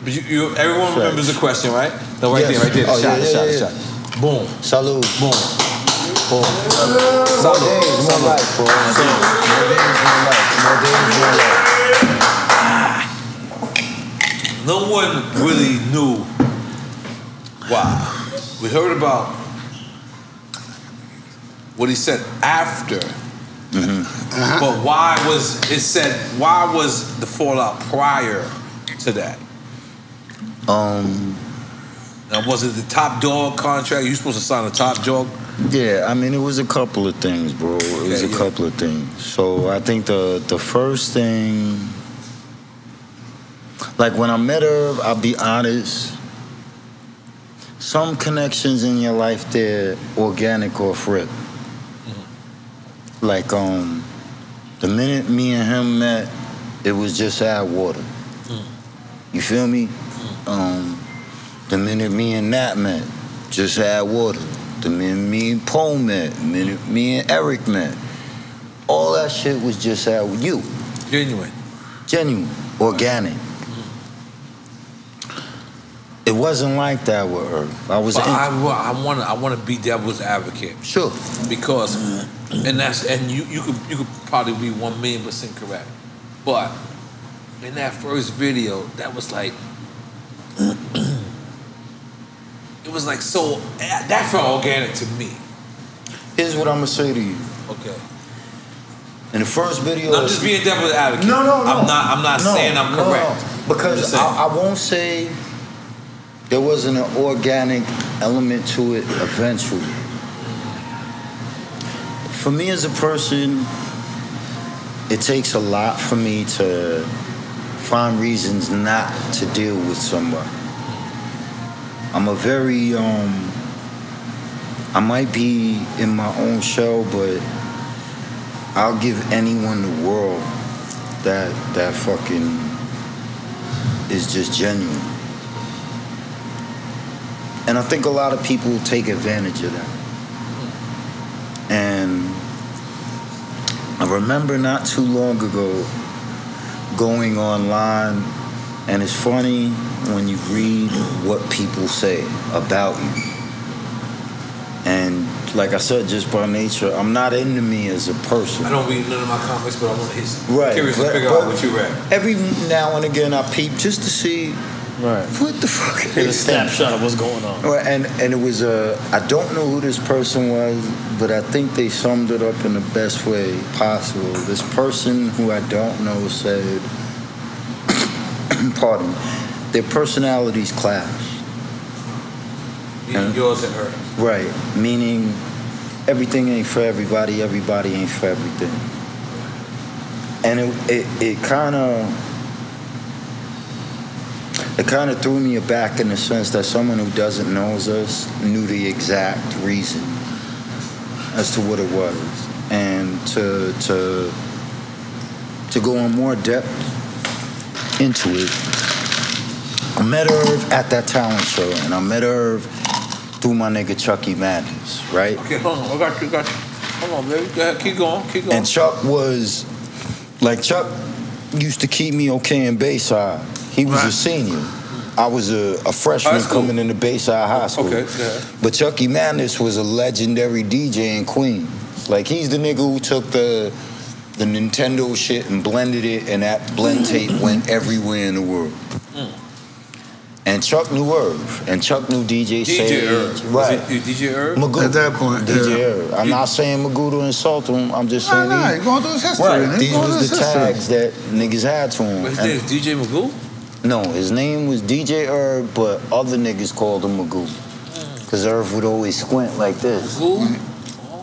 But you, you, everyone Facts. remembers the question, right? No, right Yes. there, right there. The Oh, shot, yeah, the shot, yeah, the shot. Boom, Salute. boom, boom. More days, more life, bro. More days, more life. More days, more life. No one really knew why. We heard about what he said after. But why was it said? Why was the fallout prior to that? Um, Now, was it the top dog contract? You supposed to sign a top dog? Yeah, I mean, it was a couple of things, bro. It was a yeah. couple of things. So I think the the first thing, like when I met her, I'll be honest. Some connections in your life, they're organic or rip. Like um, the minute me and him met, it was just add water. You feel me? Um, the minute me and Nat met, just add water. The minute me and Paul met, minute me and Eric met, all that shit was just with you. Genuine. Genuine, organic. It wasn't like that with her. I was But I, I want to I want to be devil's advocate sure. because, and that's and you you could you could probably be one million percent correct, but in that first video, that was like. Was like so. Eh, that felt organic to me. Here's what I'm gonna say to you. Okay. In the first video, I'm just being devil's advocate. No, no, no. I'm not. I'm not No, saying I'm no, no. correct. I'm Because. I, I won't say there wasn't an organic element to it eventually. For me as a person, it takes a lot for me to find reasons not to deal with somebody. I'm a very um I might be in my own shell, but I'll give anyone the world that that fucking is just genuine. And I think a lot of people take advantage of that. And I remember not too long ago going online, and it's funny when you read what people say about you. And like I said, just by nature, I'm not into me as a person. I don't read none of my comics, but I want to hear. Right, Curious but- to figure out what you read. Every now and again, I peep just to see Right. What the fuck Get a is that? snapshot of what's going on. Well, and and it was a. I don't know who this person was, but I think they summed it up in the best way possible. This person who I don't know said, pardon, me, their personalities clash. Yeah, Yours and hers. Right, meaning everything ain't for everybody, everybody ain't for everything. And it it, it kind of it kind of threw me aback in the sense that someone who doesn't knows us knew the exact reason as to what it was, and to to to go on more depth into it. I met Irv at that talent show, and I met Irv through my nigga Chucky Madness, right? Okay, hold on. I got you, got you. Hold on, baby. Go ahead. Keep going. Keep going. And Chuck was like Chuck used to keep me okay in Bayside. He was a senior. I was a, a freshman coming into Bayside High School. Okay, ahead. But Chucky Madness was a legendary DJ in Queens. Like he's the nigga who took the the Nintendo shit and blended it, and that blend tape went everywhere in the world. Mm. And Chuck knew Irv, and Chuck knew DJ, DJ Sage. Irv. Right. Was it, you DJ Irv? Magoo. At that point, DJ yeah. Irv. I'm not saying Magoo to insult him. I'm just saying Nah, nah, he- he going through his history, Right. man. These going was the history. tags that niggas had to him. But his And- name is DJ Magoo? no, his name was DJ Irv, but other niggas called him Magoo. Cause Irv would always squint like this. Magoo?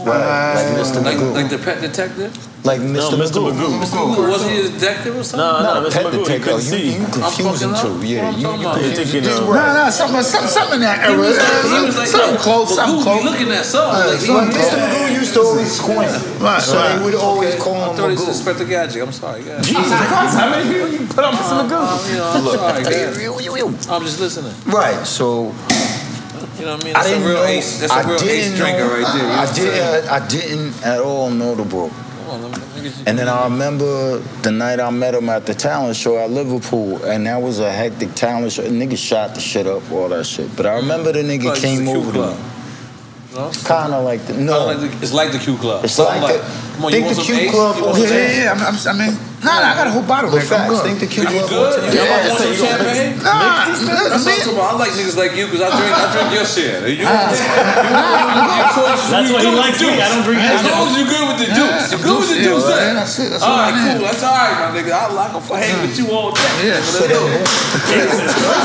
Right, like Mr. Like, Magoo. like the pet detective? Like Mr. Magoo. Mr. Magoo. Was he a detective or something? No, no, Nah, Mr. pet Magoo, detective. couldn't You, see. you confusing fucking two. Yeah, What you, you? You're confusing thinking two. of- Nah, nah, something, something, something in that He era. was like, he was like, something close, something Magoo, close. looking at something. Uh, like, he something Mr. Magoo used to always squint. Right, so right. they would always call I him thought he was Inspector Gadget. I'm sorry. Go ahead. Jesus Christ, how many people you put on Mr. Um, Magoo? I'm sorry. Go ahead. Yo, yo, yo. I'm just listening. Right, so You know what I mean? That's a didn't real know. ace. That's a I real didn't ace drinker know- right there. You I, I'm did. I didn't at all know the bro. Come on, let me, let me get you. And then I remember the night I met him at the talent show at Liverpool, and that was a hectic talent show. Niggas shot the shit up, all that shit. But I remember the nigga Like, came the Q over to me. No? Kind of like the no. Like the- it's like the Q Club. It's Something like like, the- come on, think you want the some Q ace? Club You want was some Yeah, yeah, yeah. I'm, I'm, I mean, nah, nah, I got a whole bottle. but facts, think the Q You Club. good? was- You want some champagne? Nah, That's what I'm talking about. I like niggas like you because I drink, I drink your shit. You, you, That's why he likes me. I don't drink As long as you good with the juice, you good with the Yeah, juice. right. eh? That's it. That's all all right, cool. That's all right, my nigga. I like to hang with you all day. Yeah. But let's.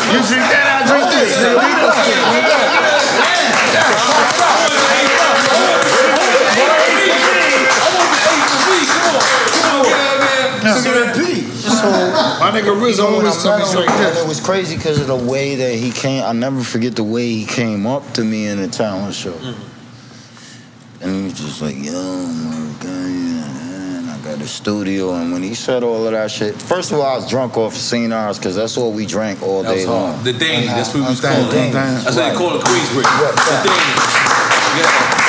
You drink that, I drink this. nigga. We good. We good. So My nigga Rizzo You know, always I told me met him, and this. It was crazy because of the way that he came. I never forget the way he came up to me in the talent show. Mm-hmm. And he was just like, yo, my guy, and I got a studio. And when he said all of that shit, first of all, I was drunk off of St. R's because that's all we drank all day was long. hard. The Danny, that's what we was I'm calling. I'm. That's what they call it Queensbridge. Right, The right. Danny. Yeah.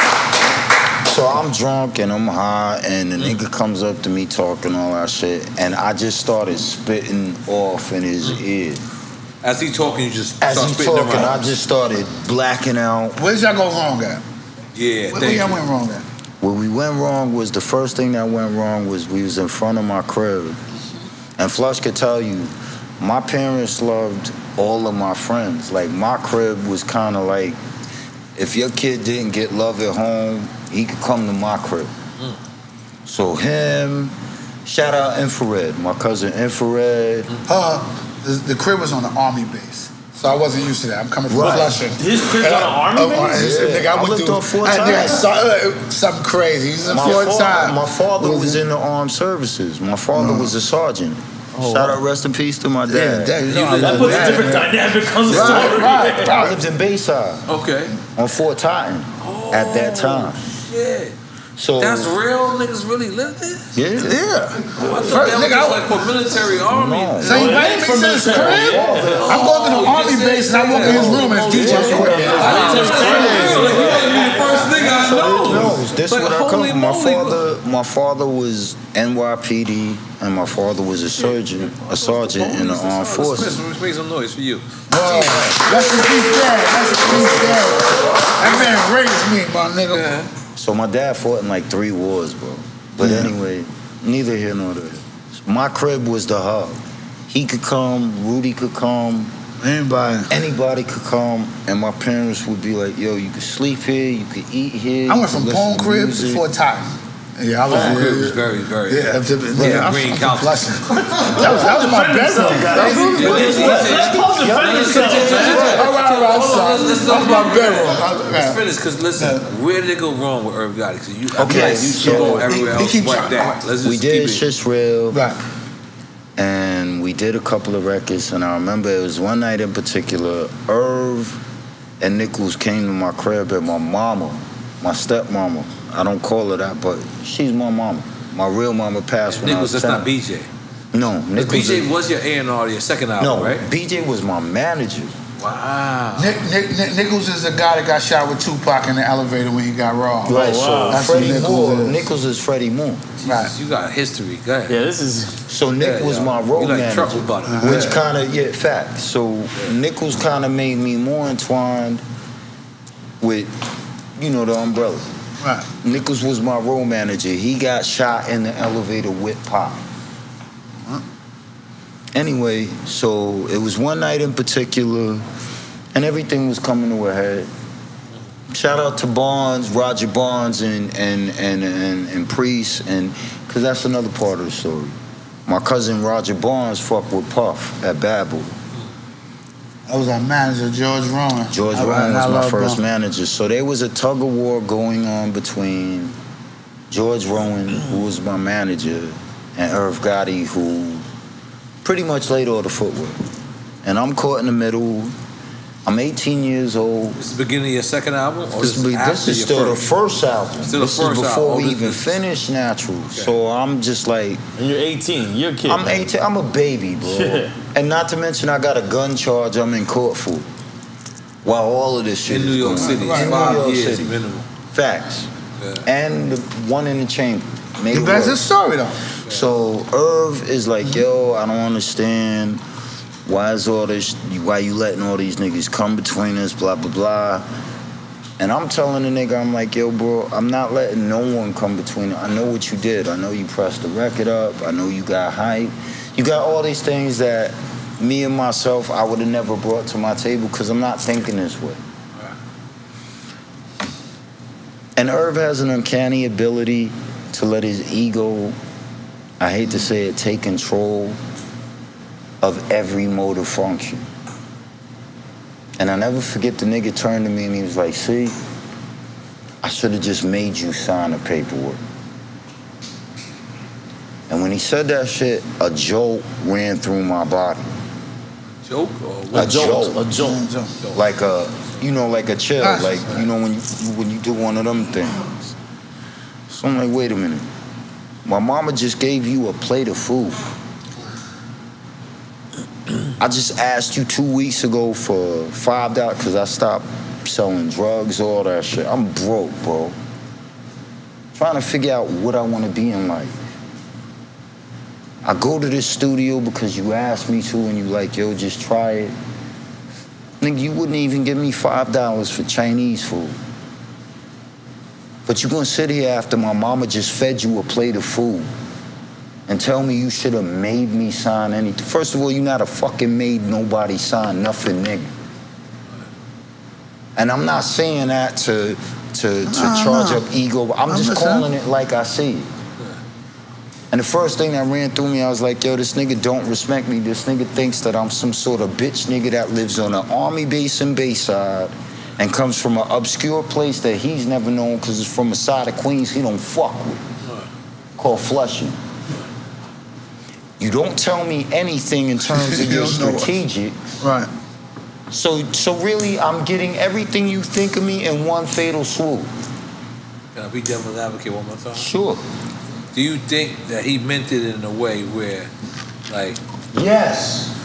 So I'm drunk and I'm high, and the nigga comes up to me talking all that shit, and I just started spitting off in his mm. ear. As he talking, you just As start he spitting them talking, I just started blacking out. Where did y'all go wrong at? Yeah, Where, where thank y'all went wrong at? Where we went wrong was the first thing that went wrong was we was in front of my crib. And Flush could tell you, my parents loved all of my friends. Like my crib was kind of like, if your kid didn't get love at home, he could come to my crib. So him, shout out Infrared, my cousin Infrared. Uh, the, the crib was on the army base. So I wasn't used to that. I'm coming from Right. Flushing. His crib's on I- an army uh, uh, base? Yeah. nigga, I, I went lived through on Fort I- nigga, I Todd. uh, something crazy. He's in My, Fort fa- Todd. my father was in the armed services. My father was a sergeant. Shout out, rest in peace to my Yeah, dad. that, you know, I That puts a different man. dynamic on the Right, story. right, I lived in Bayside Okay. on Fort Totten at that time. Shit. So That's real? Niggas really live there? yeah, Yeah. I thought First, that was nigga, just like for military army. No. So you No, it invited ain't me from to his the crib? Oh, military. Oh, I'm going to the Oh, army you base and I walk in his room and it's DJ Oh, crib. I didn't understand that. The first nigga I know. No, this Like, what I come holy from. My father, my father was NYPD, and my father was a surgeon, a sergeant in the armed forces. Let's make some noise for you. Whoa. Rest in peace, dad. Rest in peace, dad. That man raised me, my nigga. So my dad fought in like three wars, bro. But anyway, neither here nor there. My crib was the hub. He could come, Rudy could come, Anybody. Anybody could come, and my parents would be like, "Yo, you could sleep here, you could eat here." I went from listen Pone to Cribs to music." Fort Ty. Yeah, I was. Pone yeah, Crib was very, very- Yeah, if the- Yeah, yeah, green from couch. That was that was my bedroom. That was- my about bedroom. Let's finish, because listen, where did it go wrong with Irv Gotti? Because you, Okay, you so- everywhere He- he else keep but trying. that. Let's just we did it. Shit's Real, Right. and we did a couple of records, and I remember it was one night in particular, Irv and Nichols came to my crib, and my mama, my stepmama, I don't call her that, but she's my mama. My real mama passed when Nichols, I was that's not BJ. No, Nichols. BJ is- was your A&R, your second album, no, right? BJ was my manager. Wow. Nick, Nick, Nick, Nichols is the guy that got shot with Tupac in the elevator when he got robbed. Right, oh, so That's who Freddie Nichols Moore, is. Nichols is Freddie Moore. Right. You got history. Go ahead. Yeah, this is. So Nick Yeah, was yeah. my You like manager, trouble butter. Uh-huh. which kind of yeah, fact. So Nichols kind of made me more entwined with, you know, the umbrella. Right. Nichols was my road manager. He got shot in the elevator with Pop. Anyway, so it was one night in particular, and everything was coming to a head. Shout out to Barnes, Roger Barnes, and and and and, and Priest, and because that's another part of the story. My cousin Roger Barnes fucked with Puff at Babel. That was our manager, George Rowan. George I- Rowan was my first Rowan. manager. So there was a tug of war going on between George Rowan, who was my manager, and Irv Gotti, who pretty much laid all the footwork. And I'm caught in the middle. I'm 18 years old. This is the beginning of your second album? Or This, this, be, this is your still first? the first album. Still the this first is before album. we even this- finished Natural. So I'm just like, And you're 18. You're a kid. I'm man. 18. I'm a baby, bro. Yeah. And not to mention, I got a gun charge I'm in court for. While all of this shit In is New York going City. on. In New York City. minimum. Facts. Yeah. And the one in the chamber. Made it That's work. his story, though. So Irv is like, yo, I don't understand. Why is all this? Why you letting all these niggas come between us? Blah blah blah. And I'm telling the nigga, I'm like, yo, bro, I'm not letting no one come between. I know what you did. I know you pressed the record up. I know you got hype. You got all these things that me and myself I would have never brought to my table because I'm not thinking this way. And Irv has an uncanny ability to let his ego, I hate to say it, take control of every motor function. And I never forget the nigga turned to me and he was like, see, I should have just made you sign the paperwork. And when he said that shit, a jolt ran through my body. Joke or A what? jolt. A jolt. Like a, you know, like a chill. Like, you know, when you, when you do one of them things. So I'm like, wait a minute. My mama just gave you a plate of food. I just asked you two weeks ago for five dollars because I stopped selling drugs, all that shit. I'm broke, bro. Trying to figure out what I want to be in life. I go to this studio because you asked me to, and you like, yo, just try it. Nigga, you wouldn't even give me five dollars for Chinese food. But you gonna sit here after my mama just fed you a plate of food and tell me you should have made me sign anything. First of all, you not a fucking made nobody sign nothing, nigga. And I'm not saying that to to, to No, charge no. up ego. I'm I'm just listening. calling it like I see it. And the first thing that ran through me, I was like, yo, this nigga don't respect me. This nigga thinks that I'm some sort of bitch nigga that lives on an army base in Bayside and comes from an obscure place that he's never known because it's from a side of Queens he don't fuck with, called Flushing. You don't tell me anything in terms of your don't know us. strategic. Right. So, so really, I'm getting everything you think of me in one fatal swoop. Can I be devil's advocate one more time? Sure. Do you think that he meant it in a way where, like, Yes.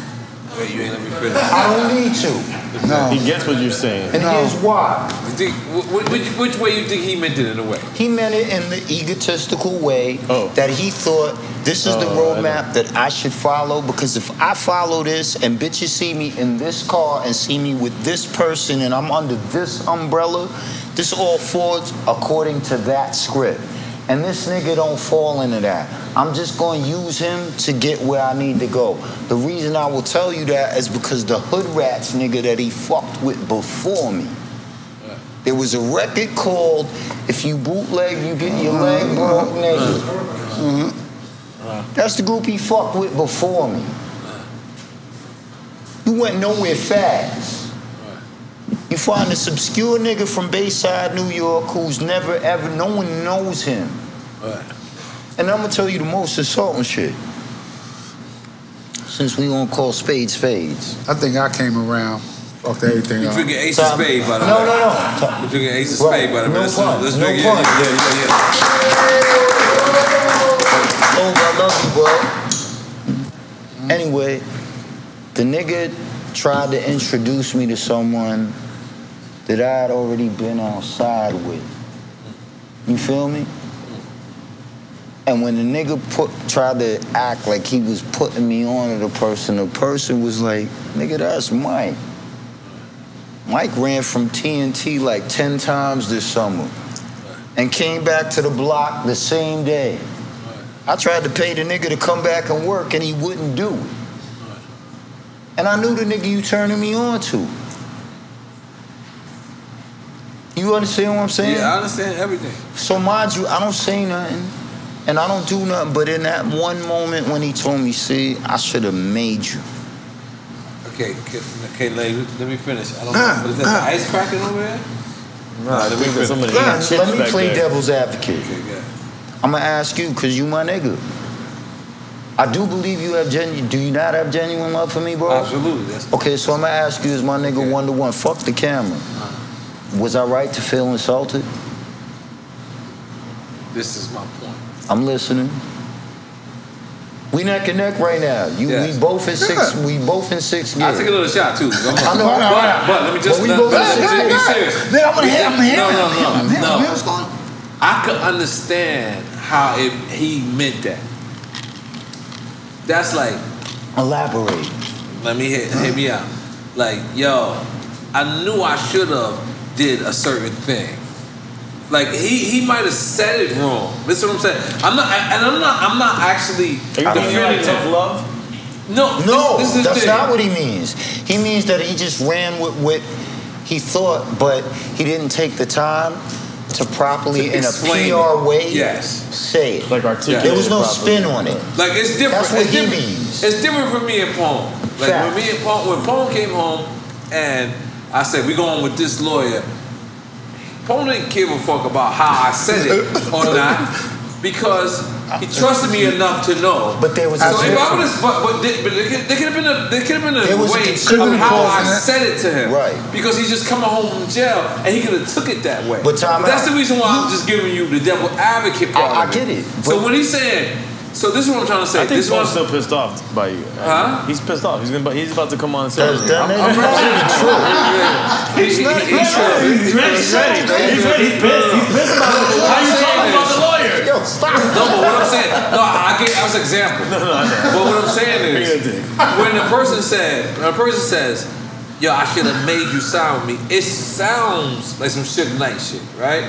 wait, you ain't let me finish? I don't need to. No. He gets what you're saying. And here's why. You think, wh- wh- which, which way you think he meant it in a way? He meant it in the egotistical way Oh. that he thought this is the Oh, I roadmap that I should follow because if I follow this and bitches see me in this car and see me with this person and I'm under this umbrella, this all falls according to that script. And this nigga don't fall into that. I'm just going to use him to get where I need to go. The reason I will tell you that is because the hood rats nigga that he fucked with before me. There was a record called "If You Bootleg, You Get Your Leg Broke, Nigga." Mhm. That's the group he fucked with before me. You went nowhere fast. You find this obscure nigga from Bayside, New York, who's never ever, no one knows him. And I'm gonna tell you the most insulting shit. Since we gonna call spades spades. I think I came around. Fucked everything You up. drinking Ace of Tom- Spade, by the no, way. no, no. You drinking Ace of Right. Spade, by the way. No Let's, pun. let's No drink it. pun. Yeah, yeah, yeah. Oh, I love you, bro. Anyway, the nigga tried to introduce me to someone that I had already been outside with. You feel me? And when the nigga put tried to act like he was putting me on to the person, the person was like, nigga, that's Mike. Mike ran from TNT like 10 times this summer and came back to the block the same day. I tried to pay the nigga to come back and work and he wouldn't do it. And I knew the nigga you turning me on to. You understand what I'm saying? Yeah, I understand everything. So mind you, I don't say nothing and I don't do nothing, but in that one moment when he told me, see, I should have made you. Okay, okay, okay let, let me finish. I don't Nah, know. Is that? nah. The ice cracking over there? Nah, I think there's somebody Let, eating chips let me back play there. devil's advocate. I'm gonna ask you, cause you my nigga. I do believe you have genuine. Do you not have genuine love for me, bro? Absolutely. That's Okay, so I'm gonna ask you, is my nigga one to one. Fuck the camera. Uh-huh. Was I right to feel insulted? this is my point. I'm listening. We not connect right now. You, Yes. we both in six. Yeah. We both in six years. I'll gears. take another shot too. I'm I know, I but, I know. but let me just But we let, both- let, let, ahead, me be serious. Man, I'm gonna hear- I'm gonna hear no, no, no, no. Going I could understand how it, he meant that. That's like elaborate. Let me hit, hit me out. Like, yo, I knew I should have did a certain thing. Like he he might have said it wrong. This is what I'm saying. I'm not, and I'm not. I'm not actually Are you thinking like defending tough love? No, No, this, this is that's thing. not what he means. He means that he just ran with what he thought, but he didn't take the time to properly, To in a explain PR it. way, Yes. say it. Like articulate There was no properly. spin on it. Like it's different. That's what it's he different. means. It's different for me and Pone. Like Facts. when me and Pone, when Pone came home, and I said we going with this lawyer. Pone didn't give a fuck about how I said it or not because he trusted me enough to know. But there was so a if I would have, but, but, there, but there, could, there could have been a there could have been a way of how I said it to him. Right. Because he's just coming home from jail and he could have took it that way. But time that's out. the reason why I'm just giving you the devil advocate part. I- I get it, So when he's saying, so this is what I'm trying to say. I think this is Paul's still pissed off by you. Huh? He's pissed off. He's gonna. He's about to come on and say. That's- that- I'm that's ready. He's, he, he, he's true. He's ready. He's ready. He's ready. He's pissed. He's pissed about it. How you talking about the lawyer? Yo, stop. No, but what I'm saying, no, I get as an example. No, no, I know. But what I'm saying is, when the person said, when a person says, "Yo, I should have made you sign with me," it sounds like some Suge Knight shit, right?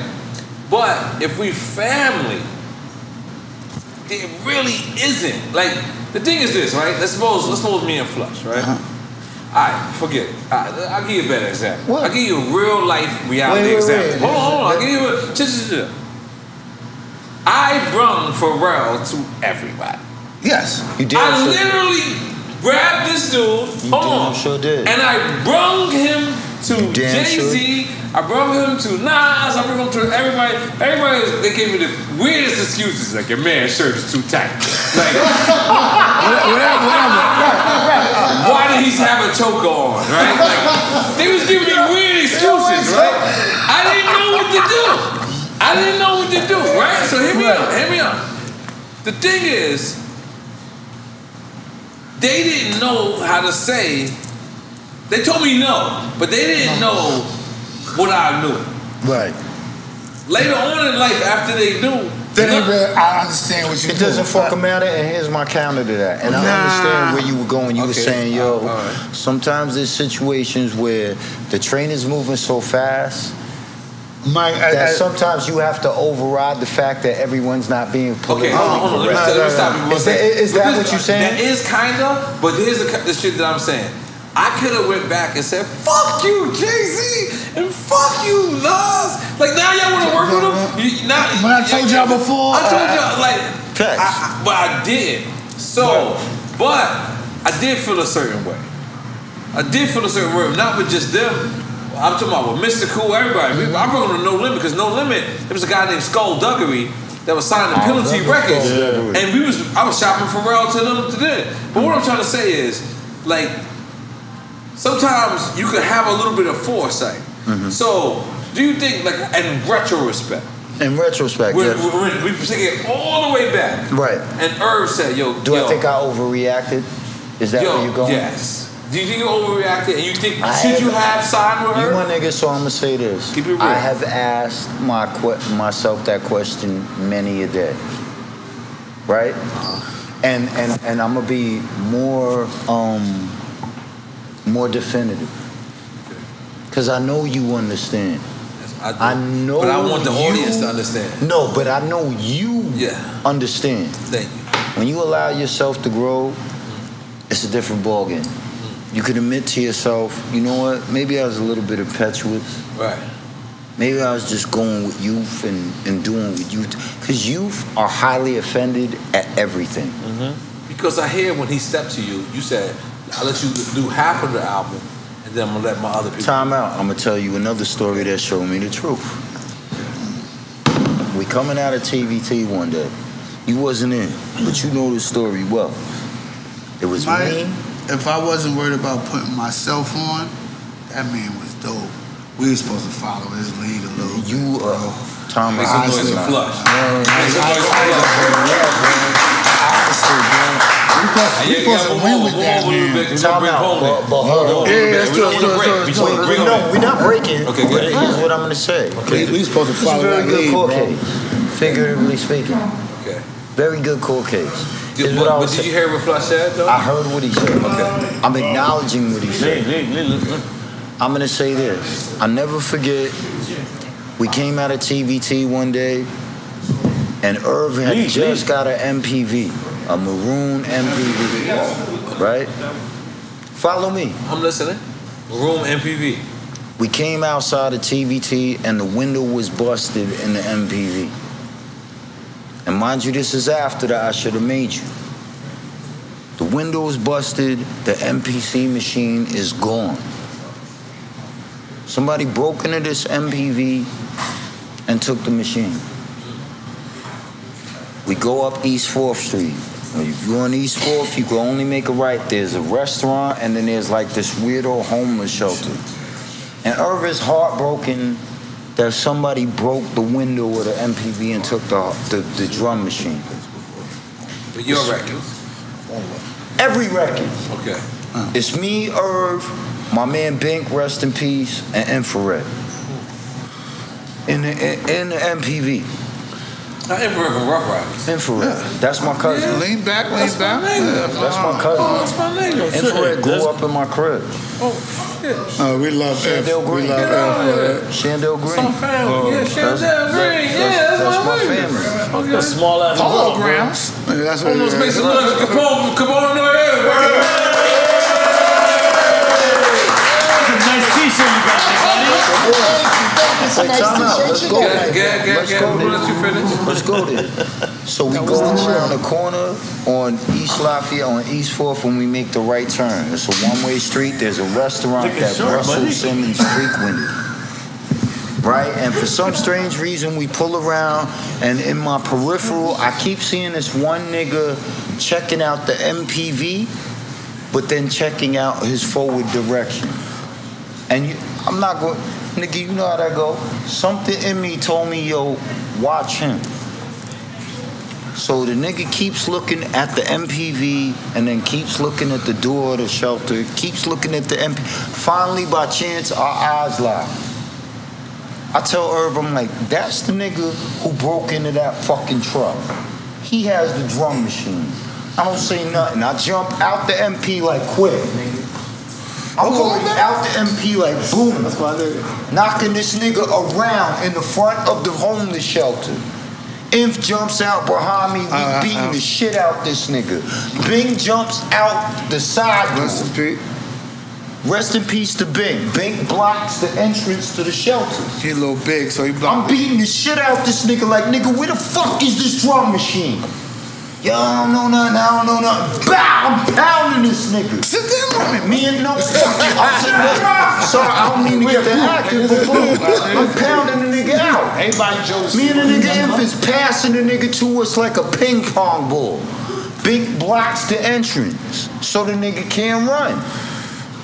But if we family, it really isn't. Like the thing is this, right? Let's suppose, let's suppose me and Flush, right? Uh-huh. All right, forget it. All right, I'll give you a better example. What? I'll give you a real life reality Wait, wait, example. wait. Hold on, hold on. I'll give you a. Chill, chill, chill. I brung Pharrell to everybody. Yes. You did. I sure. literally grabbed this dude. You hold damn on. sure did. And I brung him to Jay Z. I brought him to Nas. I brought him to everybody. Everybody, was- they gave me the weirdest excuses. Like your man's shirt is too tight. Like why did he have a choker on? Right? Like they was giving me weird excuses. Right? I didn't know what to do. I didn't know what to do. Right? So hear me out. Hear me out. The thing is, they didn't know how to say. They told me no, but they didn't know what I knew. Right. Later on in life, after they knew, Then they real, I understand what you It doesn't fucking matter, and here's my counter to that. And I understand where you were going. You were saying, yo, All right. sometimes there's situations where the train is moving so fast, Mike, I- that I- sometimes you have to override the fact that everyone's not being Okay, politically hold on, hold on. Let me, correct. tell- let me stop you. Is that- that what you're saying? That is kind of, but here's the, the shit that I'm saying. I could have went back and said, "Fuck you, Jay Z, and fuck you, Nas." Like now y'all want to work with him. You, now, But I told y'all before, I told uh, y'all like, Facts. I, I, but I did. So, but I did feel a certain way. I did feel a certain way, not with just them. I'm talking about with Cool, everybody. We- I'm working on No Limit because No Limit, there was a guy named Skull Duggery that was signed to Penalty Records, Skull Duggery. and we was I was shopping Pharrell to them today. But what I'm trying to say is, like, sometimes you could have a little bit of foresight. Mm-hmm. So, do you think, like, in retrospect, In retrospect, we're, yes. we're, we take it all the way back, right. and Irv said, "Yo, Do yo, I think I overreacted? Is that yo, where you're going? yes." Do you think you overreacted, and you think I should you have- have signed with You her? my nigga, so I'm gonna say this. Keep it real. I have asked my que- myself that question many a day. Right? And and and I'm gonna be more um more definitive. Cause I know you understand. I. I know but I want the you- audience to understand. No, but I know you Yeah. understand. Thank you. When you allow yourself to grow, it's a different ballgame. You can admit to yourself, you know what, maybe I was a little bit impetuous. Right. Maybe I was just going with youth and, and doing with youth. Because youth are highly offended at everything. Because I hear when he stepped to you, you said, "I'll let you do half of the album, and then I'm gonna let my other people." Time out. I'm going to tell you another story that showed me the truth. We coming out of TVT one day. You wasn't in, but you know the story well. It was Mike, me. if I wasn't worried about putting myself on, that man was dope. We were supposed to follow his lead a little bit. You, uh, time Make out. some noise and flush. Word. Make some noise and I- flush. Honestly, man. We supposed, Hey, we yeah, supposed yeah, to move win over, with move that over a little man. bit. We're gonna bring out, but, in. but hold on. Yeah, We let's don't do it, want to let's do it, break. We let's to do No, we're not breaking. Okay, but good. here's what I'm going to say. We, we supposed to This is a follow very that good lead, court bro. case, figuratively speaking. Okay. Very good court case. Did, Here's what I but was did you hear what Flush said though? I heard what he said. Okay. I'm acknowledging what he said. I'm gonna say this. I never forget. We came out of TVT one day, and Irv had Lee, just Lee. got an MPV, a maroon MPV, right? Follow me. I'm listening. Room MPV. We came outside of TVT, and the window was busted in the MPV. And mind you, this is after that I should have made you. The window is busted, the MPC machine is gone. Somebody broke into this MPV and took the machine. We go up East 4th Street. If you're on East 4th, you can only make a right. There's a restaurant, and then there's like this weirdo homeless shelter. And Irv is heartbroken that somebody broke the window of the MPV and took the, the, the drum machine. But your records. Every record. Okay. Uh. It's me, Irv, my man Bink, rest in peace, and Infrared. In the, in, in the MPV. Not Infrared from Ruff Ryders. Infrared. That's my cousin. Lean back, lean That's my back. nigga. That's my Oh, cousin. that's my nigga. Infrared grew up in my crib. Oh, yeah. Oh, we love F. Chandel We Green. love F. Chandel Green. Some family. yeah, That's- Chantel Green. Yeah, that's- that's, that's my my family. Okay. Small ass. Holograms. Yeah, That's what Almost is. make some noise. Come on, come on, no air. There, buddy. Hey, time out. Let's go. Let's get. go We'll let you there. finish. Let's go there. So we go around the corner on East Lafayette, on East 4th, when we make the right turn. It's a one-way street. There's a restaurant Take that short, Russell buddy. Simmons frequented. Right? And for some strange reason, we pull around, and in my peripheral, I keep seeing this one nigga checking out the MPV, but then checking out his forward direction. And you, I'm not going, nigga, you know how that go. Something in me told me, yo, watch him. So the nigga keeps looking at the MPV and then keeps looking at the door of the shelter, keeps looking at the MP. Finally, by chance, our eyes lock. I tell Irv, I'm like, that's the nigga who broke into that fucking truck. He has the drum machine. I don't say nothing. I jump out the MP like quick, nigga. I'm going out the MP like boom. That's why Knocking this nigga around in the front of the homeless shelter. Inf jumps out behind me, we Uh, beating uh. the shit out this nigga. Bing jumps out the side door. Rest in peace. Rest in peace to Bing. Bing blocks the entrance to the shelter. He a little big, so he I'm beating the shit out this nigga like, nigga, where the fuck is this drum machine? Yo, I don't know nothing, I don't know nothing. Bow, I'm pounding this nigga. Sit down on me. Me and no I'm sitting there. Sorry, I don't mean to get the acting, but I'm pounding the nigga out. Everybody Joe Me and the nigga Inf is passing the nigga to us like a ping pong ball. Big blocks the entrance so the nigga can't run.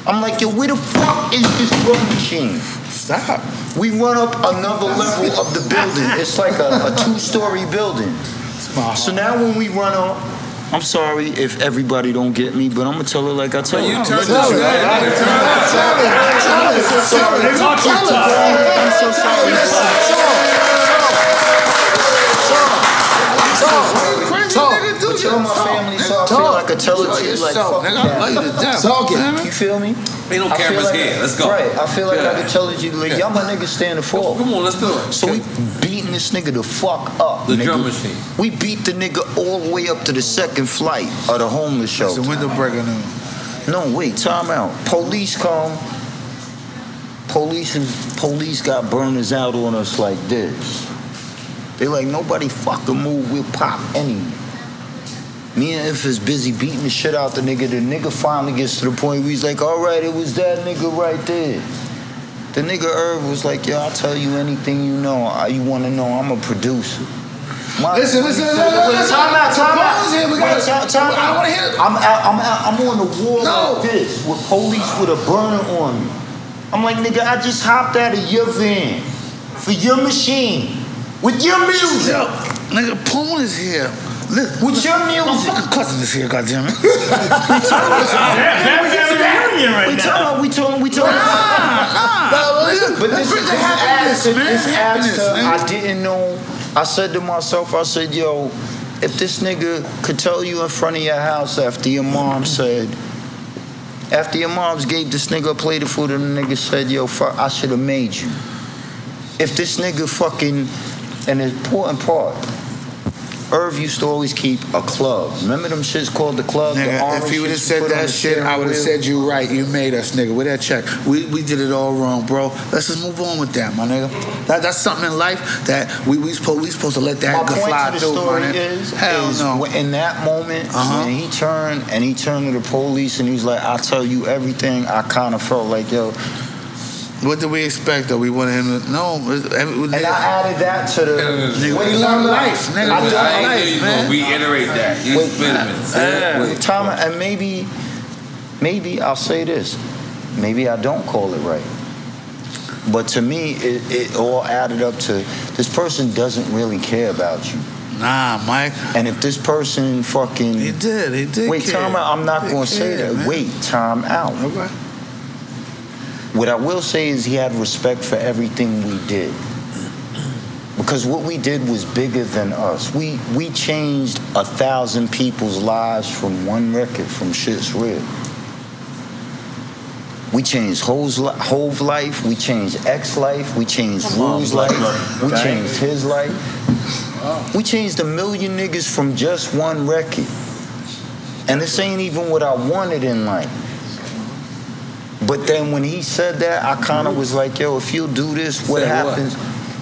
I'm like, yo, where the fuck is this drum machine? Stop. We run up another level of the building. It's like a, a two-story building. So now when we run up, I'm sorry if everybody don't get me, but I'm gonna tell it like I tell You it. turned this I'm so sorry. But you're my family, so I feel like I tell it to you like fuck Nigga, I love you to death. Talk it. You feel me? Ain't no I feel cameras like- here. Let's go. Right. I feel like I Yeah. can tell it to you like y'all my niggas stand and fall. Come on, let's do it. So we beating this nigga the fuck up. The nigga. drum machine. We beat the nigga all the way up to the second flight of the homeless It's shelter. a window breaker now. No, wait, time out. Police come. Police and police got burners out on us like this. They like nobody fucking move. We'll pop any. Me and If is busy beating the shit out the nigga. The nigga finally gets to the point where he's like, all right, it was that nigga right there. The nigga Irv was like, yo, I'll tell you anything you know. I- You want to know, I'm a producer. My- Listen, listen, listen, wait, listen. time out, time out. Here, we gotta- time- time I out. wanna hear- I'm out, I'm out, I'm on the wall No. like this with police with a burner on me. I'm like, nigga, I just hopped out of your van for your machine with your music. Yo, nigga, Poon is here. Listen, With your music. fucking is here, goddammit. We talking, we talking, we talking. But this, is- this adds to, this I didn't know. I said to myself, I said, yo, if this nigga could tell you in front of your house after your mom said, after your moms gave this nigga a plate of food and the nigga said, yo, fuck, I should have made you. If this nigga fucking, an important part, Irv used to always keep a club. Remember them shits called the club? the Nigga, orange if you would have said that shit, I would have said you right. You made us, nigga. With that check, we, we did it all wrong, bro. Let's just move on with that, my nigga. That, that's something in life that we we supposed we supposed to let that My fly the through, story my is, Hell is no. in that moment Uh-huh. when he turned and he turned to the police and he was like, "I tell you everything." I kind of felt like, yo, What did we expect though? We wanted him to no. it- it- and I added that to the. Nigga, Wait, we time learn life, nigga. I We done- learn I life, ain't you man. gonna reiterate that. You, Wait, wait a minute. Say it. Wait. Time and maybe, maybe I'll say this. Maybe I don't call it right. But to me, it, it all added up to this person doesn't really care about you. Nah, Mike. And if this person fucking He did. He did. Wait, care. time out. I'm not going to say that. man. Wait, time out. Okay. What I will say is he had respect for everything we did. Because what we did was bigger than us. We we changed a thousand people's lives from one record, from Shit's Real. We changed Hov's, li- Hov life, we changed X life, we changed Rue's life, we changed his life. We changed a million niggas from just one record. And this ain't even what I wanted in life. But then when he said that, I kind of mm-hmm. was like, yo, if you'll do this, what Said what? happens?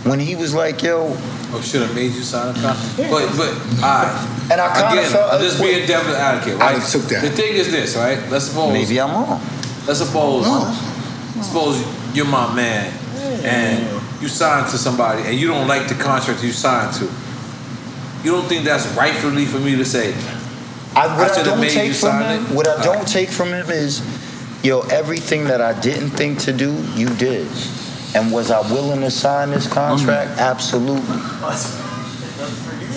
When he was like, yo, Oh, should have made you sign a contract. But, but, all right. and I kind of Again, felt I'm just being devil's advocate, I right? took that. The thing is this, right? Let's suppose. maybe I'm wrong. Let's suppose. Suppose you're my man, and you signed to somebody, and you don't like the contract you signed to. You don't think that's rightfully for me to say? I, I what I, should've don't made take you from sign him, it. what I don't right. take from him is, yo, everything that I didn't think to do, you did. And was I willing to sign this contract? Mm-hmm. Absolutely.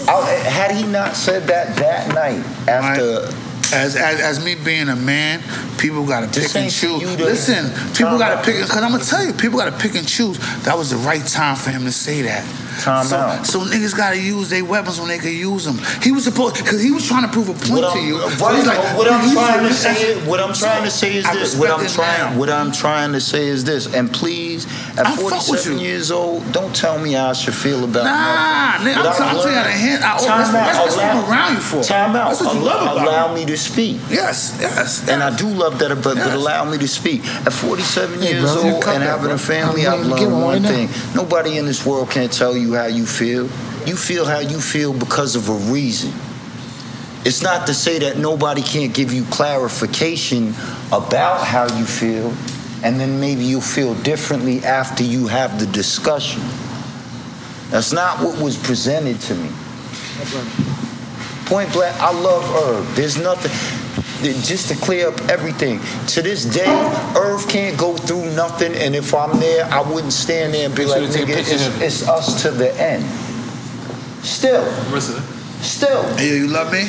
I, had he not said that that night after as, as as me being a man, people gotta pick and choose. Listen, people gotta pick because I'm gonna tell you, people gotta pick and choose. That was the right time for him to say that. Time so, out. so niggas gotta use their weapons when they can use them. He was supposed because he was trying to prove a point to you. what, He's I'm- what I'm trying to say, is, what I'm trying to say is this. What I'm trying, now. what I'm trying to say is this. And please, at I fuck 47 years old, don't tell me how I should feel about Nah, nothing. nigga, I'm What trying to tell you how to learned- hand- I- oh, Time that's- out. that's what I'm around you for. Time out. That's what you love about Allow me to speak. Yes, yes. And I do love that, but, but allow me to speak. At 47 years old and having a family, I'm I've learned one one thing. Nobody in this world can tell how you feel. You feel how you feel because of a reason. It's not to say that nobody can't give you clarification about how you feel, and then maybe you'll feel differently after you have the discussion. That's not what was presented to me. Point blank, I love Irv. There's nothing. Just to clear up everything. To this day, Irv can't go through nothing, and if I'm there, I wouldn't stand there and be like, you take a nigga, it's, it's us to the end. Still, still. Hey, you love me?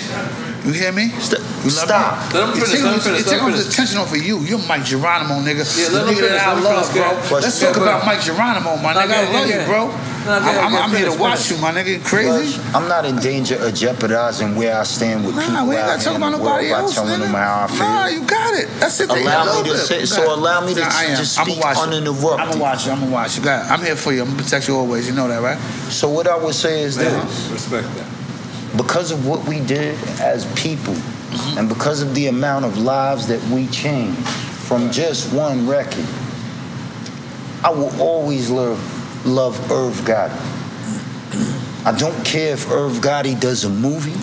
You hear me? St- You love stop. Me? Let him You're finish, taking let him all- finish, You're let him taking all this finish. attention off of you. You're Mic Geronimo, nigga. Yeah, the let him nigga that finish, I let him love, finish, bro. Gary. Let's talk about Mic Geronimo, my No, nigga. go I love you, ahead. bro. No, go I'm, ahead, I'm, go here to watch finish. you, my nigga. You crazy? I'm not in danger of jeopardizing where I stand with Nah, people we ain't out gotta talk about nobody world by else, telling nigga. them how I feel. Nah, you got it. That's it. Allow me to say- so allow me to- Nah, I am. I'ma speak watch it. uninterrupted. I'm gonna watch you. I'm gonna watch you. Go. I'm here for you. I'm gonna protect you always. You know that, right? So what I would say is this. Respect that. because of what we did as people mm-hmm. and because of the amount of lives that we changed from just one record, I will always love, love Irv Gotti. I don't care if Irv Gotti does a movie.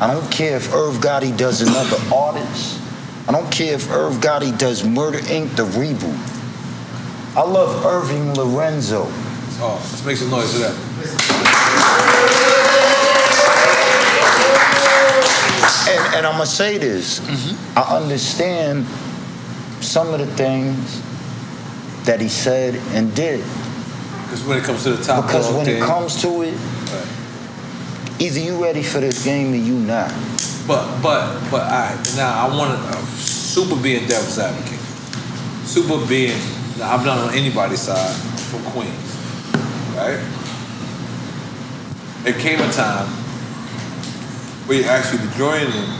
I don't care if Irv Gotti does another artist. I don't care if Irv Gotti does Murder Inc. the reboot. I love Irving Lorenzo. Oh, let's make some noise for that. And, and I'm gonna say this. Mm-hmm. I understand some of the things that he said and did. Because when it comes to the top Because when thing, it comes to it, either you ready for this game or you not. But but but all right. Now I want to uh, super being devil's advocate. Super being. Now I'm not on anybody's side from Queens, right? It came a time where you actually to join them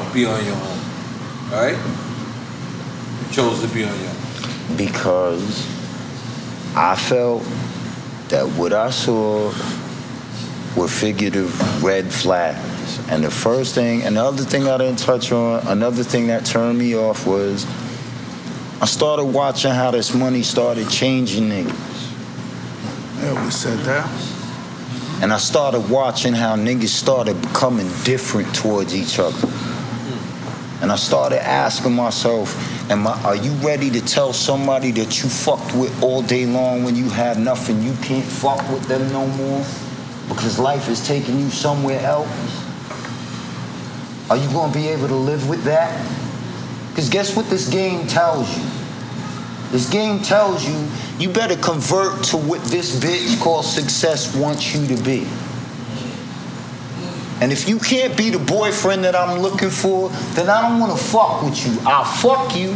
or be on your own, right? You chose to be on your own. Because I felt that what I saw were figurative red flags. And the first thing, and the other thing I didn't touch on, another thing that turned me off was I started watching how this money started changing niggas. Yeah, we said that. And I started watching how niggas started becoming different towards each other. And I started asking myself, am I, are you ready to tell somebody that you fucked with all day long when you have nothing, you can't fuck with them no more? Because life is taking you somewhere else? Are you gonna be able to live with that? Because guess what this game tells you? This game tells you you better convert to what this bitch called success wants you to be. And if you can't be the boyfriend that I'm looking for, then I don't want to fuck with you. I'll fuck you,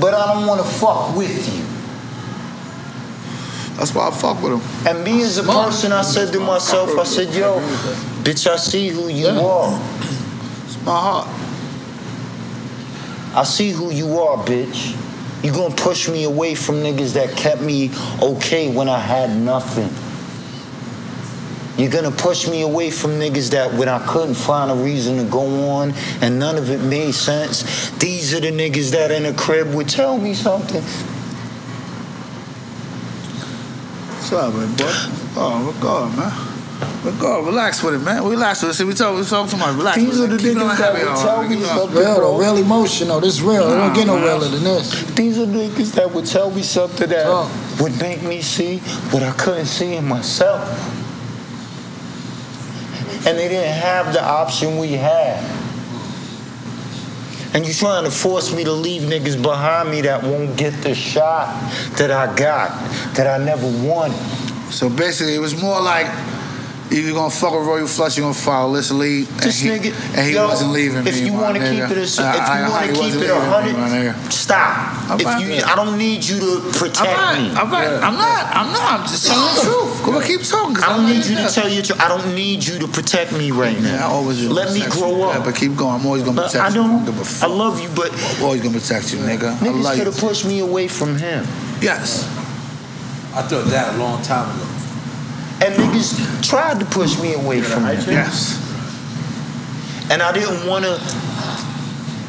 but I don't want to fuck with you. That's why I fuck with him. And me as a person, I said to myself, I said, yo, bitch, I see who you are. It's my heart. I see who you are, bitch. You gonna push me away from niggas that kept me okay when I had nothing. You're gonna push me away from niggas that when I couldn't find a reason to go on and none of it made sense. These are the niggas that in the crib would tell me something. What's up, man, boy? Oh, we're going, man. We're going. Relax with it, man. Relax with it. See, we talk, we talk too much. Relax These with are it. the Keep niggas that would tell me Keep it on- something. Real, though, real emotional. This real. It don't get no realer than this. These are niggas that would tell me something that Talk. would make me see what I couldn't see in myself. And they didn't have the option we had. And you trying to force me to leave niggas behind me that won't get the shot that I got, that I never wanted. So basically, it was more like If you're gonna fuck with Royal Flush, you're gonna follow. Let's leave. And This he, nigga, and he yo, wasn't leaving If me, you want to keep it, a, if I- I- you want to keep it a leaving me, my hundred, stop. I'm If you, there. I don't need you to protect I'm me. not, I'm not, I'm not, I'm not. I'm just telling the truth. Go keep talking. 'cause I I'm don't need you to tell you. To, I don't need you to protect me right now. I always will Let me grow you. up. Yeah, but keep going. I'm always gonna But protect I you. don't. give a I fuck. love you, but I'm always gonna protect you, nigga. I niggas could have pushed me away from him. Yes. I thought that a long time ago. And niggas tried to push me away from him. Yes. And I didn't want to.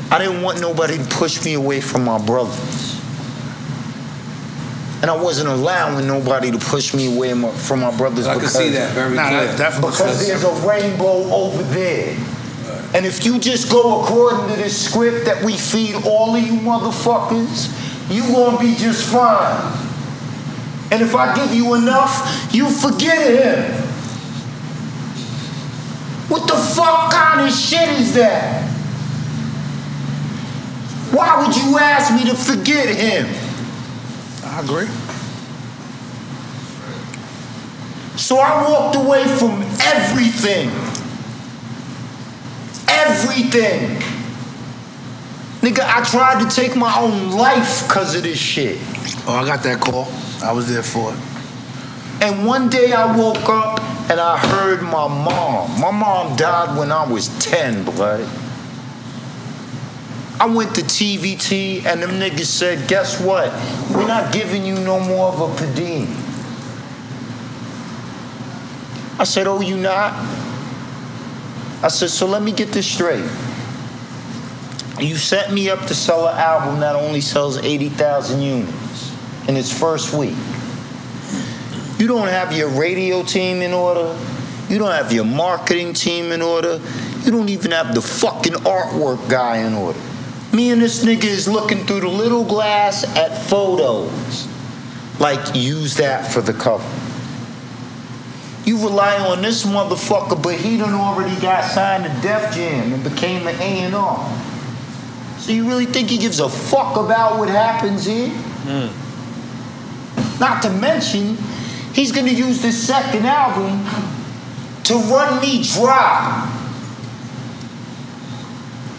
I didn't want nobody to push me away from my brothers. And I wasn't allowing nobody to push me away from my brothers. I can because, see that very Nah, clear. definitely Because there's a rainbow over there. And if you just go according to this script that we feed all of you motherfuckers, you gonna be just fine. And if I give you enough, you forget him. What the fuck kind of shit is that? Why would you ask me to forget him? I agree. So I walked away from everything. Everything. Nigga, I tried to take my own life because of this shit. Oh, I got that call. I was there for it. And one day I woke up and I heard my mom. My mom died when I was 10, blood. I went to TVT and them niggas said, guess what? We're not giving you no more of a diem. I said, oh, you not? I said, so let me get this straight. You set me up to sell an album that only sells 80,000 units in its first week. You don't have your radio team in order. You don't have your marketing team in order. You don't even have the fucking artwork guy in order. Me and this nigga is looking through the little glass at photos. Like, use that for the cover. You rely on this motherfucker, but he done already got signed to Def Jam and became an A&R. So you really think he gives a fuck about what happens here? Hmm. Not to mention, he's gonna use this second album to run me dry.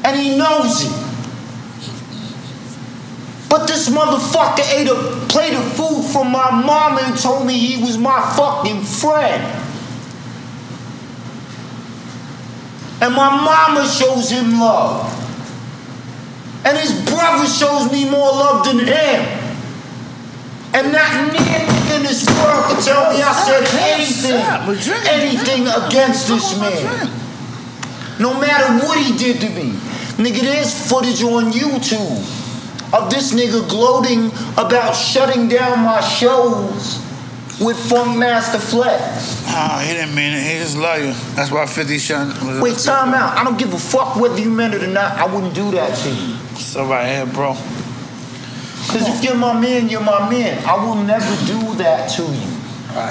And he knows it. But this motherfucker ate a plate of food from my mama and told me he was my fucking friend. And my mama shows him love. And his brother shows me more love than him. And not near in this world can tell me I said anything, anything against this man. No matter what he did to me. Nigga, there's footage on YouTube of this nigga gloating about shutting down my shows with Funkmaster Flex. Ah, he didn't mean it. He just love you. That's why 50 Cent. Wait, time out. I don't give a fuck whether you meant it or not. I wouldn't do that to you. So right here, bro. Because if you're my man, you're my man. I will never do that to you.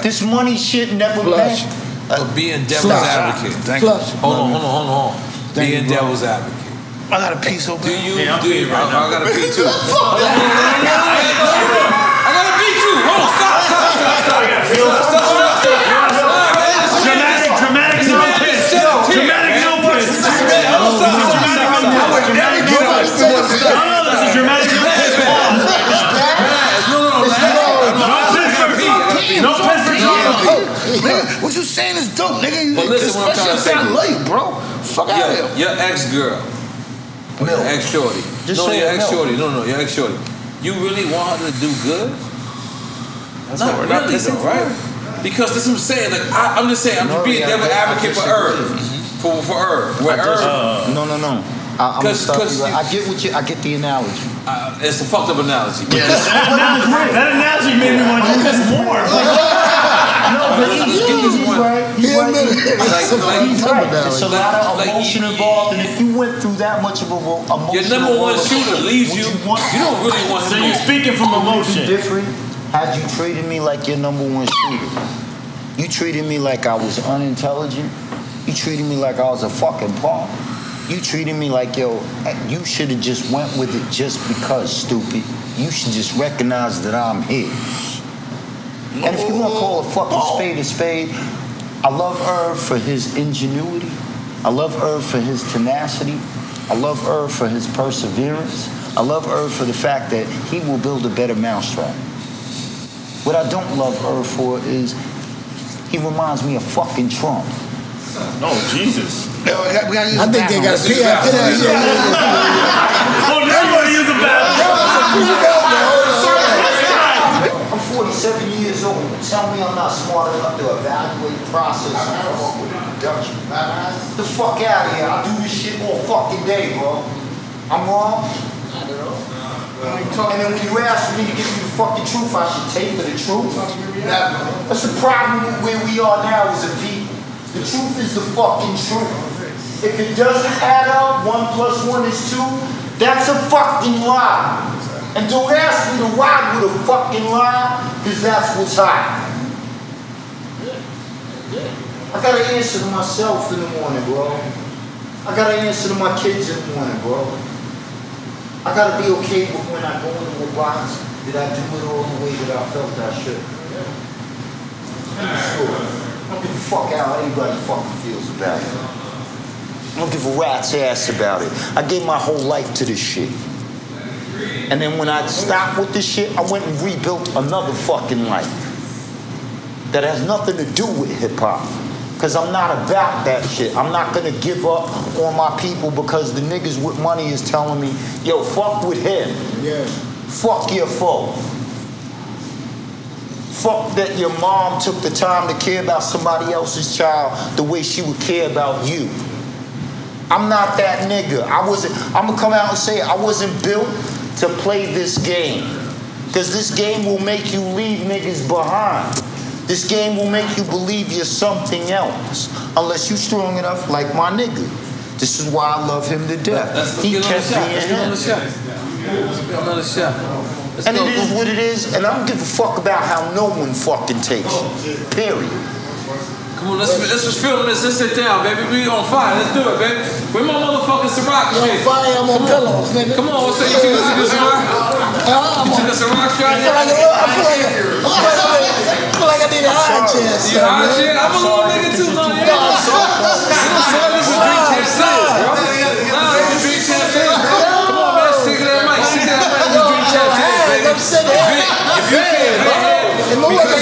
This money shit never Flush. meant. But being devil's Flush. advocate. Thank you. Hold on, hold on, hold on, hold on. Thank Being you, devil's advocate. I got a piece over Do you? Yeah, I'm do you? peeing right I, now. I got a pee too. I got a pee too. Hold on, stop, stop, stop, stop. Stop, stop, stop, stop. For drama. Nigga, what you saying is dope, nigga. You- But listen what I'm trying to say. I love you, bro. Fuck out Your, of here. your ex girl. Your ex shorty. Just No, say your ex no. shorty. No, no, your ex shorty. You really want her to do good? That's Not what we're not really, pissing though, right? Because that's what I'm saying. Like I, I'm just saying, I'm just being yeah, devil I- I advocate for disagree. Irv. For for Irv. Where I just- Irv, no, no, no. I, I'm gonna 'Cause- stop 'cause you. I get what you. I get the analogy. uh, it's a fucked up analogy. but That analogy, that analogy made me want to do this more. No, but let's he's, get he's right. He's right. Like- like- He's right. There's a lot of like- emotion involved, and if you went through that much of a ro- emotional Your number one shooter leaves would you. want- You don't really want So him you're speaking from Would it be emotion. different had you treated me like your number one shooter. You treated me like I was unintelligent. You treated me like I was a fucking punk. You treated me like yo, you should have just went with it just because, stupid. You should just recognize that I'm here. And if you want to call a fucking spade a spade, I love Irv for his ingenuity. I love Irv for his tenacity. I love Irv for his perseverance. I love Irv for the fact that he will build a better mousetrap. What I don't love Irv for is he reminds me of fucking Trump. Oh, Jesus. I think they got a pee after that. Yeah. Oh, everybody use a I'm 47 years old. Tell me I'm not smart enough to evaluate the process and come up with a production. The fuck out of here. I do this shit all fucking day, bro. I'm wrong? And then when you ask me to give you the fucking truth, I should taper the truth. That's the problem with where we are now as a people. The truth is the fucking truth. If it doesn't add up, one plus one is two, that's a fucking lie. And don't ask me to ride with a fucking lie, because that's what's hot. I gotta answer to myself in the morning, bro. I gotta answer to my kids in the morning, bro. I gotta be okay with when I go into a box, did I do it all the way that I felt I should? I don't give a fuck how anybody fucking feels about it. I don't give a rat's ass about it. I gave my whole life to this shit. And then when I stopped with this shit, I went and rebuilt another fucking life that has nothing to do with hip hop. Cause I'm not about that shit. I'm not gonna give up on my people because the niggas with money is telling me, yo, fuck with him. Yeah. Fuck your foe. Fuck that your mom took the time to care about somebody else's child the way she would care about you. I'm not that nigga. I wasn't, I'm gonna come out and say it. I wasn't built to play this game. Cause this game will make you leave niggas behind. This game will make you believe you're something else. Unless you're strong enough like my nigga. This is why I love him to death. Let's he get on the kept being Let's get on him. the shot. Let's get on the shot. Let's And go. it is what it is, and I don't give a fuck about how no one fucking takes it. Period. Come on, let's, let's just film this. Let's sit down, baby. We on fire. Let's do it, baby. Where my motherfucking Ciroc You on shit? fire, I'm on pillows, nigga. Come on, what's up? You took us to the Ciroc? I'm You took us to Ciroc shot? I feel like a little, I feel like, I feel like, I feel like I need a high chance. You hot shit? I'm a little nigga too, though.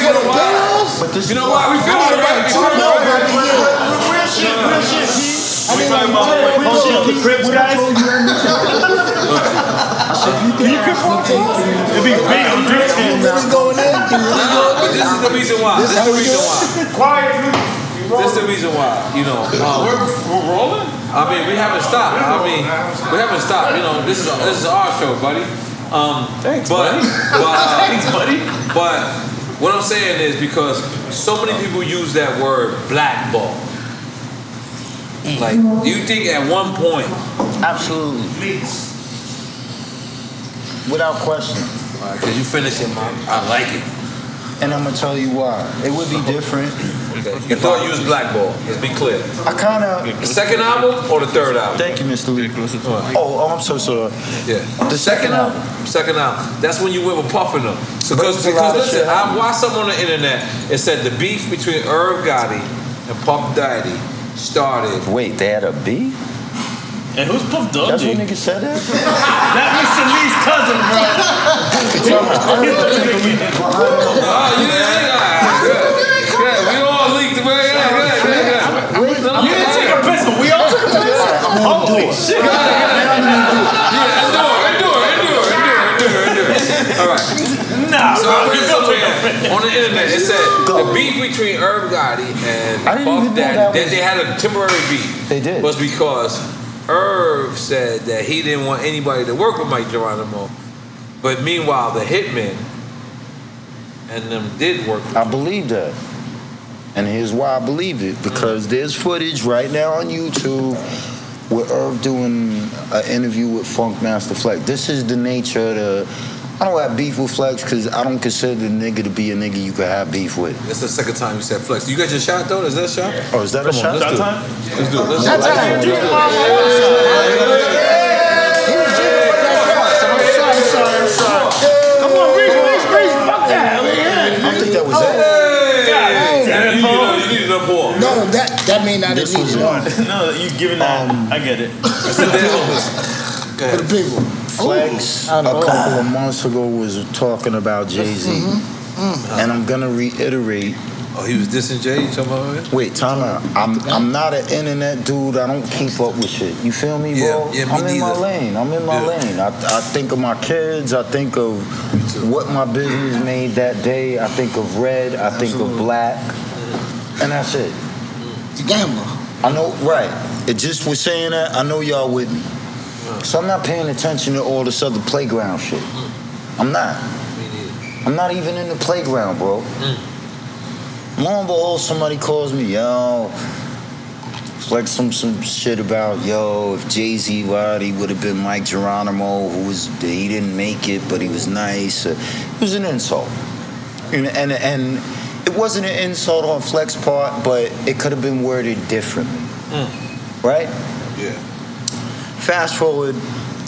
you know why? girls. You know why? We feeling it, right? We Two feeling it, more, right? baby, yeah. Real shit, real shit. I mean, like, real shit. the Crips guys? Can you Crip walk It'd be big on drink champ now. Really going in. Nah, but this is the reason why. This is how the we reason do why. Quiet, This is the reason why. You know, um, We're, we're rolling? I mean, we haven't stopped. I mean, we haven't stopped. You know, this is this is our show, buddy. Um, Thanks, but, buddy. But, uh, Thanks, buddy. but what I'm saying is because so many people use that word blackball. Like, mm-hmm. do you think at one point, Absolutely. Without question. because you finish it, man, I like it. And I'm gonna tell you why. It would be different. You thought you was blackball. Let's be clear. I kind of. The second album or the third album? Thank you, Mr. Lee. Oh, oh, I'm so sorry. Yeah. The second album. Second album. That's when you went with Puffin them. So because, But it's because listen. I watched something on the internet. It said the beef between Irv Gotti and Puff Daddy started. Wait, they had a beef? And who's Puff Dog? That's what niggas said that? That Mr. Lee's cousin, bro. Oh, yeah, yeah, good. Good. We all leaked, man. Yeah, good, good, good. You didn't take a piss, but we all took a piss. Holy shit. Yeah, endure, endure, endure, endure, endure, endure. All right. Nah, So bro. You don't take a somewhere on the internet. It said the beef between Irv Gotti and I didn't even Puff Daddy, that that they had a temporary beef. They did. Was because Irv said that he didn't want anybody to work with Mic Geronimo, but meanwhile the Hitmen and them did work. I believe that. And here's why I believe it. Because there's footage right now on YouTube with Irv doing an interview with Funkmaster Flex. This is the nature of the. I don't have beef with Flex because I don't consider the nigga to be a nigga you could have beef with. That's the second time you said flex. You got your shot though? Is that a shot? Oh, is that a Come on, shot? let's do time? Let's do it. Let's do it. time. Let's do it. Come on, reach, reach, reach. Fuck that. I think that was oh. it. Hey, you, need you need an applause. no, that that may not This have was needed one. no, you giving that. Um, I get it. For the people. Flex Ooh, I a know. couple of months ago was talking about Jay Z, Mm-hmm. and I'm gonna reiterate. Oh, he was dissing Jay. You talking about it? Wait, time out. I'm I'm not an internet dude. I don't keep up with shit. You feel me, bro? Yeah, yeah, me I'm in my lane. I'm in my Yeah. lane. I, I think of my kids. I think of what my business made that day. I think of red. I think of black, and that's it. It's a gambler. I know, right. It just was saying that. I know y'all with me. So I'm not paying attention to all this other playground shit. I'm not. I'm not even in the playground, bro. Lo and behold, somebody calls me, yo, like some some shit about, yo, if Jay Z lied, he would have been Mic Geronimo, who was he didn't make it, but he was nice. Uh, It was an insult, and and, and it wasn't an insult on Flex part, but it could have been worded differently, right? Yeah. Fast forward,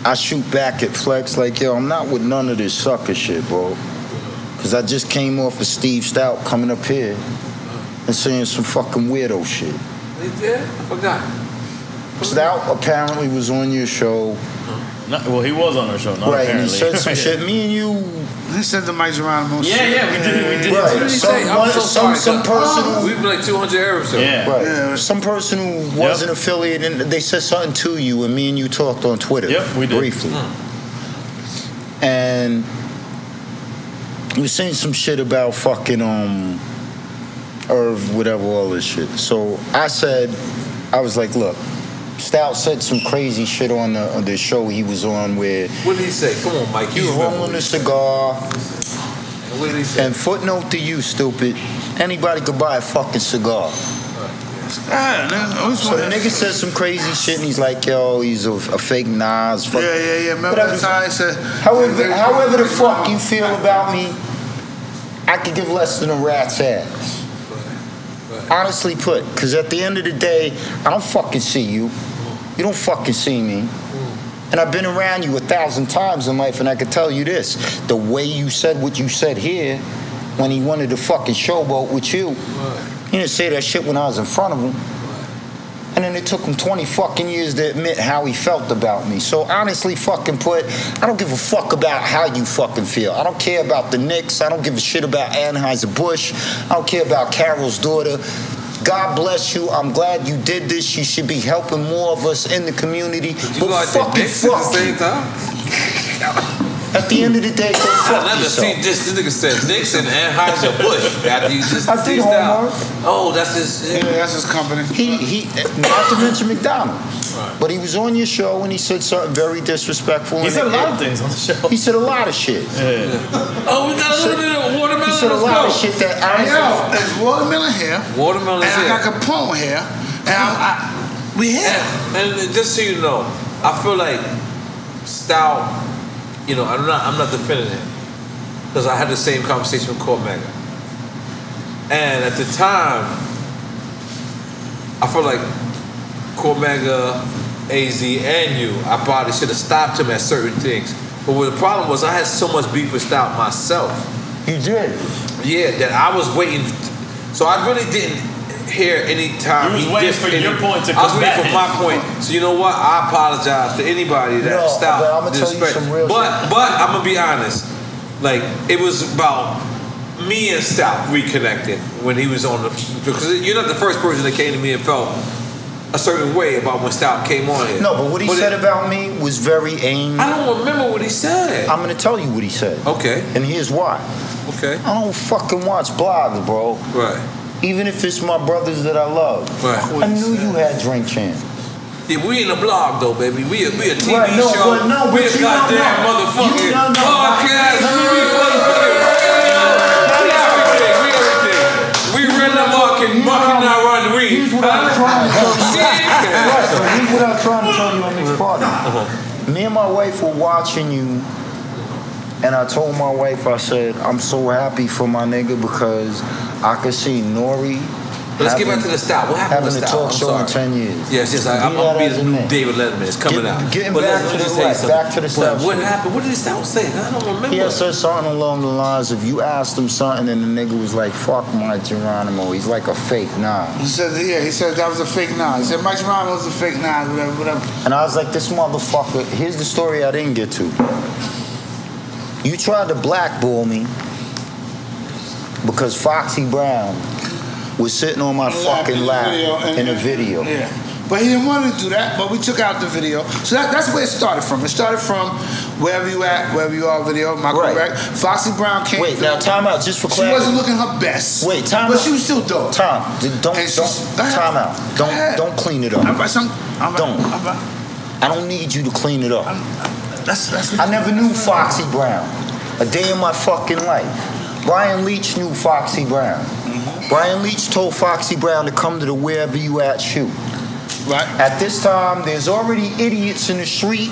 I shoot back at Flex like, yo, I'm not with none of this sucker shit, bro. Cause I just came off of Steve Stoute coming up here and saying some fucking weirdo shit. Yeah, I forgot. Stoute apparently was on your show. Not, well, he was on our show. Not right, and he apparently. said some shit. Me and you. He said the Mic Geronimo Yeah, shit. yeah, we did- we did. Right. What did he Some, say? I'm one- so some, sorry. some person who We've been like 200 episodes. Yeah. Right. Some person who wasn't affiliated, and they said something to you, and me and you talked on Twitter. Yep, we did. Briefly. And you were saying some shit about fucking, um, Irv, whatever, all this shit. So I said, I was like, look, Stoute said some crazy shit on the, on the show he was on where What did he say? Come on, Mike. he You was remember. rolling a cigar. What did he say? And footnote to you, stupid, anybody could buy a fucking cigar. Yeah, nigga, So the nigga said some crazy shit, and he's like, "Yo, he's a, a fake Nas." Fuck. Yeah, yeah, yeah. Remember Whatever. that time I said, However, however the fuck you feel about me, I could give less than a rat's ass. Honestly put, because at the end of the day, I don't fucking see you. You don't fucking see me. And I've been around you a thousand times in life, and I can tell you this: the way you said what you said here, when he wanted to fucking showboat with you, he didn't say that shit when I was in front of him. And then it took him 20 fucking years to admit how he felt about me. So honestly, fucking put, I don't give a fuck about how you fucking feel. I don't care about the Knicks. I don't give a shit about Anheuser-Busch. I don't care about Carol's daughter. God bless you. I'm glad you did this. You should be helping more of us in the community. You but go out there fucking at the fuck same you. time? At the end of the day, go I fuck never yourself. seen this. This nigga said Nixon and Anheuser Busch after you just I did teased out. Oh, that's his. Yeah, that's his company. He he not to mention McDonald's. But he was on your show and he said something very disrespectful. He said a lot of things on the show. He said a lot of shit. Oh, we got a little bit of watermelon. He said a lot go. of shit that Hey, honestly. yo, it's watermelon here. Watermelon and is I here. got Capone here. And I'm, I, we here. And, and just so you know, I feel like Stoute. You know, I'm not. I'm not defending him because I had the same conversation with Cormega. And at the time, I feel like Cormega, AZ, and you, I probably should have stopped him at certain things. But what the problem was, I had so much beef with Stoute myself. You did. Yeah, that I was waiting. So I really didn't hear any time. You was he waiting for any- your point to come I was waiting for him. my point. So you know what? I apologize to anybody that No, stopped. but I'ma tell you disrespect. some real But shit. but I'm gonna be honest. Like it was about me and Stoute reconnected when he was on the because you're not the first person that came to me and felt a certain way about when Stoute came on here. No, but what he said it- about me was very aimed. I don't remember what he said. I'm gonna tell you what he said. Okay. And here's why. Okay. I don't fucking watch blogs, bro. Right. Even if it's my brothers that I love. Right. I knew you had drink champ. Yeah, we in a blog though, baby. We a, we a TV Right, no, show. but no, we but a you goddamn motherfucking You don't know. podcast. Let me We everything. We everything. We run the market. Market not run we. Here's trying to tell you. Right, so here's I'm trying to tell you on this party. Uh-huh. Me and my wife were watching you, and I told my wife, I said, I'm so happy for my nigga because I could see Nori But let's get back to the style. What happened having with a style? talk I'm show in 10 years. Yes, yes. I, I'm, gonna be that being as it. David Letterman. It's coming Get- out. getting but back to the- just say right, back to the But style What happened? What did the style say? I don't remember. He had said something along the lines of you asked him something and the nigga was like, fuck Mic Geronimo. He's like a fake nah. He said, yeah, he said that was a fake nine. He said Mic Geronimo was a fake nine, whatever, whatever. And I was like, this motherfucker, here's the story I didn't get to. You tried to blackball me because Foxy Brown was sitting on my fucking lap in a video. Yeah. But he didn't want to do that, but we took out the video. So that, that's where it started from. It started from wherever you at, wherever you are video, am I Right. correct? Foxy Brown came Wait, now time out, just for clarity. She wasn't looking her best. Wait, time But out. she was still dope. Tom, don't, don't, time out. Don't, don't clean it up. I'm right, some, I'm right, Don't. I'm right. I don't need you to clean it up. That's, that's I never knew Foxy Brown. A day in my fucking life. Brian Leach knew Foxy Brown. Brian Leach told Foxy Brown to come to the wherever you at shoot. Right. At this time, there's already idiots in the street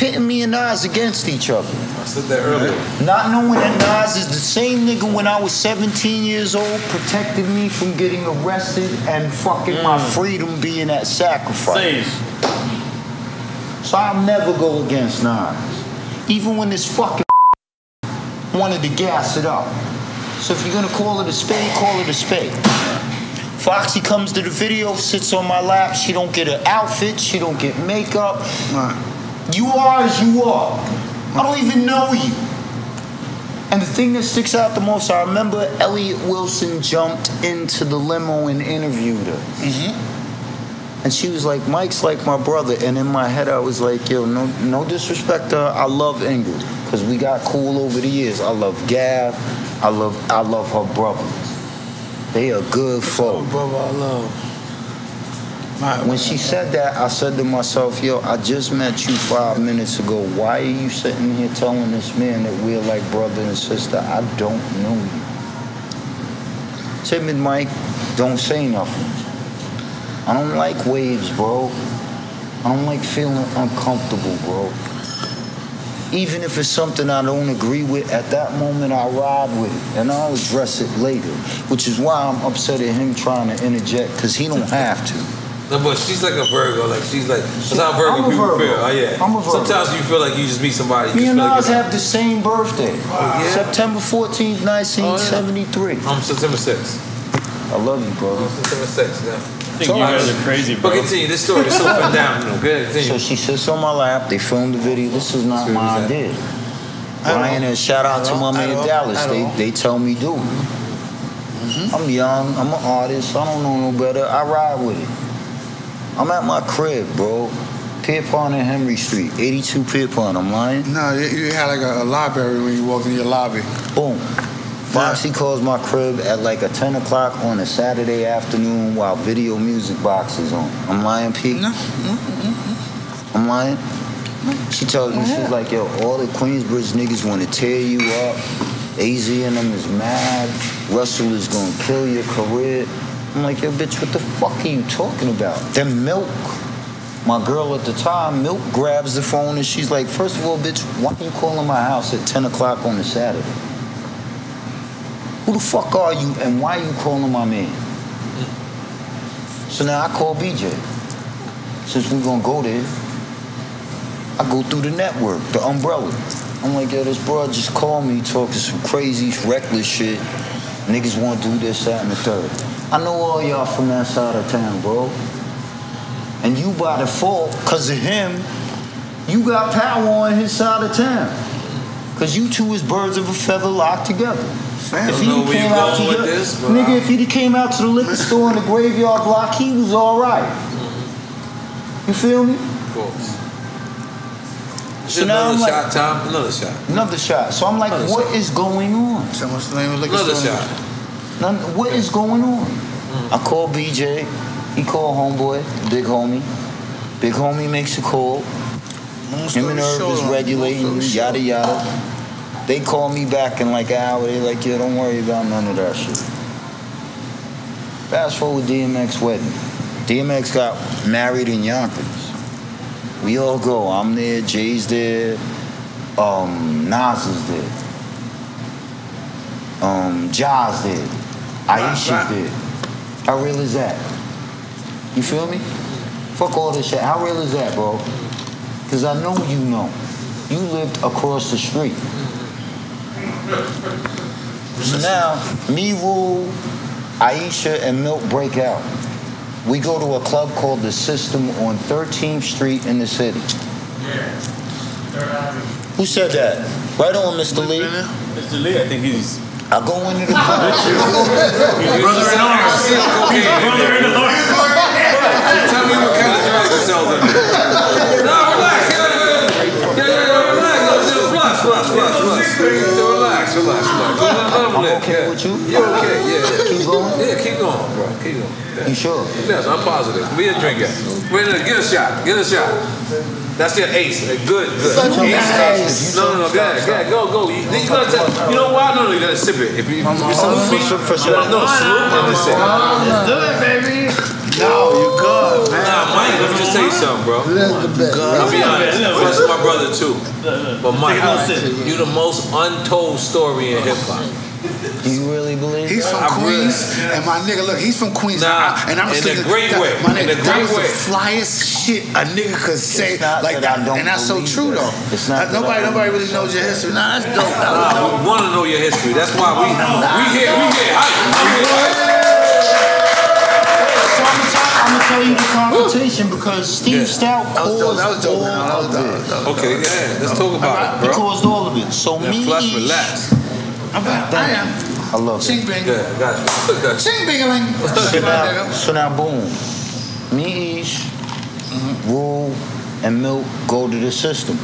pitting me and Nas against each other. I said that earlier. Not knowing that Nas is the same nigga when I was 17 years old, protected me from getting arrested and fucking my mm. freedom being at sacrifice. So I'll never go against Nas. Even when this fucking wanted to gas it up. So if you're gonna call it a spade, call it a spade. Foxy comes to the video, sits on my lap. She don't get an outfit. She don't get makeup. You are as you are. I don't even know you. And the thing that sticks out the most, I remember Elliott Wilson jumped into the limo and interviewed her. Mm-hmm. And she was like, Mike's like my brother. And in my head, I was like, yo, no, no disrespect to her. I love Inga because we got cool over the years. I love Gav. I love, I love her brothers. They are good folk. Brother, I love. When she said that, I said to myself, yo, I just met you five minutes ago. Why are you sitting here telling this man that we're like brother and sister? I don't know you. Timid Mike, don't say nothing. I don't like waves, bro. I don't like feeling uncomfortable, bro. Even if it's something I don't agree with, at that moment I ride with it, and I'll address it later. Which is why I'm upset at him trying to interject, because he don't have to. No, but she's like a Virgo. Like she's like that's how Virgo I'm a people Virgo. feel. Oh yeah. I'm a Virgo. Sometimes you feel like you just meet somebody. Me you and feel like have the same birthday. Oh, yeah? September 14th, 1973. I'm September 6th. I love you, brother. September 6th. Yeah. I think you guys are crazy, bro. But continue. This story is so phenomenal. Good. Continue. So she sits on my lap. They filmed the video. This is not my idea. Brian and shout out to my man At. Dallas. They they tell me do. Mm-hmm. I'm young. I'm an artist. I don't know no better. I ride with it. I'm at my crib, bro. Pierpont and Henry Street, 82 Pierpont. I'm lying. No, you, you had like a, a library when you walked in your lobby. Boom. Foxy calls my crib at like a 10 o'clock on a Saturday afternoon while video music box is on. I'm lying, Pete? No. I'm lying? She tells me, she's like, yo, all the Queensbridge niggas want to tear you up. AZ and them is mad. Russell is going to kill your career. I'm like, yo, bitch, what the fuck are you talking about? Then Milk, my girl at the time, Milk grabs the phone and she's like, first of all, bitch, why are you calling my house at 10 o'clock on a Saturday? Who the fuck are you and why are you calling my man? So now I call BJ. Since we gonna go there, I go through the network, the umbrella. I'm like, yo, this bro just called me talking some crazy, reckless shit. Niggas wanna do this, that, and the third. I know all y'all from that side of town, bro. And you by default, cause of him, you got power on his side of town. Cause you two is birds of a feather locked together. I If he know where came out to with your- this, nigga, if he came out to the liquor store in the graveyard block, he was all right. Mm-hmm. You feel me? Of course. So now another I'm like- shot, Tom. Another shot. Another shot. So I'm like, Another what shot. is going on? So what's the name of the liquor Another store? shot. None, what is going on? Mm-hmm. I call BJ. He call homeboy, big homie. Big homie makes a call. Long Him and story Irv is regulating, yada yada. They call me back in like an hour. They like, yeah, don't worry about none of that shit. Fast forward DMX wedding. DMX got married in Yonkers. We all go. I'm there. Jay's there. Um, Nas is there. Um, Ja's there. Aisha's there. How real is that? You feel me? Fuck all this shit. How real is that, bro? Because I know you know. You lived across the street. So now, me, Rule, Aisha, and Milk break out. We go to a club called The System on 13th Street in the city. Who said that? Right on, Mr. Lee. Mr. Lee, I think he's. I go into the club. Brother in arms. Brother in arms. Tell me what kind of drugs you sell them. Let let him live. okay yeah. with you? You're okay, yeah. Keep going? Yeah, keep going, bro. Keep going. You sure? Yes, I'm positive. Where your drink at? Wait a minute, get a shot. Get a shot. That's your ace. Good, good. Such a Ace, nice. ace. No, no, no, go ahead, go ahead, go, go. You, you, gotta tell, you know why? No, no, you gotta sip it. If you, if you salute me, For sure, for sure. no, salute and then sip. Let's do it, baby. No, you good, man. Nah, Mike, let me just tell you something, bro. Elizabeth. I'll be honest. That's my brother too. But Mike, Take a little sip. you the most untold story in hip hop. Do you really believe He's that? from I really- Queens, and my nigga, look, he's from Queens, Nah, and I'm in a great that- way, My in nigga, a that was way. the flyest shit a nigga could say like that I don't and that's so true that. though. It's not I nobody, don't nobody really knows your history. Nah, that's dope. That Nah, we want to know your history. That's why we we here. We here. Hype. We here. So I'm gonna, tell, I'm gonna tell you the confrontation because Steve Stoute That was dope. caused That was dope, all of it. Okay, yeah. Let's talk about it, He caused all of it. So Yeah, me, flush, relax. I'm back. I am. I love Ching it. bing. Yeah, got you. Got you. Ching bingaling. So My now, nigga. so now, boom. Me, Ish, Rule, and Milk go to the system.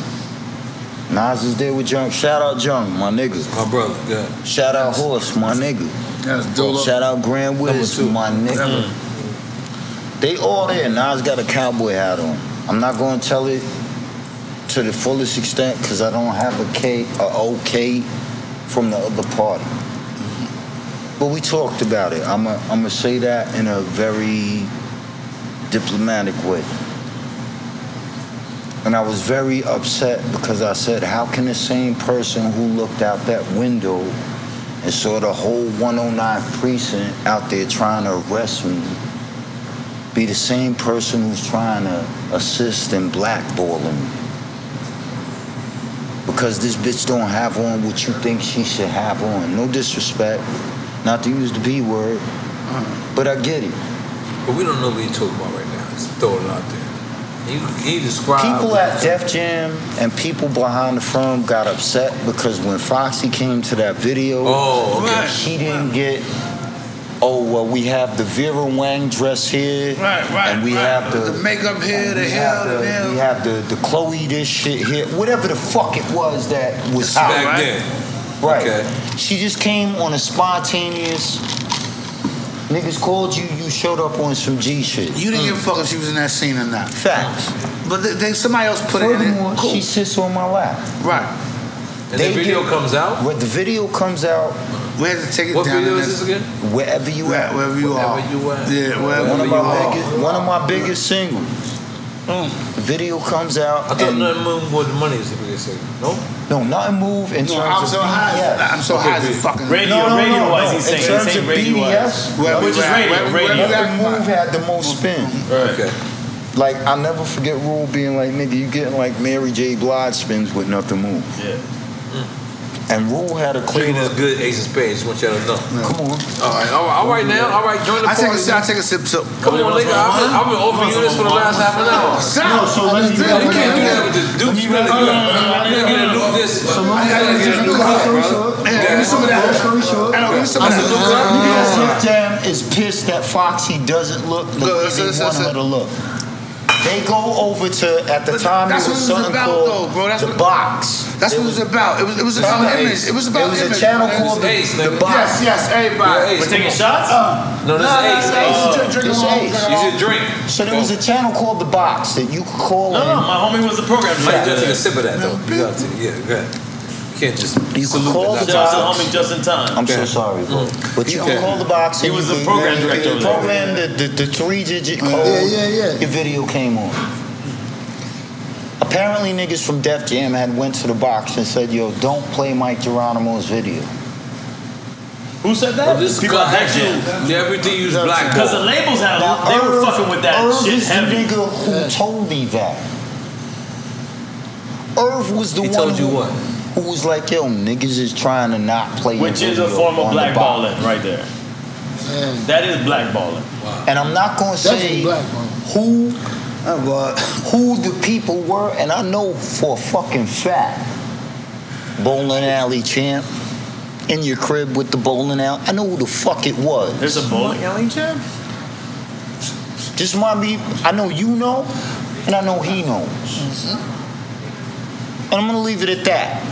Nas is there with Jung. Shout out Jung, my nigga. My brother. Yeah. Shout out Horse, my nigga. That's dope. Shout out Grand Wiz, two. my nigga. They all there. Nas got a cowboy hat on. I'm not going to tell it to the fullest extent because I don't have a K, a OK from the other party. But we talked about it. I'm going to say that in a very diplomatic way. And I was very upset because I said, how can the same person who looked out that window and saw the whole 109 precinct out there trying to arrest me be the same person who's trying to assist in blackballing me? Because this bitch don't have on what you think she should have on. No disrespect, not to use the B word, but I get it. But we don't know what you're talking about right now. Just throw it out there. He described People at Def Jam and people behind the firm got upset because when Foxy came to that video, Oh, okay. she didn't get. Oh well, we have the Vera Wang dress here, Right, right, and we right. have the, The makeup here, the hair, the the, we have the the Chloe this shit here, whatever the fuck it was that was hot. back right? then. Right. Okay. She just came on a spontaneous. Niggas called you, you showed up on some G shit. You didn't give a mm. fuck if she was in that scene or not. Facts. But they, they, somebody else put it in Furthermore, it. Cool. she sits on my lap. Right. And They the video did- comes out. When the video comes out, We had to take it What down. video is this again? wherever you at, Wherever you are. Wherever you at. Yeah, wherever one of you my are. biggest, one of my biggest singles. The video comes out, I thought and nothing more more than money is the biggest thing. No? no, nothing move in No, terms I'm of so high. I'm so high as a fucking. Radio, No, no, radio no, wise, no. he's In saying. He's terms of radio. BDS, Where Which is radio, Where radio. we at? nothing move had the most spin. Okay. Like I never forget Rule being like, nigga, you getting like Mary J. Blige spins with nothing move. Yeah. And Rule had a clear. Clean is good, Ace of Spades. Just want y'all to know. Come on. All right, all right, all right now. All right, join the I take a party. sip. I take a sip. So. Come on, nigga. I've been, I've been offering you this for the last half an hour. Stop. No, so let me- You can't do that with this Dukes. You gotta get a- you gotta get a new this. You gotta get a new cup, brother. Yeah, give me some of that. Long story short, I know, give me some of That's a new that. cup. Because Def Jam is pissed that Foxy doesn't look the Look, way listen, they want her to look. They go over to at the But time that's it was what it was something about, called though, bro. That's the what- box. That's what it was about. It was. It was about Remember image. Ace? It was There about was image. a channel man. called the, Ace, the nigga. box. Yes, yes, everybody. Ace. We're taking shots? Uh, no, this No, no, Ace. no, Ace. no, drink- drink This along, Ace. drink You should drink. So there was a channel called the box that you could call No, in. no, my homie was the program Like, you take a sip of that, though. You gotta yeah, go ahead. You can't just You salute call the Shout out homie just in time. I'm so sorry, bro. But you can call the box. He was the program director over there. Program the, the, the three-digit code. Yeah, yeah, yeah. Your video came on. Apparently, niggas from Def Jam had went to the box and said, "Yo, don't play Mic Geronimo's video." Who said that? Well, this People got at Def everything used black Because the labels have Now, they were fucking with that Irv shit is the nigga who told me that. Irv was the He one told you who, what? Who was like, yo, niggas is trying to not play Which is a form of on the box. blackballing right there. That is blackballing. And I'm not gonna say Definitely blackballing. who uh, who the people were, and I know for a fucking fact, bowling alley champ in your crib with the bowling alley. I know who the fuck it was. There's a bowling alley champ? Just mind me, I know you know, and I know he knows. Mm-hmm. And I'm gonna leave it at that.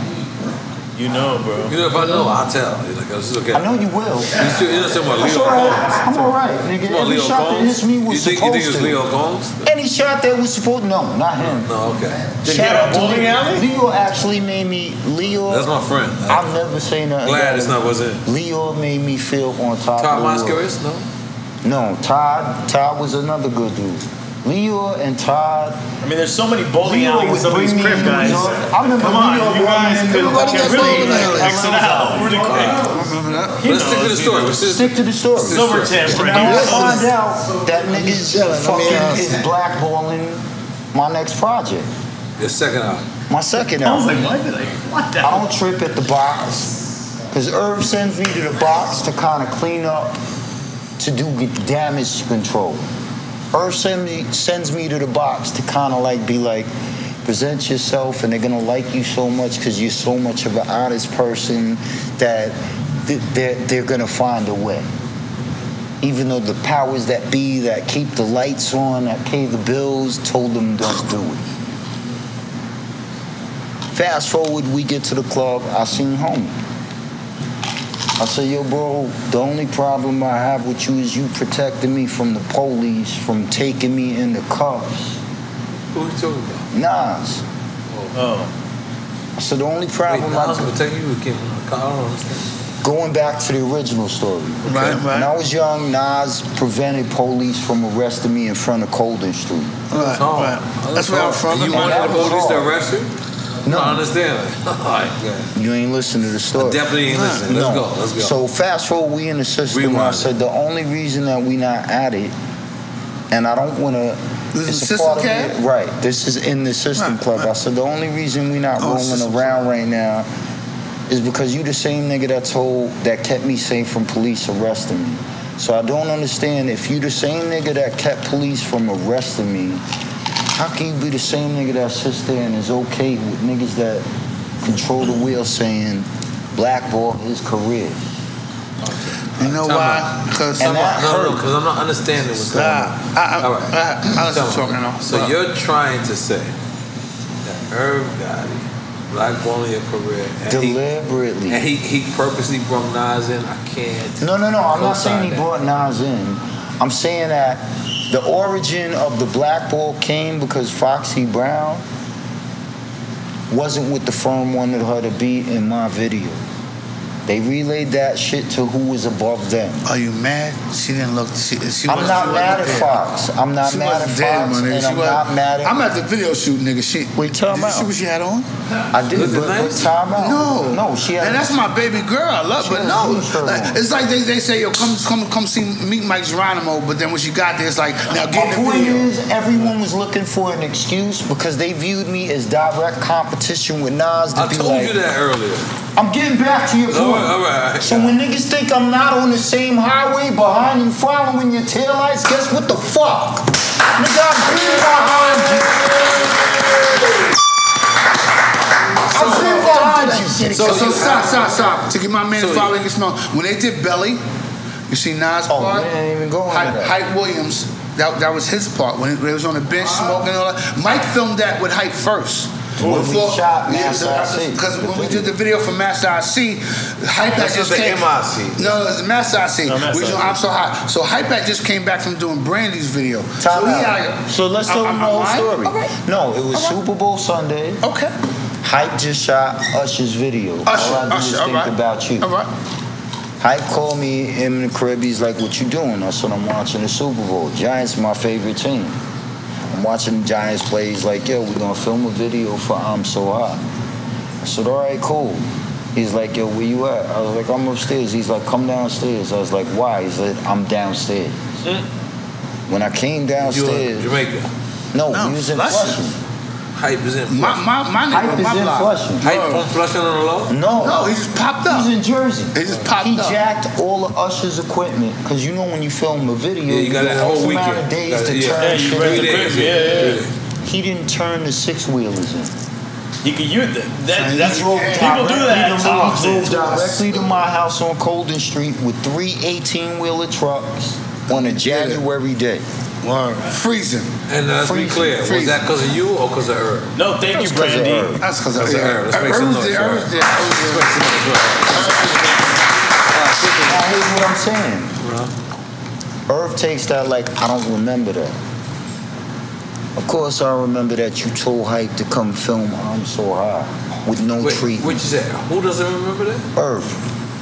You know, bro. You know, if I know, I'll tell. Like, this is okay. I know you will. You still, you know something about That's Lyor all right. Combs? I'm all right, nigga. Come on, Every Lyor shot that Combs? hits me was you think, supposed you think it's to. Lyor Combs? Any shot that was supposed no, not him. No, okay. Did he Shout out to bowling Lyor. alley? Lyor actually made me Lyor. That's my friend. I'll never say nothing. Glad about it's not what's in. Lyor made me feel on top Todd of the world. Moscowitz? No? No, Todd. Todd was another good dude. Lyor and Todd. I mean, there's so many bowling Leo alleys in of these bring crib guys. I remember Come on, Leo you guys going could Everybody can got really bowling. X it out really quick. Let's stick to the story. he What's this? Stick to the story. Silver champ So right now I find out that niggas Chilling, I mean, fucking uh, is blackballing my next project. Your second album. My second I was like, what did I, what the I don't trip at the box. Because Irv sends me to the box to kind of clean up, to do damage control. Irv send me, sends me to the box to kind of like be like, present yourself and they're to like you so much because you're so much of an honest person that th- they're, they're to find a way. Even though the powers that be that keep the lights on, that pay the bills, told them don't do it. Fast forward, we get to the club. I seen homie. I say, yo, bro, the only problem I have with you is you protecting me from the police, from taking me in the cuffs. Who are you talking about? Nas. Oh. oh. I said, the only Wait, problem Nas I protecting you? Who came from the car? I don't understand. going back to the original story. Right, right. When. I was young, Nas prevented police from arresting me in front of Colden Street. Right, Oh, right. That's where I'm from. You man. wanted the police to arrest you? No. I understand. All right, good. You ain't listen to the story. I Definitely ain't listening. Let's No. go. Let's go. So fast forward, we in the system. and I Rewind. said the only reason that we not at it, and I don't want to. This is a system part of cab? it, right? This is in the system Right, club. I said the only reason we not Oh, rolling system around right now is because you the same nigga that told that kept me safe from police arresting me. So I don't understand if you the same nigga that kept police from arresting me. How can you be the same nigga that sits there and is okay with niggas that control the wheel saying blackball his career? You know Tell why? Because And that No, no, because I'm not understanding what's going on. Nah, I, I, All right. I, I, Tell was me. talking now. So you're trying to say that Irv Gotti blackballing your career and he, Deliberately. and he, he purposely brought Nas in? I can't. No, no, no. I'm not saying he co-sign brought Nas in. I'm saying that the origin of the black blackball came because Foxy Brown wasn't what the firm wanted her to be in my video. They relayed that shit to who was above them. Are you mad? She didn't look. She, she I'm wasn't- not she mad at there. Fox. I'm not She mad at wasn't there, Fox, my nigga. and She I'm wasn't- mad at. I'm at the video shoot, nigga. She. Wait, time did you out. see what she had on? I did, Was it but, but time out. No, no, she had. And that's my baby girl. I love, She but no, a blue shirt like, it's like they, they say, yo, come come come see meet Mic Geronimo. But then when she got there, it's like now My get in the point video. is, everyone was looking for an excuse because they viewed me as direct competition with Nas to I be told like, you that earlier. I'm getting back to your point. All right, all right. So when niggas think I'm not on the same highway behind you, following your taillights, guess what the fuck? Nigga, I'm been behind you. I'm been behind you. So, so stop, stop, stop. To get my man So- following his smell. When they did Belly, you see Nas Oh, part. we ain't even going Hype, that. Hype Williams. That, that was his part when he was on the bench uh-huh. smoking and all that. Mike filmed that with Hype first. When we shot Master IC. Because when we did the video for Masta I.C., Hype had just came. MIC. No, it was Master IC. No, Master we was IC. on I'm so hot. So Hype had just came back from doing Brandy's video. Time so, he out. had- so let's tell them the whole story. All right. No, it was Super Bowl Sunday. Okay. Hype just shot Usher's video. Usher, all I do Usher, is think right. about you. All right. Hype called me him in the crib. He's like, "What you doing?" I said, "I'm watching the Super Bowl. Giants my favorite team. I'm watching the Giants play." He's like, "Yo, we're gonna film a video for I'm So Hot." I said, "All right, cool." He's like, yo, where you at? I was like, I'm upstairs. He's like, come downstairs. I was like, why? He said, I'm downstairs. When I came You downstairs, in Jamaica? no, No, he was in Flushing. Flushing. Hype is in My, Flushing. my, my nigga Hype is my in block. Flushing. Hype from Flushing on the low? No, No, he just popped up. He's in Jersey. He just popped he up. He jacked all of Usher's equipment because you know when you film a video, Yeah, you got get that whole X amount weekend. of days Got- to yeah. turn Yeah, you shit. Three days. Yeah, yeah, yeah. He didn't turn the six wheelers in. You can use that. that that's drove people do that. He often. drove directly to my house on Colden Street with three 18 wheeler trucks on a January day. Word. Freezing. And uh, let's be Freezing. clear, was that because of you or because of Irv? No, thank you, That's 'cause of Brandy. That's because of a error. Let's make some Irv's noise there, for Irv's her. there, Irv's there. Now here's what I'm saying. Irv takes that like I don't remember that. Of course I remember that you told Hype to come film I'm So High with no Wait, treat. what you said? Who doesn't remember that? Irv.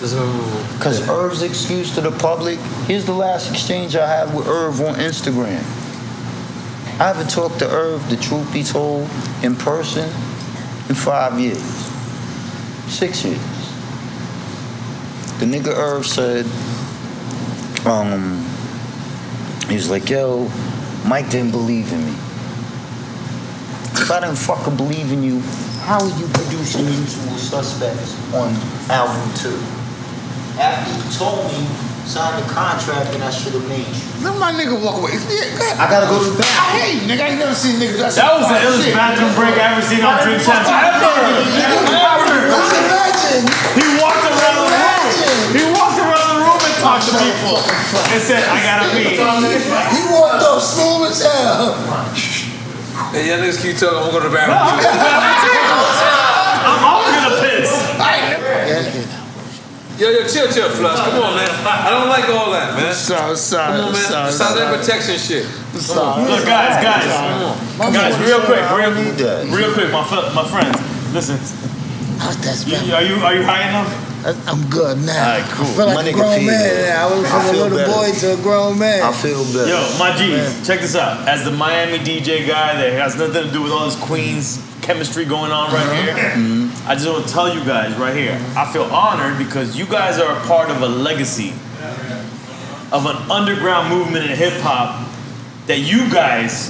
Because Irv's excuse to the public, here's the last exchange I had with Irv on Instagram. I haven't talked to Irv, the truth be told, in person in five years. Six years. The nigga Irv said, um, he was like, yo, Mike didn't believe in me. If I didn't fucking believe in you, how are you producing Usual Suspects on album two? After you told me, sign the contract, and I should have made you. Let my nigga walk away. Yeah. I gotta go to the bathroom. I hate you, nigga. I ain't never seen niggas do that. That was the shit. illest bathroom break I ever seen on Drink Champs ever. Imagine. He walked around the room. He walked around the room and talked to people and said, "I gotta pee." He walked up smooth as hell. Hey, y'all niggas keep talking, I'm gonna go to the bathroom. I'm always gonna piss. Yo, yo, chill, chill, Flush. Come on, man. I don't like all that, man. Sorry, sorry, Come on, man. sorry, Stop that protection shit. Come on. Look, guys, guys, guys, real quick, real, don't need that. real quick, my my friends, listen. Oh, that's You, are you are you high enough? I'm good now. Alright, cool. I feel like My a nigga grown man now. I went I from a little better. boy to a grown man. I feel better. Yo, my G, check this out. As the Miami DJ guy that has nothing to do with all this Queens chemistry going on right uh-huh. here, mm-hmm. I just want to tell you guys right here. I feel honored because you guys are a part of a legacy of an underground movement in hip hop that you guys,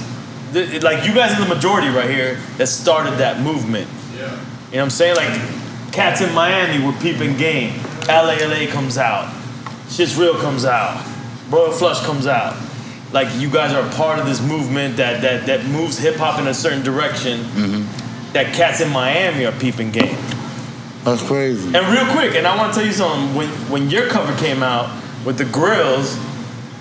like you guys are the majority right here that started that movement. You know what I'm saying? Like cats in Miami were peeping game. LALA comes out. Shit's real comes out. Royal Flush comes out. Like you guys are a part of this movement that that that moves hip hop in a certain direction. Mm-hmm. That cats in Miami are peeping game. That's crazy. And real quick, and I want to tell you something. When when your cover came out with the grills,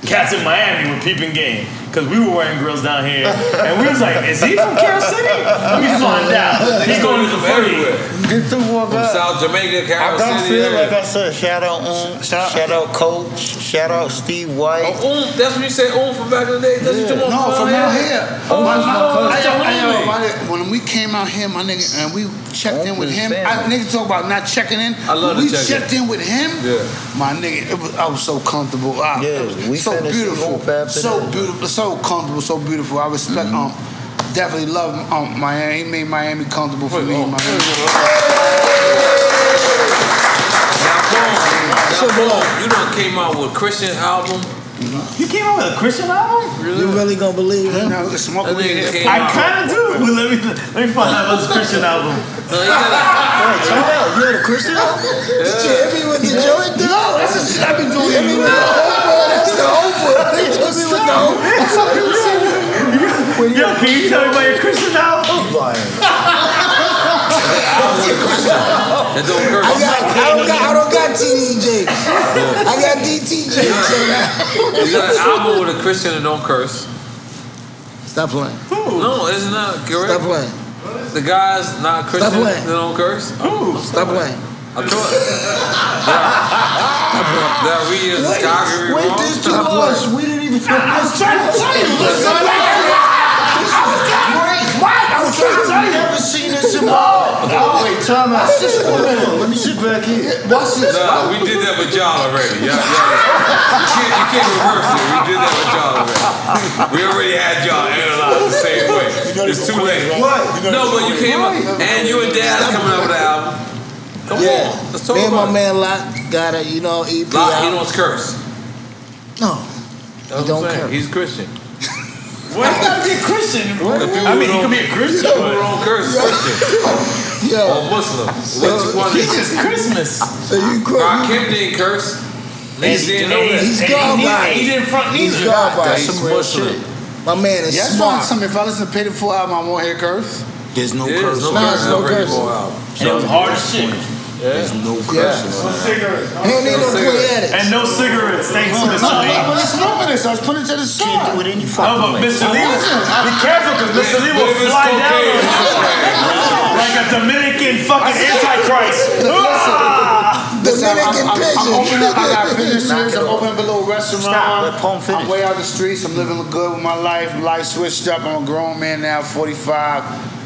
cats in Miami were peeping game because we were wearing grills down here, and we was like, "Is he from Carol City? Let me find out." He's going to the free. Everywhere. Get the walk From up. South Jamaica, I Carol don't City. feel area. like I said, shout out um, shout, out Coach, shout out Steve White. Oh, um, that's what you say um from back in the day. That's what you want No, from out here. Oh, My- my my- cousin. I- I- I- Homie. my nigga, When we came out here, my nigga, and we checked in with Uncle's him. I, family. niggas talk about not checking in. I love when to we check checked in with him. Yeah. My nigga, it was, I was so comfortable. I, Yeah, it was we so finished the beautiful, hoop so beautiful, so comfortable, so beautiful. I respect um, definitely love um Miami. He made Miami comfortable for me. My Now, boom, you done came out with Christian album. You came out with a Christian album? You really gonna believe him? Now, smoke That weed. nigga I kind of do. But let me let me find out about this Christian album. No, he got You had a Christian album? Did you hit me with the joint? though? No, that's just I be doing Hit me with the Oprah. That's the Oprah. Hit me with the Oprah. Yo, can you tell me about your Christian album? that don't curse. I got, I don't got, I don't got TDJ. I got DTJ. So that, You got an album with a Christian and don't curse. stop playing. No, isn't that correct? Stop playing. The guy's not Christian Stop playing. that don't curse. Stop playing. I thought. Did I read your discography Wait, wrong? this to us. We didn't even. I was trying to tell you. Listen, I was trying to tell you. Never seen this in my life. Oh, wait, time out. Sit down. Let me sit back here. Watch this. Nah, we did that with y'all already. Yeah, yeah. You can't, you can't reverse it. We did that with y'all already. We already had y'all analyzed the same way. It's too late. What? No, but you came up, and you and Dad are coming out with an album. yeah. on, let's talk Me and my it. man Lot got a, you know, EP Lot, out. he don't curse. No. That's He what don't I'm saying. curse. He's Christian. Why you gotta be a Christian? I mean, he could be a Christian, People but- don't curse Christian. Yo. Or Muslim. Which one It's is just Christmas. So you quit. God Kim didn't curse. He's And- in and he's- He's and gone he- by. He didn't front neither. He's neither. gone by. He's Some real Muslim. shit. My man is Yeah, smart. why some if I listen to Paid in Full album, I won't hear curse. There's no There's curse. no Nah, curse there's no curse. Ball album. And it was hard as shit. There's no curse. Yeah. He don't need no cigarettes. queen edits. And no cigarettes. Thanks, No, Mr. no, Lee. but let's smoke this. I was putting it to the side. Can't do it any No, fucking but way. Mr. Lee, be careful because Mr. Lee will But if it's fly down cocaine, on like a Dominican fucking antichrist. Ah! Listen, I'm, Dominican I'm, I'm pigeon. opening up. I got businesses. I'm off. opening up a little restaurant. Stop. Let Palm finish. I'm way out the streets. I'm living good with my life. Life switched up. I'm a grown man now. 45.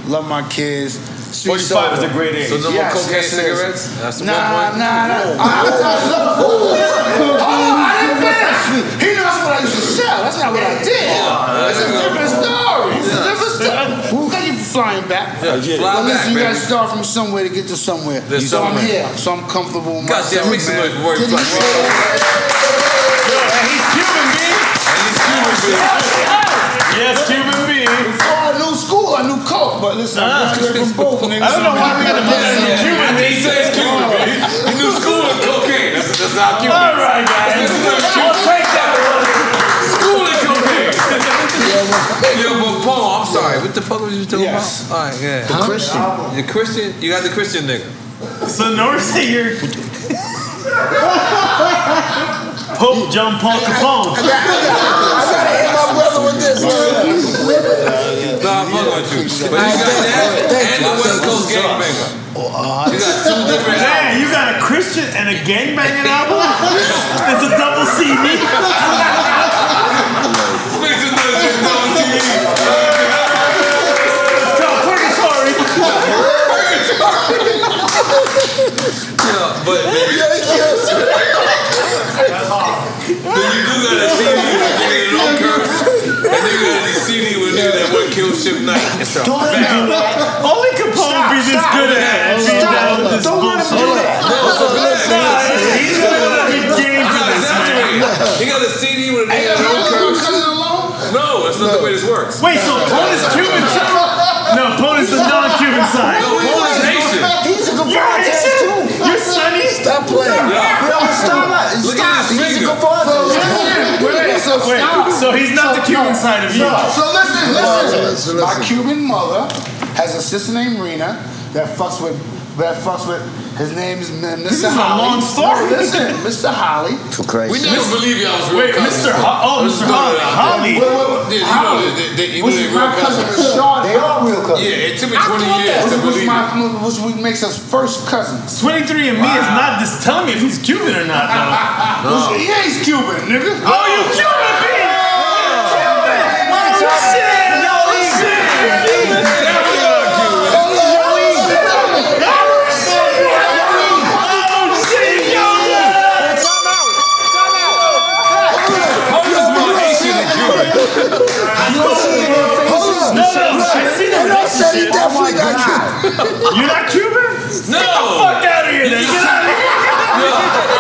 Love my kids. Streets 45 is a great age. So no more Yes, cocaine yes, it is. cigarettes? That's Nah, one nah, point? nah. I, Hold on, oh, I didn't finish. He knows what I used to sell. That's not what I did. Oh, it's a different story. It's a different story. Who got you flying back? Yeah, fly But listen, back, you gotta start from somewhere to get to somewhere. There's so I'm here. So I'm comfortable with Goddamn, myself, make some man. noise before he Did he flies. say that? Yo, and he's Cuban, B. And he's Cuban, baby. Yes, Cuban B. Before I knew school, coke. But listen, ah. I graduated from both niggas. I don't know why we got to put that in Cuban B. He says Cuban, baby. He knew school and cocaine. That's, that's how Cuban All right, guys. I'll take that one. School and cocaine. Yo, but Paul, I'm sorry. What the fuck was you talking Yes. about? All right, yeah. The Christian. The Christian, you got the Christian nigga. So notice that you're Pope John Paul Capone. I gotta hit my brother with this. Nah, I'm fucking with you. But you got that and the West Coast gangbanger. You got two different Damn, you got a Christian and a gangbanging album? It's a double CD. so he's not the Cuban side of you. So listen, listen. Listen, My listen. Cuban mother has a sister named Rena that fucks with that fucks with. His name is Mr. This is a Holly. long story. No, listen, Mr. Holly. For Christ's We sake. never believe y'all was real Wait. Mr. Ho- oh, Mr. throw Holly. it Holly. Wait, wait, wait. Yeah, you know they- they- you know which they is real my cousin cousins. They are real cousins. Yeah, it took me 20 years that to was believe it. my, which makes us first cousins. 23 and me is not just telling me if he's Cuban or not, though. No. Yeah, he's Cuban, nigga. Oh, you Cuban, B! Oh, shit! No, shit! Oh, shit, yo! Polish more Haitian than Cuban. No, no, see the And I said he relationship. definitely got Cuban. You're not Cuban? No. Fuck out of here, then. Get out of here.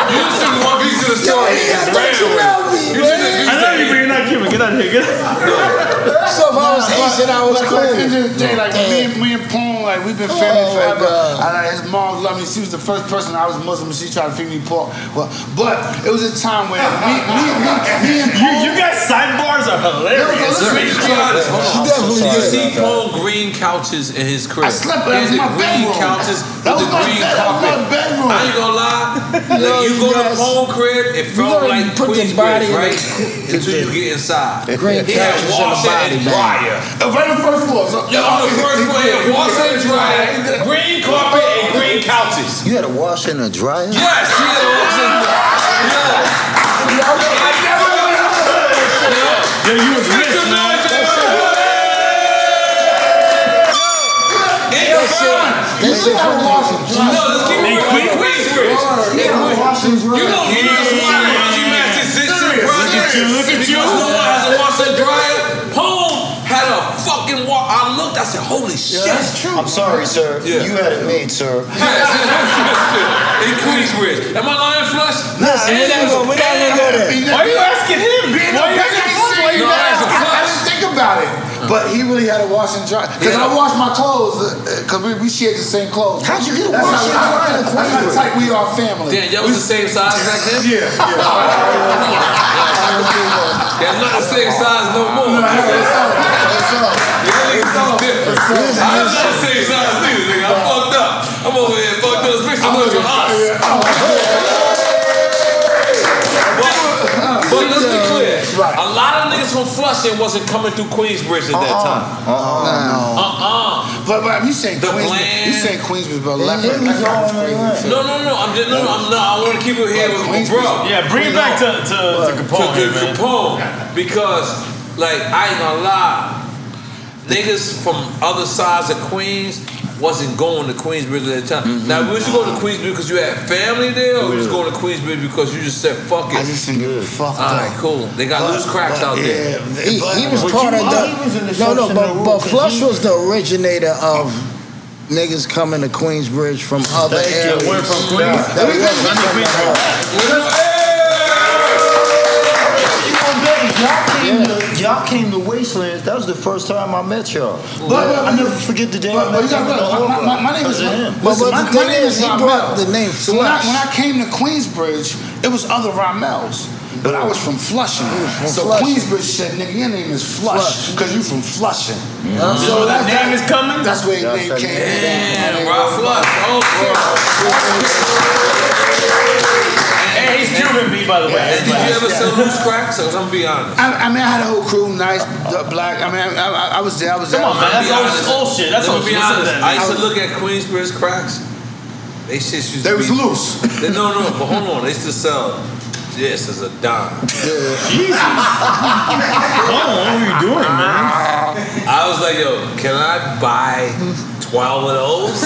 You just took one piece of the story. He and got ran that you know me, You man. piece I know you, but you're not Cuban. Get out of here. Get out. So if I was Haitian, I was Like, cool. like, at the end of the day, like me, me and Poon, like we've been family Oh, forever. God. And, like, his mom loved me. She was the first person. I was Muslim. She tried to feed me pork. Well, but it was a time when me, me, me, me and You, Poon. you guys sidebars are hilarious. Listen, Let me be honest. Hold definitely You see Paul green couches in his crib. I slept. That was my the green bedroom. couches That with was the my green bed- that was my bedroom. I ain't gonna lie. Like, you you go to guys- Paul crib, it felt gotta like put the body in right? Until you get inside. Green he had couches in the washer body, and dryer. Uh, right on the first floor. So, on the first floor, he had washer and dryer, green carpet and green couches. You had a washer and a dryer? Yes, he had a washer and dryer. Yo. I never Yo, you was Make rich, some man. noise, It's fun. They should have washed No, let's keep it Hey, real. Queen- Queensbridge. You know, you know, why Reggie Master sits in the Look at you, look at Because you. no one has a washer and dryer. Home had a fucking fucking walk. I looked. I said, "Holy shit!" that's true I'm sorry, sir. Yeah. You had it made, sir. In Queensbridge. Am I lying, Flush? Listen, we're not gonna- we're not gonna go there. Why are you asking him? Being Why are you asking big Flush? Why you No, not as asking? I, I didn't think about it. But he really had to wash and dry. Because Yeah. I wash my clothes, uh, because we, we shared the same clothes. How'd you get a wash and how- dry That's how Queensbridge? tight we are family. Damn, y'all was the same size back then? Yeah, yeah. Y'all not the same size no more. No, up. I'm up. A lot of niggas from Flushing wasn't coming through Queensbridge at that time. Uh-uh. Uh-uh. But, but you saying The bland- you saying Queensbridge, but left Yeah. No, no, no. I'm just, no, no, I'm not. I want to keep it here with bro. Yeah, bring it back to to, to Capone, to, to. Capone because, like, I ain't gonna lie, niggas from other sides of Queens wasn't going to Queensbridge at that time. Mm-hmm. Now, we used to go to Queensbridge because you had family there, or we was going to Queensbridge because you just said fuck it. I just think it was fucked All up. cool. They got But- loose cracks but out there. yeah, He, he was but part you- of he was in the. No, no, Substance but, Rule but 'cause Flush was the originator of niggas coming to Queensbridge from other areas. we're from Queens. That wasn't from the hood. Y'all came, to, y'all came to Wastelands. That was the first time I met y'all. But, but- I never forget the day But, I met you gotta y'all. my, my, my name is Because. But- listen, but my, my name is, is he brought the name So when I, when I came to Queensbridge, it was other Ramels. But I was from Flushing. from so Flushing. Queensbridge said, nigga, your name is Flush. Flush. Because you from Flushing. Yeah. So the that, name that- is coming? That's where That's they how came you- Damn, Rob Flush. Hey, he's Cuban, B, by the way. And did you ever sell loose cracks? Because I'm gonna be honest. I, I mean, I had a whole crew, nice, uh, black. I mean, I, I, I was there. I was there. Come on, man. That's Be old, shit. That's Let old me shit. be Listen honest. that, I used to look at Queensbridge cracks. They shit used They to was loose. They, no, no, but hold on. They used to sell this is a dime. Jesus. Come on, what are you doing, man? I was like, yo, can I buy 12 of those?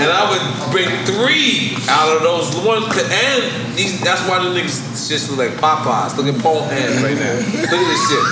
and I would bring three out of those ones. And these, that's why the niggas just look like Popeyes. Look at Paul hands right now. Look at this shit.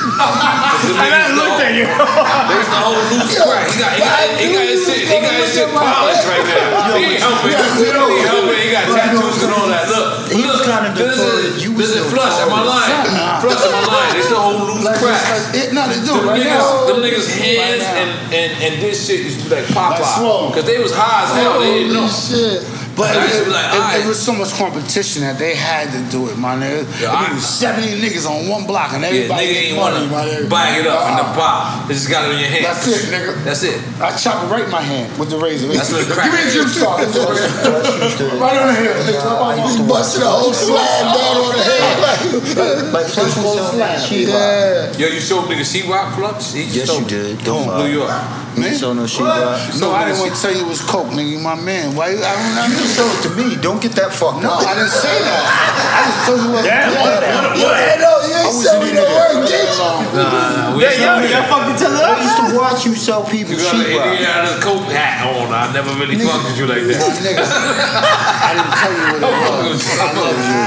And I looked at you. There's the whole loose crack. He got, he got, he got his shit, he got his shit polished right now. He ain't helping. He ain't helping. He got tattoos and all that. Look, look. This is, You was this is still flush. Am I lying? Flush. Am I lying? It's the whole loose Like, crack. like, it, no, they do Them right niggas, now. them niggas hands and, and, and this shit used to be like Like Popeye. swole. Cause they was high as hell. They didn't know. Shit. But I it, used to it, be like, it- alright. it was so much competition that they had to do it, my nigga. Yeah, I I- mean, 70 niggas on one block and Yeah, everybody nigga getting ain't wanna money, my nigga. bag it up in the Uh-uh. pop. They just got it in your hand. That's it, nigga. That's it. I chop it right in my hand with the razor. That's what the crack Give me a is. gym sock. right on the hill. You busted a whole slab down on the head. Like Flush was selling that yeah. Yo, you showed nigga sheetrock flux? He just Yes, told you me. did. Don't New lie. York. You Man. Uh, no sheet rock. No, I didn't want to tell you it was coke, nigga. You my man. Why? You, I don't know. You can show it to me. Don't get that fucked No, up. I didn't say that. I just told you what. Damn, Yeah. what, what, You what? ain't know, you ain't was show in me the the nigga. work, did you? Nah, nah, we Yeah, yo, y'all fucked each other I used to watch you sell people You got an sheet rock. Hat on. I never really fucked with you like My that. nigga, I didn't tell you what it was. I love you.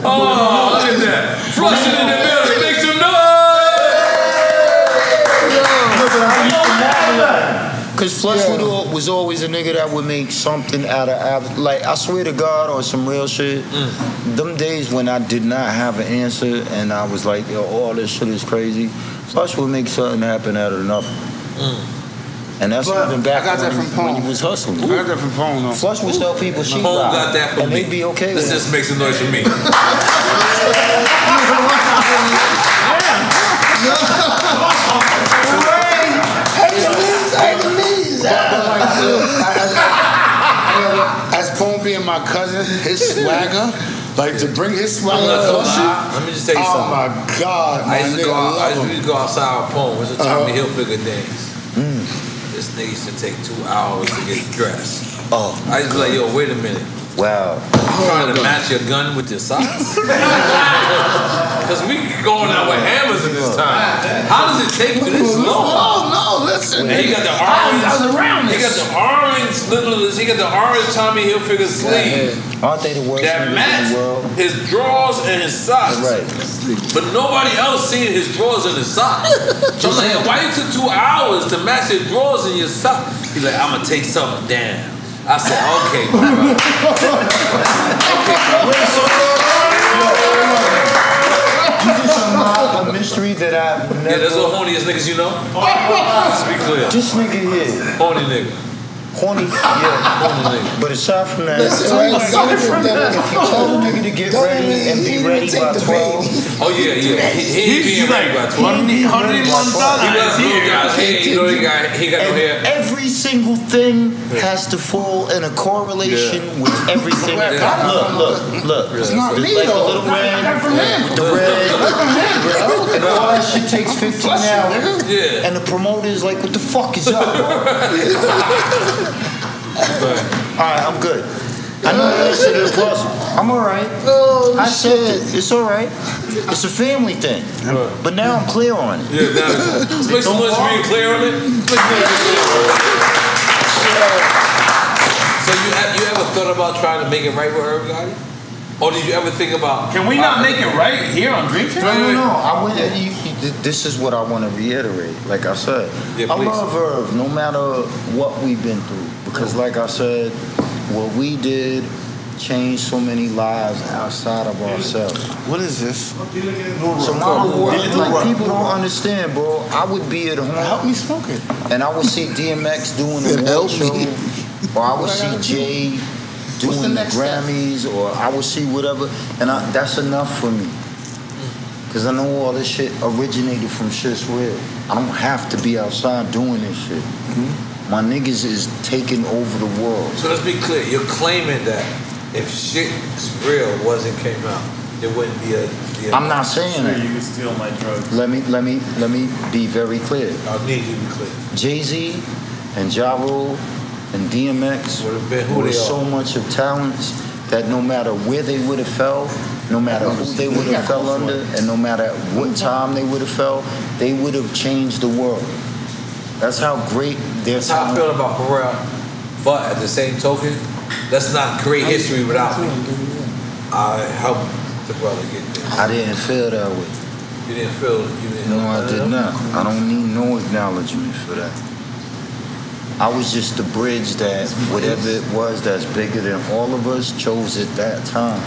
Oh, look at that. Flushing in the building. Make some noise. Cause Flush would was always a nigga that would make something out of ab- like I swear to God on some real shit. Mm. Them days when I did not have an answer and I was like, yo, all this shit is crazy. Flush would make something happen out of nothing. Mm. And that's But even back I got that when, from he- when Pone. he was hustling. I got that from Pone, though. Flush would sell people sheet Home got that from and me. they'd be okay This with it. just makes a noise for me. As my cousin, his swagger, like to bring his swagger to gonna Flushing. lie. Let me just tell you Oh something. my God, my I used to nigga, go out, I love used to go outside with Pone. It was a Uh-huh. Tommy Hilfiger days. This nigga used to take two hours to get dressed. Oh, I used to be like, yo, wait a minute. wow. You trying to match your gun with your socks? Because we going out with hammers at this time. How does it take this long? No, no, listen. And he got the orange. I was around He got the orange. Little, he got the orange Tommy Hilfiger sleeve. Aren't they the worst That niggas in the match his drawers and his socks. Right. But nobody else seen his drawers and his socks. So I'm like, why you took two hours to match your drawers and your socks? He's like, I'm gonna take something down. I said, okay, my brother. A mystery that I've never. Yeah, that's the horniest niggas you know. Let's be clear. This nigga here, Horny nigga. Horny, yeah. Horny nigga. But aside from that, Listen, right, aside don't from even- that, if you tell a nigga to get ready even- and be ready by 12, Oh yeah, yeah. He, he ain't He's being ready by like 12. He 101 got little guys hair. You know he got he got no hair. every single thing has to fall in a correlation with everything. Yeah. Look, look, look. It's not me like though. a little red, That's from with the red, and all that shit takes 15 hours. Yeah. And the promoter's like, what the fuck is up? Alright, I'm good. I know that shit is impossible. I'm alright. Oh, I said it. It's alright. It's a family thing. But now I'm clear on it. Yeah, now let's make some being clear on it. Let's make some noise. So you have, you ever thought about trying to make it right with everybody? Or did you ever think about Can we not make it right here on Drink Champ? No, no, no. I would, you, you- this is what I want to reiterate. Like I said, Yeah, I love Irv no matter what we've been through. Because, like I said, what we did changed so many lives outside of ourselves. What is this? So my reward, like people don't understand, bro. I would be at home. Help me smoke it. And I would see DMX doing It a helped me. show, or I would see Jay the doing the, next step? Grammys, or I will see whatever, and I, that's enough for me. Cause I know all this shit originated from shit's real. I don't have to be outside doing this shit. Mm-hmm. My niggas is taking over the world. So let's be clear. You're claiming that if shit's real wasn't came out, there wouldn't be a. Be a I'm not saying Sure, that. you can steal my drugs. Let me let me let me be very clear. I need you to be clear. Jay Z and Ja Rule and DMX Would've been who were so much of talents that no matter where they would have fell, no matter who they would have fell under, and no matter what time they would have fell, they would have changed the world. That's how great their That's how I feel about Pharrell. But at the same token, let's not create history without me. I helped the brother get there. I didn't feel that way. You didn't feel you didn't. No, I did not. I don't need no acknowledgement for that. I was just the bridge that whatever it was that's bigger than all of us chose at that time.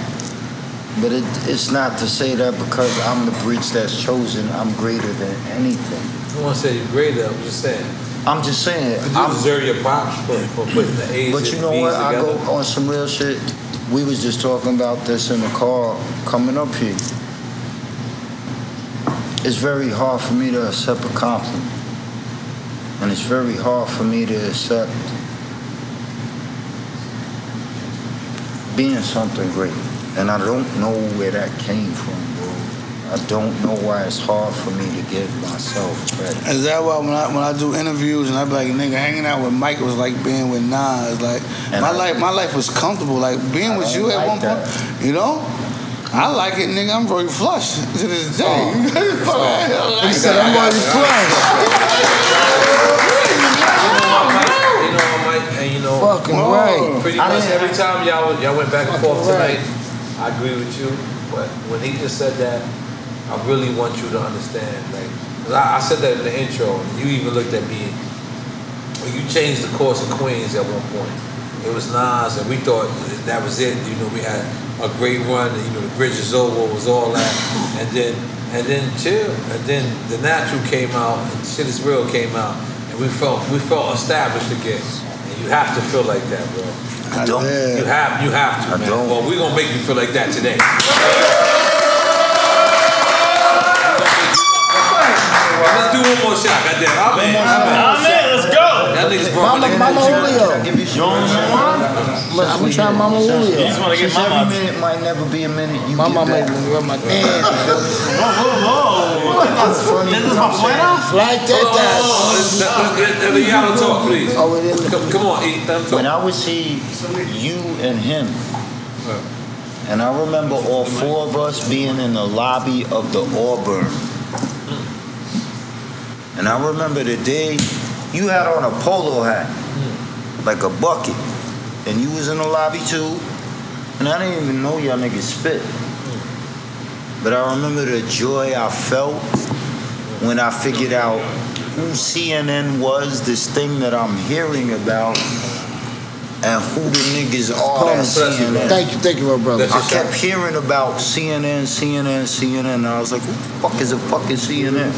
But it, it's not to say that because I'm the bridge that's chosen, I'm greater than anything. I don't want to say you're greater. I'm just saying. I'm just saying. You I'm, deserve your props for, for putting the A's but you know what? I go on some real shit. We was just talking about this in the car coming up here. It's very hard for me to accept a compliment. And it's very hard for me to accept being something great. And I don't know where that came from, bro. I don't know why it's hard for me to give myself credit. Is that why when I when I do interviews and I be like nigga hanging out with Mike was like being with Nas like And my I- life my life was comfortable like being I with you at like one that. point you know I like it nigga I'm very flush to this day Oh. He said, I'm already flushed. You know Mike? And you know, Fucking right. pretty much every time y'all y'all went back and forth right. tonight, I agree with you. But when he just said that, I really want you to understand. Like, 'cause I, I said that in the intro, and you even looked at me. When you changed the course of Queens at one point, it was Nas, and we thought that was it. You know, we had a great run. You know, the bridge is over, was all that, and then and then chill, and then the natural came out, and shit is real came out, and we felt we felt established again. And you have to feel like that, bro. I don't. You have you have to, I man. don't. Well, we're gonna make you feel like that today. Let's do one more shot, goddamn. I'm in. I'm in. I'm in, let's go. That nigga's brought Mama, my nigga. Mama Julio. Give you You want some more? Look, I'm trying Mama You Julio. just want to get Since every mama. minute might never be a minute you My get mama back. even rub my dance. Whoa, whoa, whoa. It's funny. This is my fuera? Like that, Oh, that. let- let- let the uh, yellow talk, please. Oh, it is. Come, come on, eat them When. I would see you and him, and I remember all four of us being in the lobby of the Auburn. And I remember the day you had on a polo hat, like a bucket, and you was in the lobby too. And I didn't even know y'all niggas spit. But I remember the joy I felt when I figured out who CNN was, this thing that I'm hearing about, and who the niggas are at CNN. Thank you, thank you, my brother. I kept hearing about CNN, CNN, CNN, and I was like, who the fuck is a fucking CNN?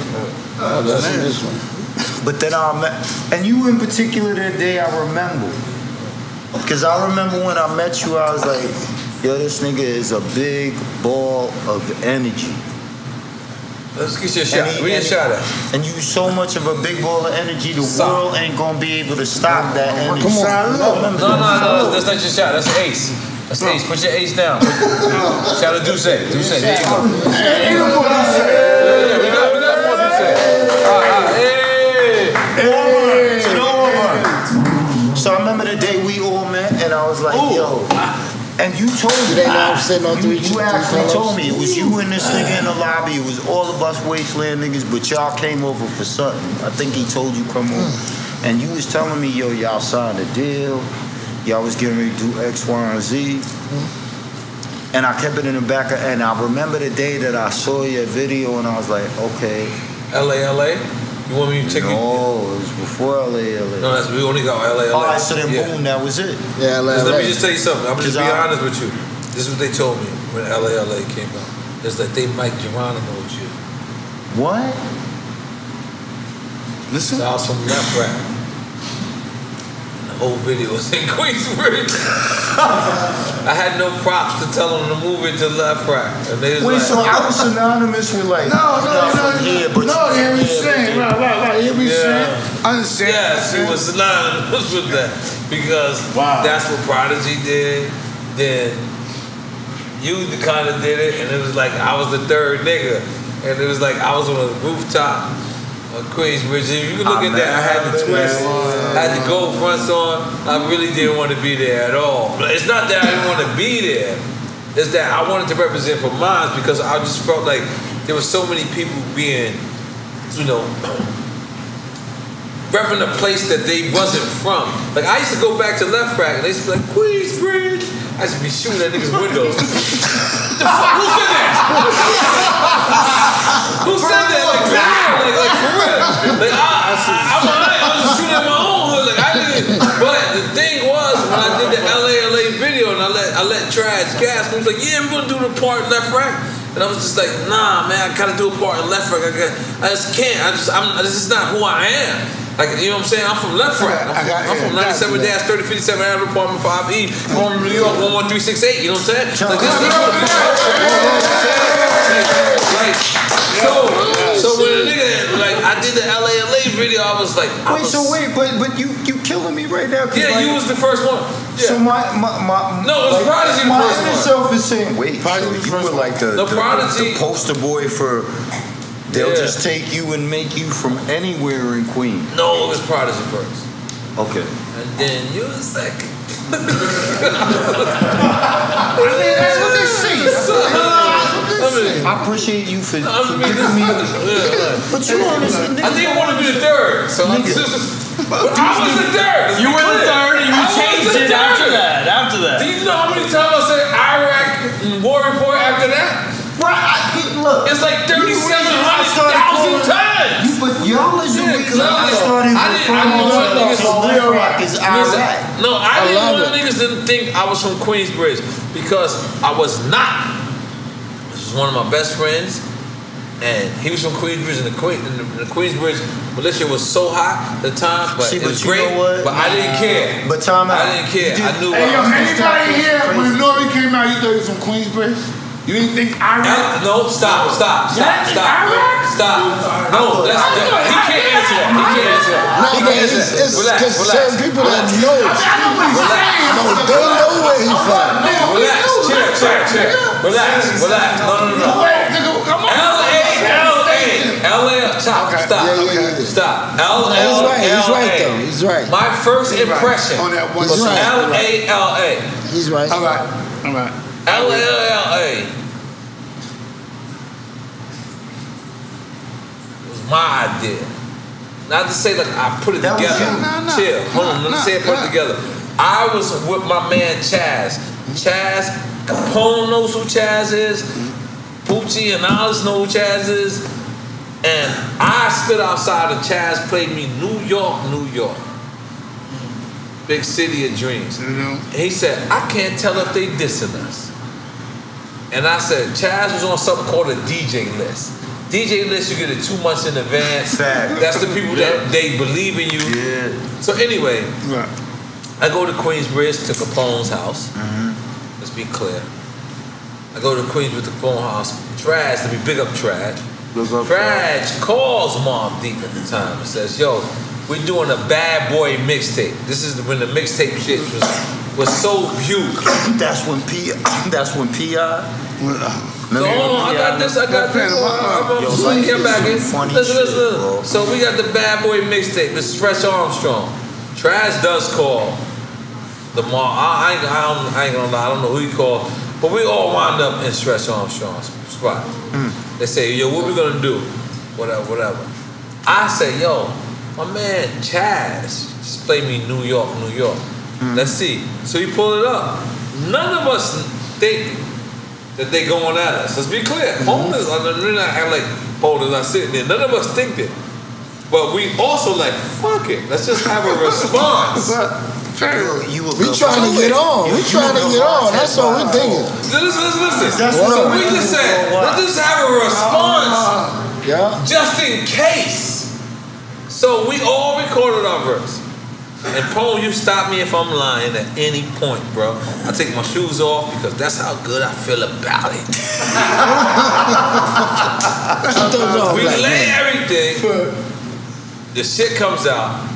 Oh, that's this one. But then I met, and you in particular that day I remember. Because I remember when I met you, I was like, yo, this nigga is a big ball of energy. Let's get you a shot. He- We need shot at. And you so much of a big ball of energy, the world ain't gonna be able to stop that energy. Come on. No, no, no. That's not your shot. That's an ace. That's an ace. Put your ace down. Shout out Duce. Duce. There you go. Yeah, we got, we got more Duce. All right, So I remember the day we all met, and I was like, yo. And you told me. They know I'm sitting on you, three- you three actually told me it was you and this nigga in the lobby. It was all of us wasteland niggas, but y'all came over for something. I think he told you come over, hmm. and you was telling me, yo, y'all signed a deal. Y'all was getting ready to do X, Y, and Z. Hmm. And I kept it in the back of, and I remember the day that I saw your video, and I was like, okay. LA, LA. You want me to take you? No, it was before LA, LA. No, that's, we only got LA, LA. All oh, right, so then Yeah. boom, that was it. Yeah, Just let me just tell you something. I'm just Cause be I- honest with you. This is what they told me when LA LA came out. It's that they Mic Geronimo you. What? Listen. I was from Lefrak. And the whole video was in Queensbridge. I had no props to tell them to move into Lefrak. And they was Wait, like, so I was synonymous with like No, no, not no, from here, but no, you hear from me saying, right, right, right, hear me Yeah. saying. I understand. Yes, he was synonymous with that because that's what Prodigy did. Then you kind of did it, and it was like I was the third nigga, and it was like I was on a rooftop of Queensbridge. If you look I at that, I had the twist. I had the gold fronts on. I really didn't want to be there at all. But it's not that I didn't want to be there. It's that I wanted to represent for mine because I just felt like there were so many people being, you know, repping a place that they wasn't from. Like I used to go back to Lefrak and they used to be like Queensbridge. I used to be shooting at niggas' windows. the fuck? Who said that? Who said that? Like for real? Like, like for real? Like I, I, I, I'm. I was just shooting at my own hood. Like I didn't. But the thing was when I did the LA LA video and I let I let Trash gas. He was like, yeah, we're gonna do the part Lefrak. And I was just like, nah, man, I gotta do a part in Lefrak. I, I just can't. I just, I'm, this is not who I am. Like, you know what I'm saying? I'm from Lefrak. I'm I from, got- I'm from 97 dash 3057 Avenue, apartment 5E, going to New York 11368. You know what I'm saying? Like, this is like, so, so when a nigga, like, I did the LA LA video, I was like, I Wait, was, so wait, but but you you killing me right now? 'cause, Yeah, like, you was the first one. So my my, my No, it was Prodigy the my first inner one. self is saying, wait, so you were like the, The the, Prodigy- the poster boy for. They'll Yeah. just take you and make you from anywhere in Queens. No, it was Prodigy first. Okay. And then you was second. I mean, that's what they say. That's what they say. I appreciate you for, I mean, giving me. yeah, But you honestly, I didn't want to be the third, so I'm just. But I was the third. You were the third and you I changed it after that. After that. Do you know how many times I said Iraq war report after that? Right, I, look. It's like you the reason I 37,000 times. You, but y'all is the Yeah, reason I clearly. started I didn't- I didn't want to niggas to real Iraq as Iraq. no, I, I didn't love want it. niggas didn't think I was from Queensbridge because I was not. This is one of my best friends, and he was from Queensbridge, and the, Queen, and the, the Queensbridge militia was so hot at the time, but See, it but was you great. know what? But I didn't care. But time out. I didn't care. You I knew. Hey, yo, anybody here when Nore came out, you thought he was from Queensbridge? You didn't think Iraq? Al- No, stop, stop, stop, That- stop, Iraq? stop. No, that's, that, he can't answer that. He can't answer that. No, he can't answer it's, that. it's Relax, because relax. certain people that know. I know what he's saying. No, they know where he's from. Relax, chill, chill, chill. Relax, relax. No, no, no, no. Wait, nigga, come on. L A L A L A. Stop, stop, Yeah, yeah, yeah. stop. L He's right. He's right though. He's right. My first impression On that one was right. L A L A. He's right. All right, all right. L A L A was my idea. Not to say that I put it That together. Nah, nah. Chill. Hold on. Let me say it put it together. I was with my man Chaz. Chaz Capone knows who Chaz is. Poochie and Alice know who Chaz is. And I stood outside and Chaz played me New York, New York. Big city of dreams. And he said, I can't tell if they dissing us. And I said, Chaz was on something called a DJ list. DJ list, you get it two months in advance. That's the people that they believe in you. Yeah. So anyway, I go to Queensbridge to Capone's house. Let's be clear. I go to Queensbridge to Capone house. Trash, let me big up Trash. Trash calls Mobb Deep at the time and says, yo, we're doing a bad boy mixtape. This is when the mixtape shit was was so huge. That's when P. That's when Pi. So hold on, I got this, I got this. I'm gonna life get back some in. funny Listen, listen, listen. So we got the bad boy mixtape, the Stretch Armstrong. Trash does call the mall. I, I, ain't, I, don't, I ain't gonna lie, I don't know who he called, but we all wind up in Stretch Armstrong's spot. Hmm. They say, yo, what we gonna do? Whatever, whatever. I say, yo, my man Chaz just played me New York, New York. Hmm. Let's see. So he pulled it up. None of us think that they going at us. Let's be clear. Pone is, I mean, we're not acting like Pone not sitting there. None of us think that. But we also like, fuck it. Let's just have a response. You We trying to get on. We trying to get on. That's all we're thinking. Listen, listen, listen. That's so what- we just said, let's just have a response. Yeah. Just in case. So we all recorded our verse. And Paul, you stop me if I'm lying at any point, bro. I take my shoes off because that's how good I feel about it. we lay everything. The shit comes out.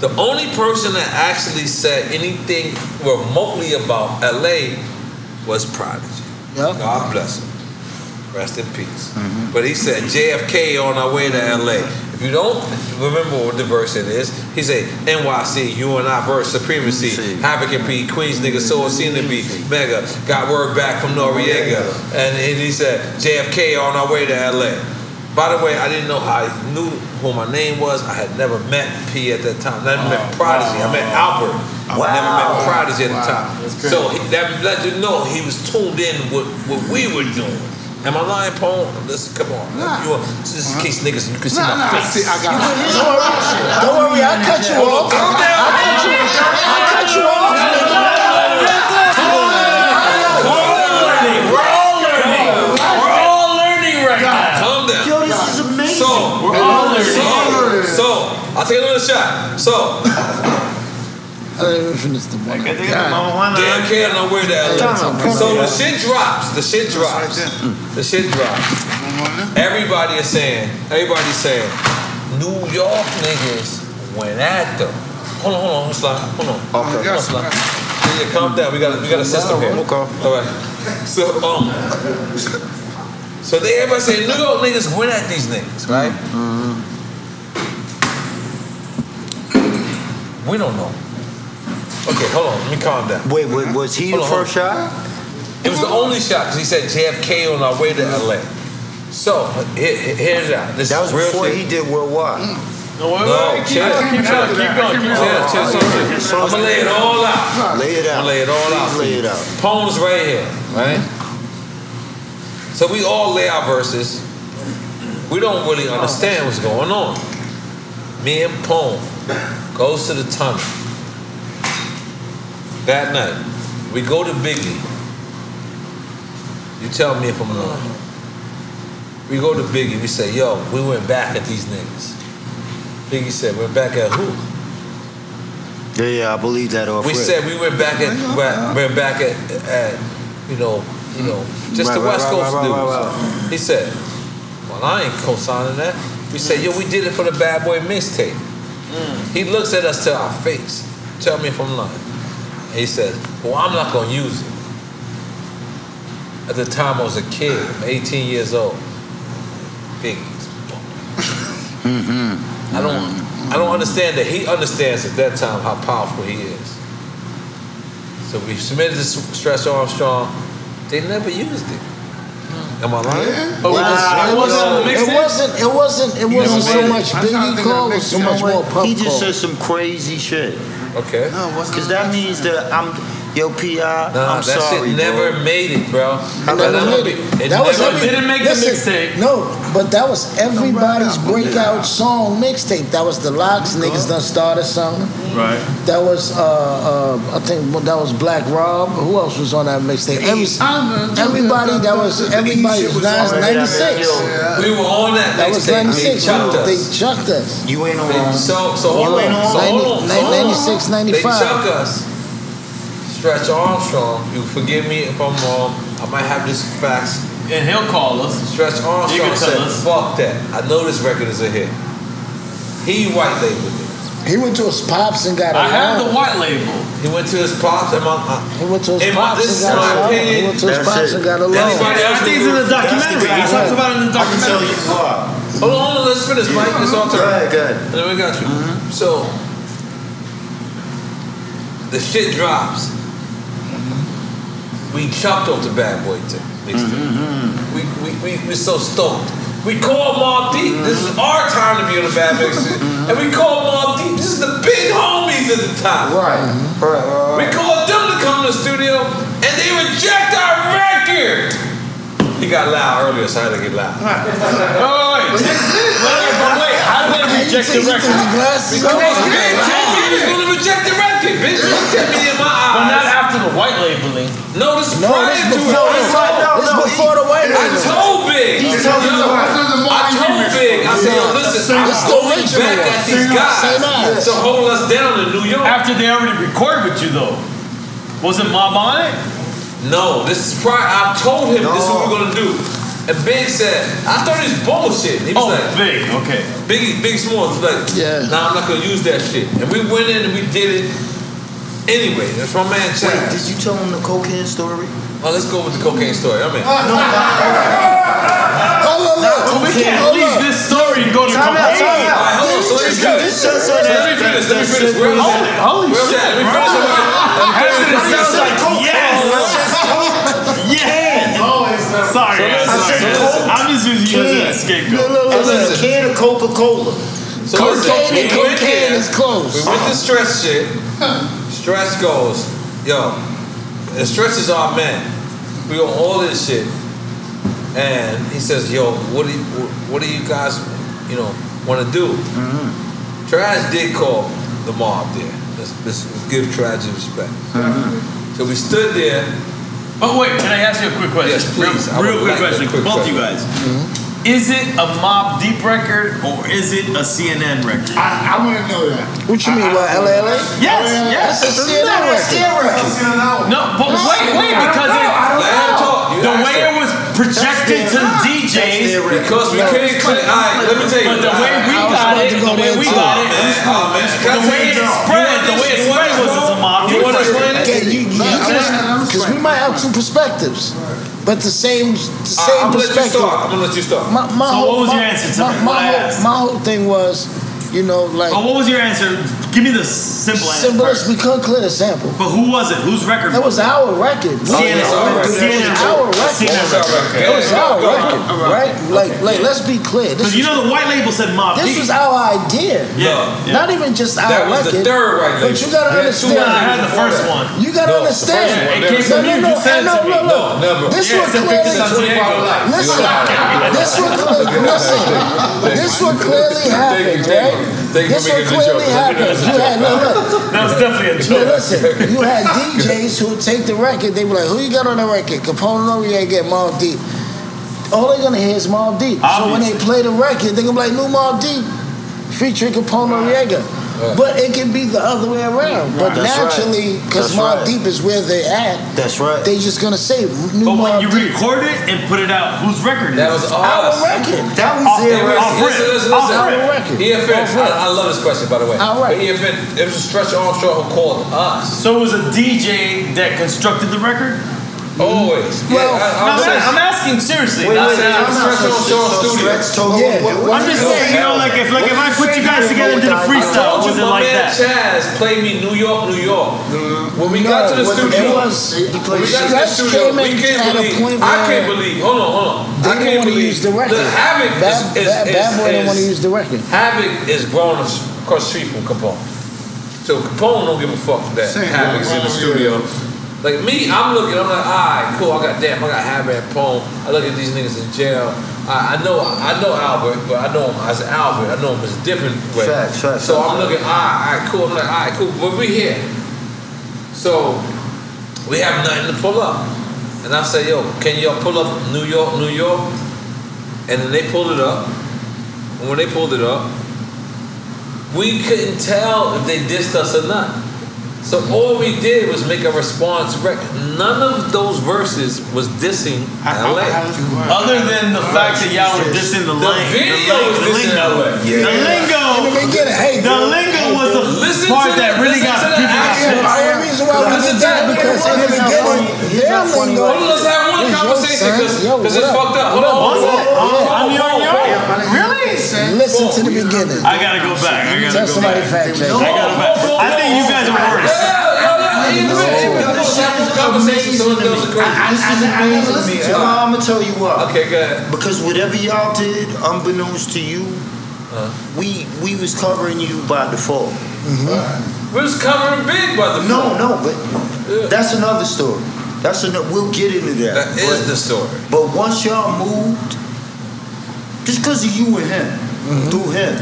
The only person that actually said anything remotely about LA was Prodigy. God bless him. Rest in peace. But he said JFK on our way to LA. If you don't remember what the verse it is, he said NYC, you and I verse supremacy. Havoc and P, Queens nigga, so it seemed to be mega. Got word back from Noreaga. And he said JFK on our way to LA. By the way, I didn't know how I knew who my name was. I had never met P at that time. Never met Prodigy. I met Albert. I never met Prodigy at the time. So he, that let you know he was tuned in with what we were doing. Am I lying, Paul? Listen, come on. You want, just in case niggas, you can see Nah, my nah, I face. see- I got it. Don't worry. Don't worry. I cut you off. Calm down. I cut you. I cut you off. We're all learning. We're all learning right now. Calm down. Yo, this is amazing. So, We're all learning. so, so, I'll take another shot. So, I didn't even finish the one. On our way to LA. So the shit drops. The shit drops. The shit drops. Everybody is saying, everybody's saying, New York niggas went at them. Hold on, hold on, slide. Hold on. Okay. Hold on, slide. Yeah, calm down. We got, we got a system here. Okay. All right. So, um, so they everybody saying New York niggas went at these niggas, right? We don't know. Okay, hold on. Let me calm down. Wait, wait, was he the on, first shot? It was the only shot because he said JFK on our way to LA. So here, here- here's that. This That was real before shit. he did worldwide. Mm. No, wait, No, wait, keep chill. going, keep going, keep going, keep Chill, going. chill, chill, chill. I'm gonna lay it all out. Lay it I'm out. gonna lay it all out. Please for lay it out. Pone's right here, right? So we all lay our verses. We don't really understand what's going on. Me and Pone goes to the tunnel. That night, we go to Biggie. You tell me if I'm lying. We go to Biggie. We say, "Yo, we went back at these niggas." Biggie said, "Went back at who?" Yeah, yeah, I believe that off We rip. said we went back at went, went back at, at you know you know just Right, the West right, Coast right, dudes. right, right, He said, "Well, I ain't co-signing that." We said, "Yo, we did it for the Bad Boy mixtape." He looks at us to our face. Tell me if I'm lying. And he says, "Well, I'm not gonna use it." At the time, I was a kid, I'm 18 years old. Biggie's. I don't. I don't understand that he understands at that time how powerful he is. So we submitted to Stretch Armstrong. They never used it. Am I lying? It, Oh, we just- was, it wasn't it wasn't. It wasn't. It wasn't never so made much I'm trying Biggie think Cole. It was so much more what? Puff He just Cole. said some crazy shit. Okay. Because that means that I'm, um, yo, Pi, Nah, I'm that sorry, shit bro. never made it, bro. It never I'm made gonna it. be- That was never every- listen, No, but that was everybody's breakout song mixtape. That was the Lox. Niggas done started something. Right. That was uh, uh, I think that was Black Rob. Who else was on that mixtape? Every, everybody that was everybody was nine- 96. We were on that That was mixtape. 96. They chucked us. They chucked us. You ain't They- So, so You ain't on. on So hold on. 90 so hold on. 96, 95. They chuck us. Stretch Armstrong. You forgive me if I'm wrong. I might have this facts. And he'll call us. Stretch Armstrong tell said, us. "Fuck that. I know this record is a hit." He white labeled it. He went to his pops and got a I have the white label. He went to his pops and my. Uh, He went to his in my, pops this and is got my a loan. opinion. He went to his That's pops it. and got a loan. Anybody else I think it's in the documentary. He talks about it in the documentary. Hold on, hold on, let's finish, Mike. It's all turn. Go ahead. And then we got you. So the shit drops. We chopped off the bad boy t- mixtape. We, we, we, we're so stoked. We call Mobb Deep. This is our time to be on the bad mixtape. And we call Mobb Deep. This is the big homies at the time. Right. Right. We called them to come to the studio and they reject our record. He got loud earlier, so I had to get loud. Wait, wait, wait. Wait, but wait. How did they reject the record? Because he told me he was going to reject the record, bitch. Look at me in my eyes. But not after the white labeling. No, this is No, prior this to before- it. this is before the white labeling. I told Big. He told you the white- I told Big. I said, yo, listen, I'm going back at these guys to hold us down in New York. After they already recorded with you, though. Wasn't Mob on it? No, this is prior. I told him this is what we're gonna do. And Big said, I thought it's bullshit. He was Oh, like, Big, okay. Biggie, Big Smalls was like, Yeah. nah, I'm not gonna use that shit. And we went in and we did it anyway. That's my man Wait, did you tell him the cocaine story? Oh, let's go with the cocaine story. I'm in. Hold on, look. We can't Hold leave on. this story and go to Time out, cocaine. time out. Alright, hold on. So let me finish. This just So said let me finish. Let me finish. Where was Holy, that? holy shit. Let me finish. Let finish. it sounds like yes. Yes. Sorry, So guys, listen, sorry. so listen. I'm just using you as a scapegoat. Look, look, It's look. a can of Coca-Cola. So Cocaine listen, and we went cocaine there. is close. We went to Stretch shit. Stretch goes, yo, and Stretch is our man. We on all this shit. And he says, yo, what do you, what do you guys, you know, want to do? Mm-hmm. Trash did call the mob there. Let's, let's give Trash respect. Mm-hmm. So we stood there. But wait, can I ask you a quick question? Yes, please. Real, real quick like question, quick both you question. guys. Mm-hmm. Is it a Mobb Deep record or is it a CNN record? I, I want to know that. What you mean? What? LLA? Yes, oh, yes. That's a CNN record. No, but wait, wait, because it, Let him talk. You the way it was projected to the DJs, Because we couldn't clear. All right, let me tell you. but the way we got it, to go the way we got Oh, it, man. Oh, man. Can I the way it you spread, the way it You want spread was this? as a Mob You want to explain it? Okay, you, you because we might have two perspectives, but the same the Uh, same I'm gonna let you perspective. start. I'm gonna let you start. My, my So whole, what was my, your answer to my, me? my, whole, my whole thing was, you know, like But what was your answer? Give me the simple answer. symbols. first. We couldn't clear the sample. But who was it? Whose record? That was our record. Oh, we CNN. didn't that. It was CNN. our record. CNN record. It was our Go, go. record, right? Like, like, let's be clear. Because you know the white label said Mob this Deep. was our idea. yeah, yeah. Not even just our That was the record. third right But you gotta label. We had understand. I had the first one. You gotta No, the understand. first one It No, from no, no, You sent it no, no, no. No, never. This Yeah, one clearly. San Listen, this one clearly. Listen, this one clearly happened, right? Thank you This one clearly happened. You had no look. That was definitely a joke. listen, you had DJs who would take the record, they were like, who you got on the record? Capone Noreaga get Mobb Deep. All they're gonna hear is Mobb Deep. So when they play the record, they're gonna be like, new Mobb Deep, featuring Capone Noreaga. But it can be the other way around. But That's right. naturally, because That's Mob right. Deep is where they're at, That's right. they just gonna say new But when Mob you Deep. record it and put it out, whose record is That it? was Our record. That was Off- their Off record. listen, listen, Off listen. Our record. EFN, Off I, I love this question by the way. All right. But EFN, it was a Stretch Armstrong who called us. So it was a DJ that constructed the record? Always. Well, yeah, I, I'm, I'm, saying, I'm asking seriously. Wait, not wait, saying- I'm not Stretch so so studio. Stretch told Yeah. you what, what I'm just saying, you know, like if like if I put you guys guys together and did a freestyle, I told was you, it my like man that? Chaz played me New York, New York. When we No, got to the it studio, it was- he when played we got to the Stretch studio, came we in can't at a believe. point I can't believe. Hold on, hold on. They I can't want to believe use the record. The Havoc Bad, is, is, bad, is, bad boy didn't is- want to use the record. Havoc is grown across the street from Capone. So Capone don't give a fuck that Same. Havoc's in the studio. Like me, I'm looking, I'm like, alright, cool, I got damn, I got and Capone. I look at these niggas in jail. I, I know I know Albert, but I know him as Albert. I know him as a different way. Facts, facts, so facts. I'm looking, alright, alright, cool. I'm like, alright, cool, but we here. So we have nothing to pull up. And I say, yo, can y'all pull up New York, New York? And then they pulled it up. And when they pulled it up, we couldn't tell if they dissed us or not. So all we did was make a response record. None of those verses was dissing LA. Other than the fact that y'all were dissing the The lane, video the, was dissing lingo, LA. the lingo, the hey, the lingo was the Listen part to that the- really got to the people got action. The reason why we did that that. because in the beginning, their lingo. Let's have one is your conversation son. because it's fucked up. Hold What on, up. Was it? hold on, I'm young, young. Really? Listen to the beginning. I gotta go back. I gotta Tell go somebody back. fact check. I gotta go back. I think you guys are worse. Crazy. I'm gonna tell you why. Okay, go ahead. Because whatever y'all did, unbeknownst to you, uh-huh. we we was covering you by default. Mm-hmm. We was covering big by the No, no, but that's another story. That's enough. We'll get into that. That is but, the story. but once y'all moved, just because of you and him, mm-hmm. through him,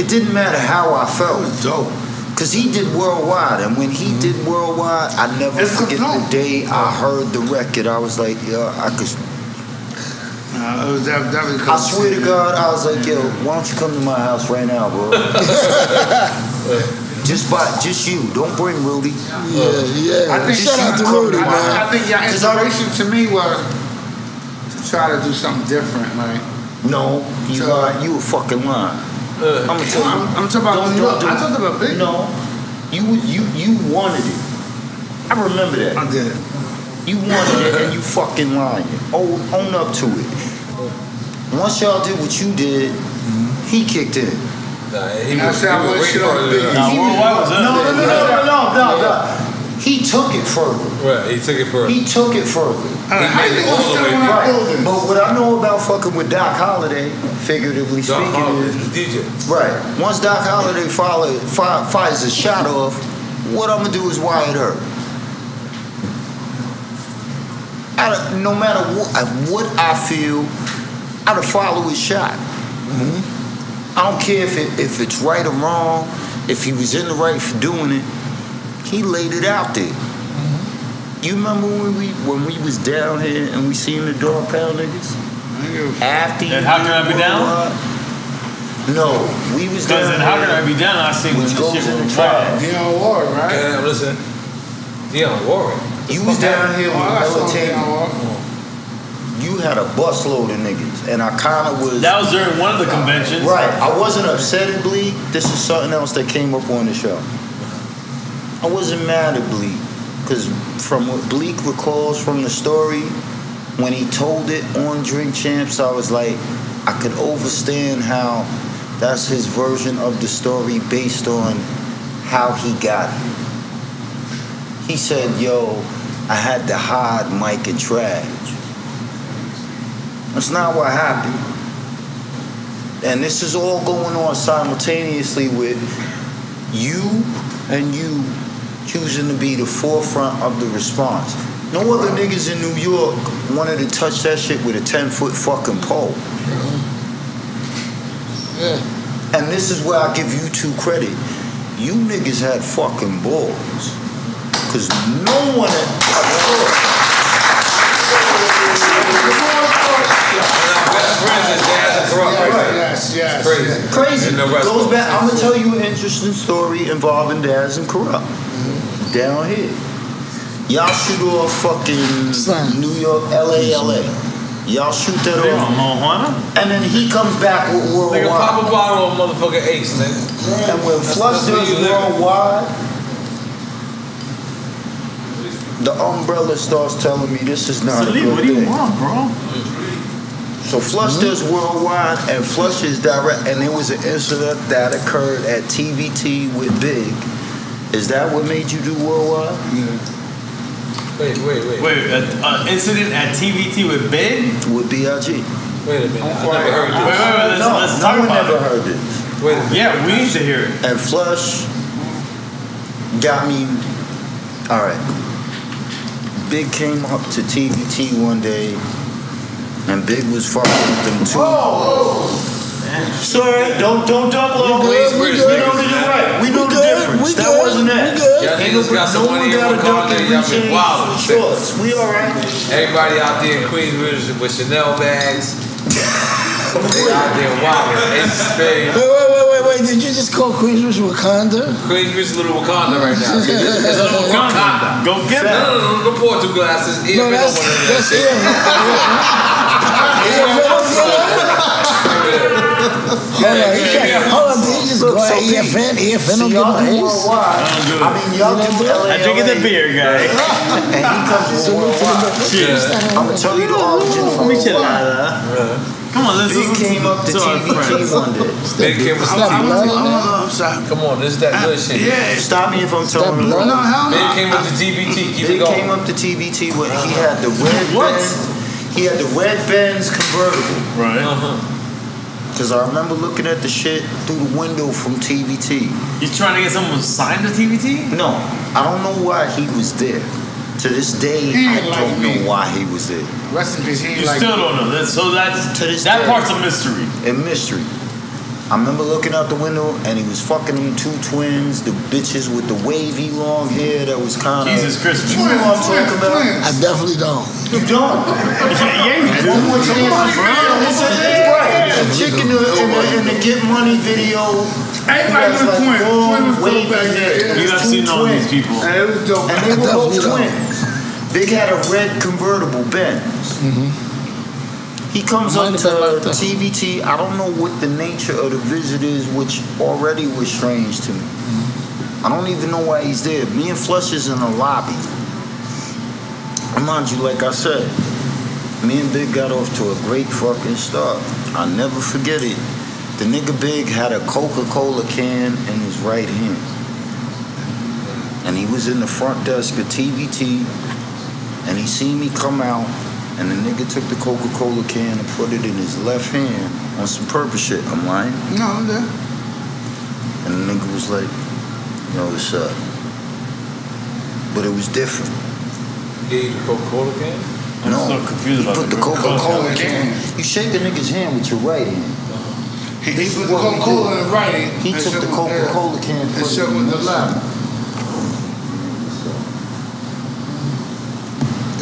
it didn't matter how I felt. Dope. Cause he did worldwide, and when he mm-hmm. did worldwide, I never It's forget the day I heard the record. I was like, yeah, I could. It was definitely. I swear to God, I was like, yo, why don't you come to my house right now, bro? just by, just you. Don't bring Rudy. Yeah, yeah. I think Shout out to you- Rudy, I, man. I think your 'Cause I- inspiration to me was to try to do something different. Like No, you So- lied. You a fucking lying. Uh, I'm gonna tell you. I'm, I'm talking about Don't- New York. don't- I talked about big. No, you you you wanted it. I remember that. I did. You wanted it and you fucking lying. Own, own up to it. Once y'all did what you did, he kicked in. Nah, he Now, was, he was wish way you all further big. than Nah, worldwide was No, no, it. no, no, no, no, no. He took it further. Right, he took it for. He took it further. How you made it gonna all the still way want back. to build this? But what I know about fucking with Doc Holliday, figuratively Doc speaking, Holliday, is DJ. right. Once Doc Holliday follow, fi- fires a shot off, what I'm gonna do is wire her. I no matter what, what I feel, I'd follow his shot. Mm-hmm. I don't care if it, if it's right or wrong, if he was in the right for doing it. He laid it out there. Mm-hmm. You remember when we when we was down here and we seen the dog pound niggas? After you And how can I be down? Worldwide? No, we was Because down then how can I be down? I seen when Which this goes shit in the was trash. trash. Dion Ward, right? Yeah, listen. Dion Warren. You was down here Oh, I with saw military. You had a busload of niggas, and I kind of was. That was during one of the conventions. Right. I wasn't upset at Bleak. This is something else that came up on the show. I wasn't mad at Bleak. Because from what Bleak recalls from the story, when he told it on Drink Champs, I was like, I could understand how that's his version of the story based on how he got it. He said, yo, I had to hide Mike and Trash. That's not what happened. And this is all going on simultaneously with you and you choosing to be the forefront of the response. No other niggas in New York wanted to touch that shit with a 10 foot fucking pole. And this is where I give you two credit. You niggas had fucking balls. Cause no one Yes, yes. Crazy. Crazy. And the rest Goes of back. I'm gonna tell you an interesting story involving Daz and Kurupt. Mm-hmm. Down here. Y'all shoot off fucking New York, LA, LA. Y'all shoot that They off. on And then he comes back with Nigga, pop worldwide. a bottle of motherfucking Ace, nigga. And when That's- Flush that's does worldwide, the umbrella starts telling me this is not a Salih, good what do you thing. want, bro? So Flush does worldwide, and Flush is direct. And there was an incident that occurred at TVT with Big. Is that what made you do worldwide? Wait, wait, wait. Wait, an uh, incident at TVT with Big? With BIG. Wait a minute. I've never heard this. Wait, wait, wait. Let's, No, let's no talk one about never it. heard this. Wait a minute. Yeah, we need to hear it. And Flush got me. All right. Big came up to TVT one day, and Big was fucking with them too. Sorry, don't don't double up. We good, we we know that you're right. We know the difference. we That wasn't we that. good. Y'all Ain't niggas got some no money in got a Wakanda, duck and y'all been reach wildin'. shorts. We all right. Everybody out there in Queensbridge with Chanel bags. they out there wilding. Ace of Spades. Wait, wait, wait, wait, wait. Did you just call Queensbridge Wakanda? Queensbridge is a little Wakanda right now. Okay, this a little Wakanda. Go get it. no, no, no, the poor two glasses. No, that's that's him. Hold on, he can't- hold on, he just go Look, so at EFN? EFN don't See, get y'all no do hits? worldwide. I mean, y'all do LA. I'm drinking the beer, guy. And he comes from worldwide. Cheers. I'm gonna tell you the origin of worldwide. Come on, let's Big listen came up to to our TVT friends. Big Kim was Stop TV. blood in there? I'm sorry. Come on, this is that good shit. Yeah. Stop me if I'm telling you blood. No, wrong. hell no. Big came with the TVT. Keep it Big going. came up uh-huh. to TVT when he had the red What? Benz. He had the red Benz convertible. Right. Uh-huh. Cause I remember looking at the shit through the window from TVT. He's trying to get someone signed to TVT? No, I don't know why he was there. To this day, He I like don't me. know why he was there. Rest in peace. He You like still don't know. That, so that's To this that day. part's a mystery. A mystery. I remember looking out the window and he was fucking them two twins, the bitches with the wavy long hair that was kind of. Jesus Christmas. You know what I'm talking about? I definitely don't. You don't. yeah, yeah, you do. One more chance, bro. It's a right. The chick in the, in the, in the Get Money video. Everybody has, was like, twins. long, Twins was wavy dope back hair. then. You It was have seen all these people. And it was dope. And they were both Definitely don't. twins. Big had a red convertible Benz. Mm-hmm. He comes up have been like to. TVT. I don't know what the nature of the visit is, which already was strange to me. I don't even know why he's there. Me and Flush is in the lobby. And mind you, like I said, me and Big got off to a great fucking start. I'll never forget it. The nigga Big had a Coca-Cola can in his right hand. And he was in the front desk of TVT, and he seen me come out, and the nigga took the Coca-Cola can and put it in his left hand on some purpose shit. I'm lying. No, I'm there. And the nigga was like, yo, what's up? But it was different. Gave you the Coca-Cola can? I'm no, so confused he about put the the Coca-Cola Coca-Cola can. can. You shake the nigga's hand with your right hand. Uh-huh. He, he put the Coca-Cola in the right hand. He took the. Coca-Cola can And put it shook in with the the left.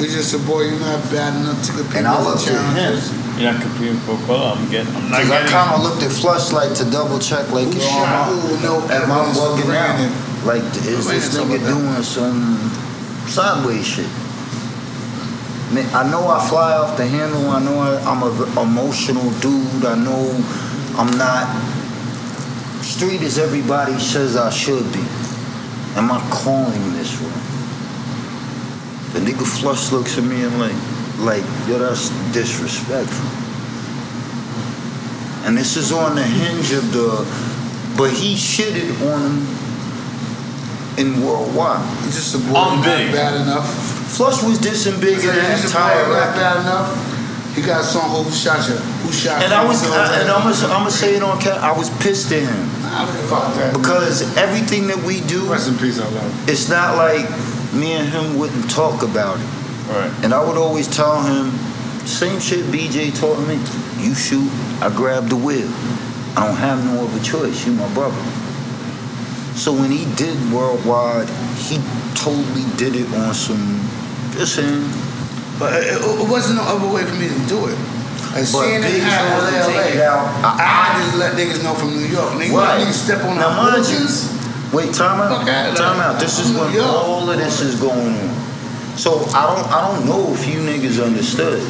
It's just a boy, you're not bad enough to compete And I with looked the at him. You're not competing for Coca-Cola. I'm getting. I'm not Cause I kind of looked at Flush like to double check, like, yo, Who am I, shot who? No am I evidence of bugging out? granted. Like, is this nigga doing some sideways shit? Man, I know I fly off the handle. I know I, I'm a v- emotional dude. I know I'm not street as everybody says I should be. Am I calling this wrong? The nigga Flush looks at me and like, like, yo, that's disrespectful. And this is on the hinge of the, but he shitted on him in worldwide. He's just a boy, I'm big. bad enough. Flush was dissing big in that entire record. bad enough. He got a song, Who Shot You? Who Shot And You? I was, So, I, and I'm gonna, I'm gonna say it on camera. I was pissed at him Nah, fuck that. because everything that we do, Rest in peace, I love. it's not like me and him wouldn't talk about it. Right. And I would always tell him, same shit BJ taught me. You shoot, I grab the wheel. I don't have no other choice. You my brother. So when he did worldwide, he totally did it on some. Listen, But it, it wasn't no other way for me to do it. Like But seeing it Biggie happen in LA, out. I, I just let niggas know from New York. Niggas, Right. niggas step on Now, our mind you, buildings. Wait, time out. Time out. This is when all of this is going on. So I don't I don't know if you niggas understood.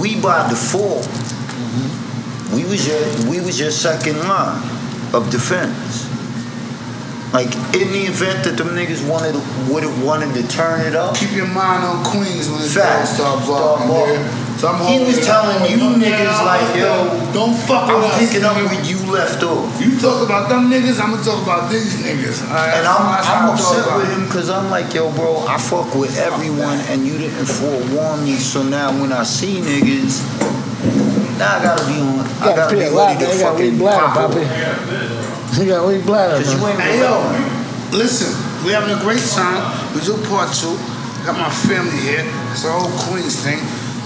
We by default, mm-hmm. we was your we was your second line of defense. Like in the event that them niggas wanted would have wanted to turn it up. Keep your mind on Queens when dogs start blocking. So I'm he was telling you niggas like, yo, don't fuck I'm picking up where you left off. You talk about them niggas, I'm gonna talk about these niggas. all right? And I'm, That's I'm I talk upset with it. him because I'm like, yo, bro, I fuck with everyone and you didn't forewarn me. So now when I see niggas, now I gotta be on, I gotta be pee a lot, ready to man. You got weak fucking bladder, pop Poppy. it. You got weak bladder, Cause you ain't Hey yo, listen, we having a great time. We do part two. Got my family here. It's a whole Queens thing.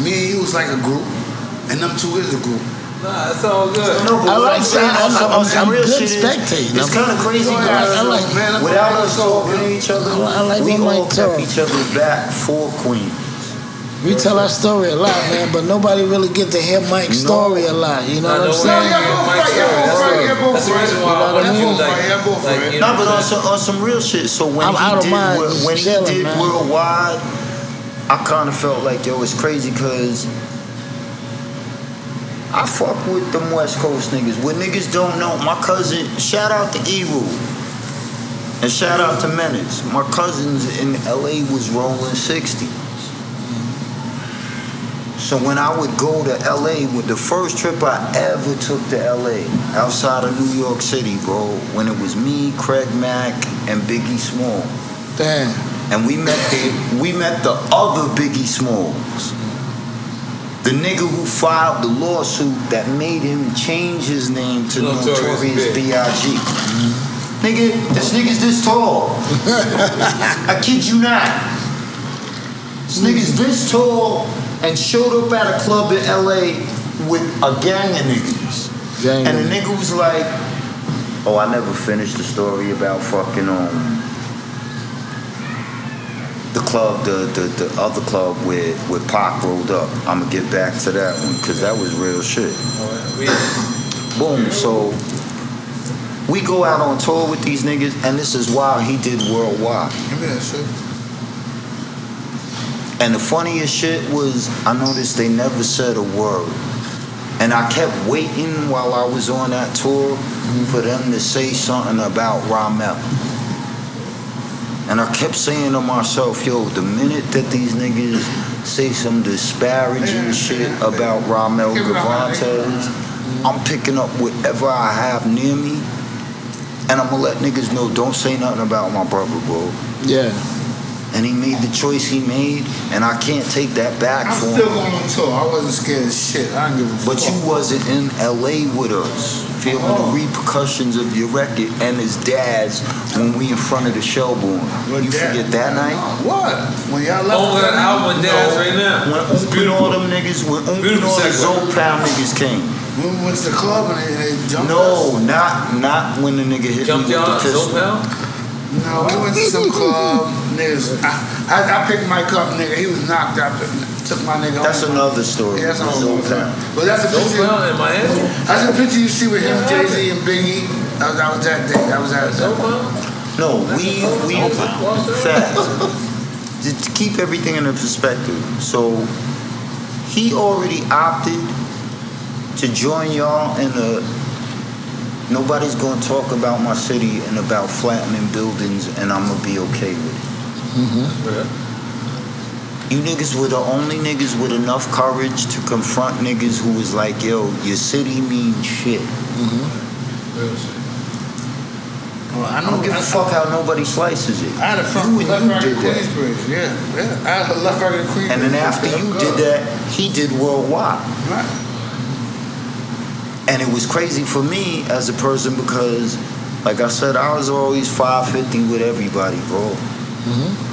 Me and you was like a group, and them two is a group. Nah, it's all good. No, I what like I'm saying that. I'm- on I'm real good shit spectating. it's I'm- kind of crazy I because like- I like- man, without us go, talking to each other, I like we all Mike kept each other back for Queen. We tell our story a lot, man, but nobody really get to hear Mike's story a lot. You know I what I'm know saying? what you mean, Mike's story. That's the- That's the reason why I You know want you mean? like, like, you No, but on some, on some real shit. So when I'm out of he did mind, Wor- just when he chilling, did man. worldwide, I kind of felt like yo, it's crazy because I fuck with them West Coast niggas. What niggas don't know, my cousin. Shout out to Eru. And shout out to Menace. My cousins in LA was rolling 60s. So when I would go to LA, with the first trip I ever took to LA, outside of New York City, bro, when it was me, Craig Mack, and Biggie Small. Damn. And we met the we met the other Biggie Smalls. The nigga who filed the lawsuit that made him change his name to Notorious Notorious Big. B.I.G. Nigga, this nigga's this tall. I kid you not. This nigga's this tall and showed up at a club in LA with a gang of niggas. Gang and the nigga was like, Oh, I never finished the story about fucking um the club, the, the, the other club where, where Pac rolled up. I'ma get back to that one because that was real shit. Boom. So we go out on tour with these niggas, and this is why he did worldwide. Give me that shit. And the funniest shit was I noticed they never said a word. And I kept waiting while I was on that tour mm-hmm. for them to say something about Ramel. And I kept saying to myself, yo, the minute that these niggas say some disparaging shit about Ramel Gavantes, I'm picking up whatever I have near me. And I'm gonna let niggas know, don't say nothing about my brother, bro. Yeah. And he made the choice he made, and I can't take that back I'm for still him. going on tour. I wasn't scared of shit. I don't give a But fuck. you wasn't in LA with us, feeling the repercussions of your record and his dad's when we in front of the Shelborne. You dad? forget that night? What? When y'all left Over that album with Daz right now. When Uncle and all them niggas, when Uncle and Beautiful all the segue. Zopow niggas came. We went to the club and they, they jumped No, us? not not when the nigga hit Jumped me with y'all the pistol. Zopel? No, we went to some club. Niggas, I, I, I picked Mike up, nigga. He was knocked out. Took my nigga That's home. another story. Yeah, that's another whole Zopow. time. But that's a picture. Zopel in Miami? That's a picture you see with him, Jay Z, and Biggie. That was, that was that day. That was that. Zopel? No, we we facts. To to keep everything in perspective. So he already opted to join y'all in the nobody's gonna talk about my city and about flattening buildings and I'm gonna be okay with it. You niggas were the only niggas with enough courage to confront niggas who was like, yo, your city means shit. Mm-hmm. Well, I I don't give a fuck how nobody slices it. I had a front You and left you did that. Queensbridge. Yeah, yeah. I had a left right in Queensbridge. And then after you did that, he did worldwide. Right. And it was crazy for me as a person because, like I said, I was always 550 with everybody, bro. Mm-hmm.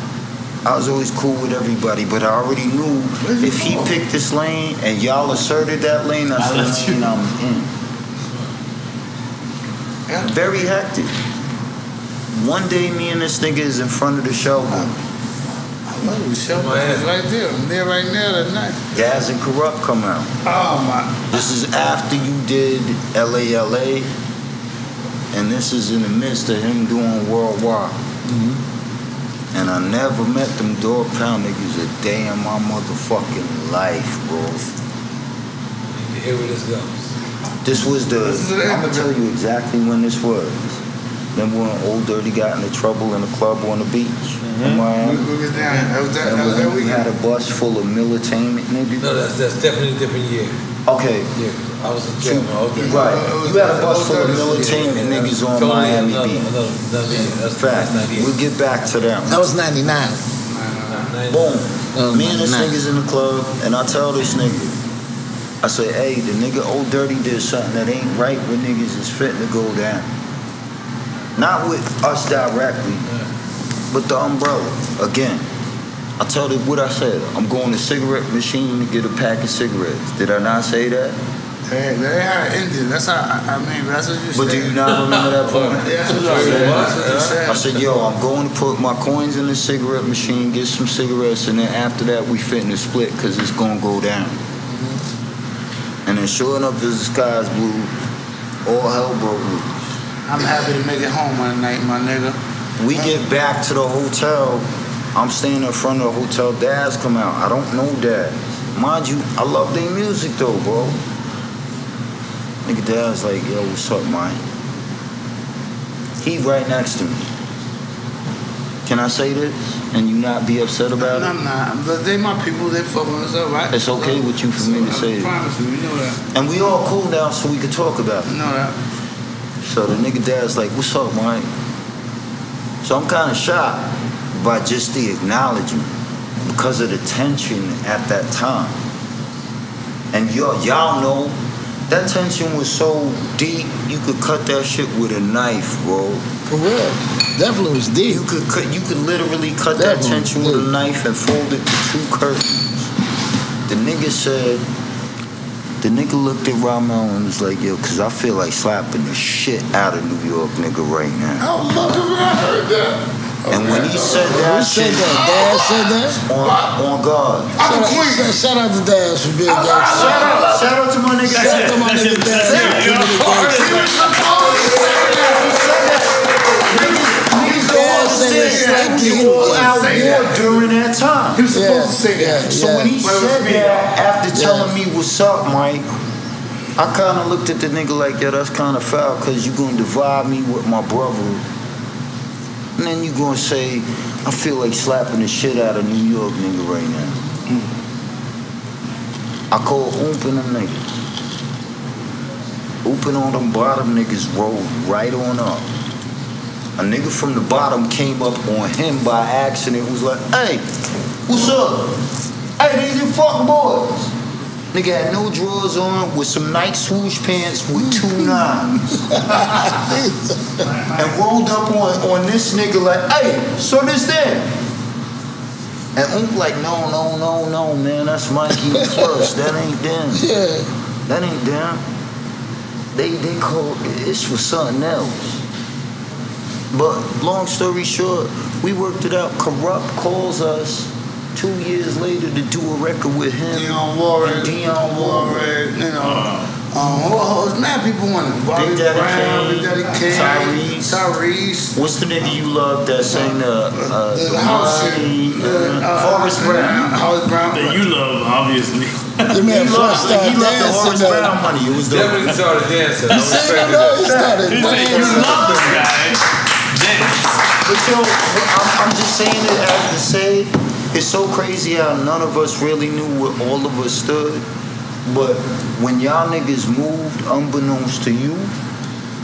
I was always cool with everybody, but I already knew if he picked this lane and y'all asserted that lane, that's the lane I'm in. Very hectic. One day, me and this nigga is in front of the show. I love you, Shelby. It's right there. I'm there right now tonight. Daz and Kurupt come out. Oh my. This is after you did LALA, and this is in the midst of him doing worldwide. And I never met them dog pound niggas a day in my motherfucking life, bro. Here where this goes. This was the. This is I'm gonna tell you exactly when this was. Then when Old Dirty got into trouble in the club on the beach in mm-hmm. Miami. We, we was down. That was that, that, was that we had a bus full of militainment niggas. No, that's that's definitely a different year. Okay. Yeah, I was in jail. man. Okay. Right. You had a bus full of militainment niggas on Totally Miami Beach. another- another year. That's Fact. We'll get back to them. That was 99. Boom. Oh, Me and this nah. nigga's in the club, and I tell this nigga, I say, hey, the nigga Old Dirty did something that ain't right with niggas is fitting to go down. Not with us directly, but the umbrella. Again, I told them what I said. I'm going to cigarette machine to get a pack of cigarettes. Did I not say that? Hey, they had it ended. That's how I, I mean. That's what you said. But do you not remember that point? Yeah, that's what you said. That's what you said. I said, yo, I'm going to put my coins in the cigarette machine, get some cigarettes, and then after that, we fitting to split because it's going to go down. Mm-hmm. And then sure enough, as the skies blue, all hell broke loose. I'm happy to make it home one night, my nigga. We get back to the hotel. I'm standing in front of the hotel. Daz come out. I don't know Daz. Mind you, I love their music though, bro. Nigga Daz like, yo, what's up, man? He right next to me. Can I say this and you not be upset about No, it? I'm not. But they my people. They fucking us up, right? It's okay with you for me to say I it. promise you. You know that. And we all cool now so we could talk about it. You know that. So the nigga Daz like, what's up, man? So I'm kind of shocked by just the acknowledgement because of the tension at that time. And y'all, y'all know that tension was so deep, you could cut that shit with a knife, bro. For real. Definitely was deep. You could cut, you could literally cut that Definitely, tension with a knife and fold it to two curtains. The nigga said, the nigga looked at Ramon and was like, yo, cause I feel like slapping the shit out of New York nigga right now. Oh, look at me. I heard that. And when he said that Who said that? Daz said that? on, on God. Shout out, shout out to Daz for being gangster. Shout out, shout out to my nigga. Shout out to my nigga Daz for being gangster. Daz said it slapped He you. all out war during that time. He was supposed to say Yeah, that. So when he But said that after Yeah. telling me what's up, Mike, I kind of looked at the nigga like, yeah, that's kind of foul because you going to divide me with my brother. And then you to say, I feel like slapping the shit out of New York nigga right now. I call open them niggas. Oop and on them bottom niggas rolled right on up. A nigga from the bottom came up on him by accident. Was like, "Hey, what's up? Hey, these you fucking boys." Nigga had no drawers on with some Nike swoosh pants with two nines. and rolled up on, on this nigga like, hey, so this there. And Oomp like, no, no, no, no, man, that's Mikey first. That ain't them. Yeah. That ain't them. They they call it's for something else. But long story short, we worked it out. Kurupt calls us two years later to do a record with him. Dion Warren. and Dion Warren. Warren. You know. Um, who, who's mad people want it? Bobby Big Daddy Brown, Kane, Big Daddy Kane, Tyrese. Tyrese. What's the nigga you love that sang the uh, The the house shit. Uh, uh, Horace Brown. Horace Brown. That you love, obviously. The man He loved, started he loved the dancing. Horace though. Brown money. It was the Definitely started dancing. He said respecting it, he started You say you dancing. love this guy. Dance. But yo, I'm, I'm just saying it as to say, it's so crazy how none of us really knew where all of us stood. But when y'all niggas moved, unbeknownst to you,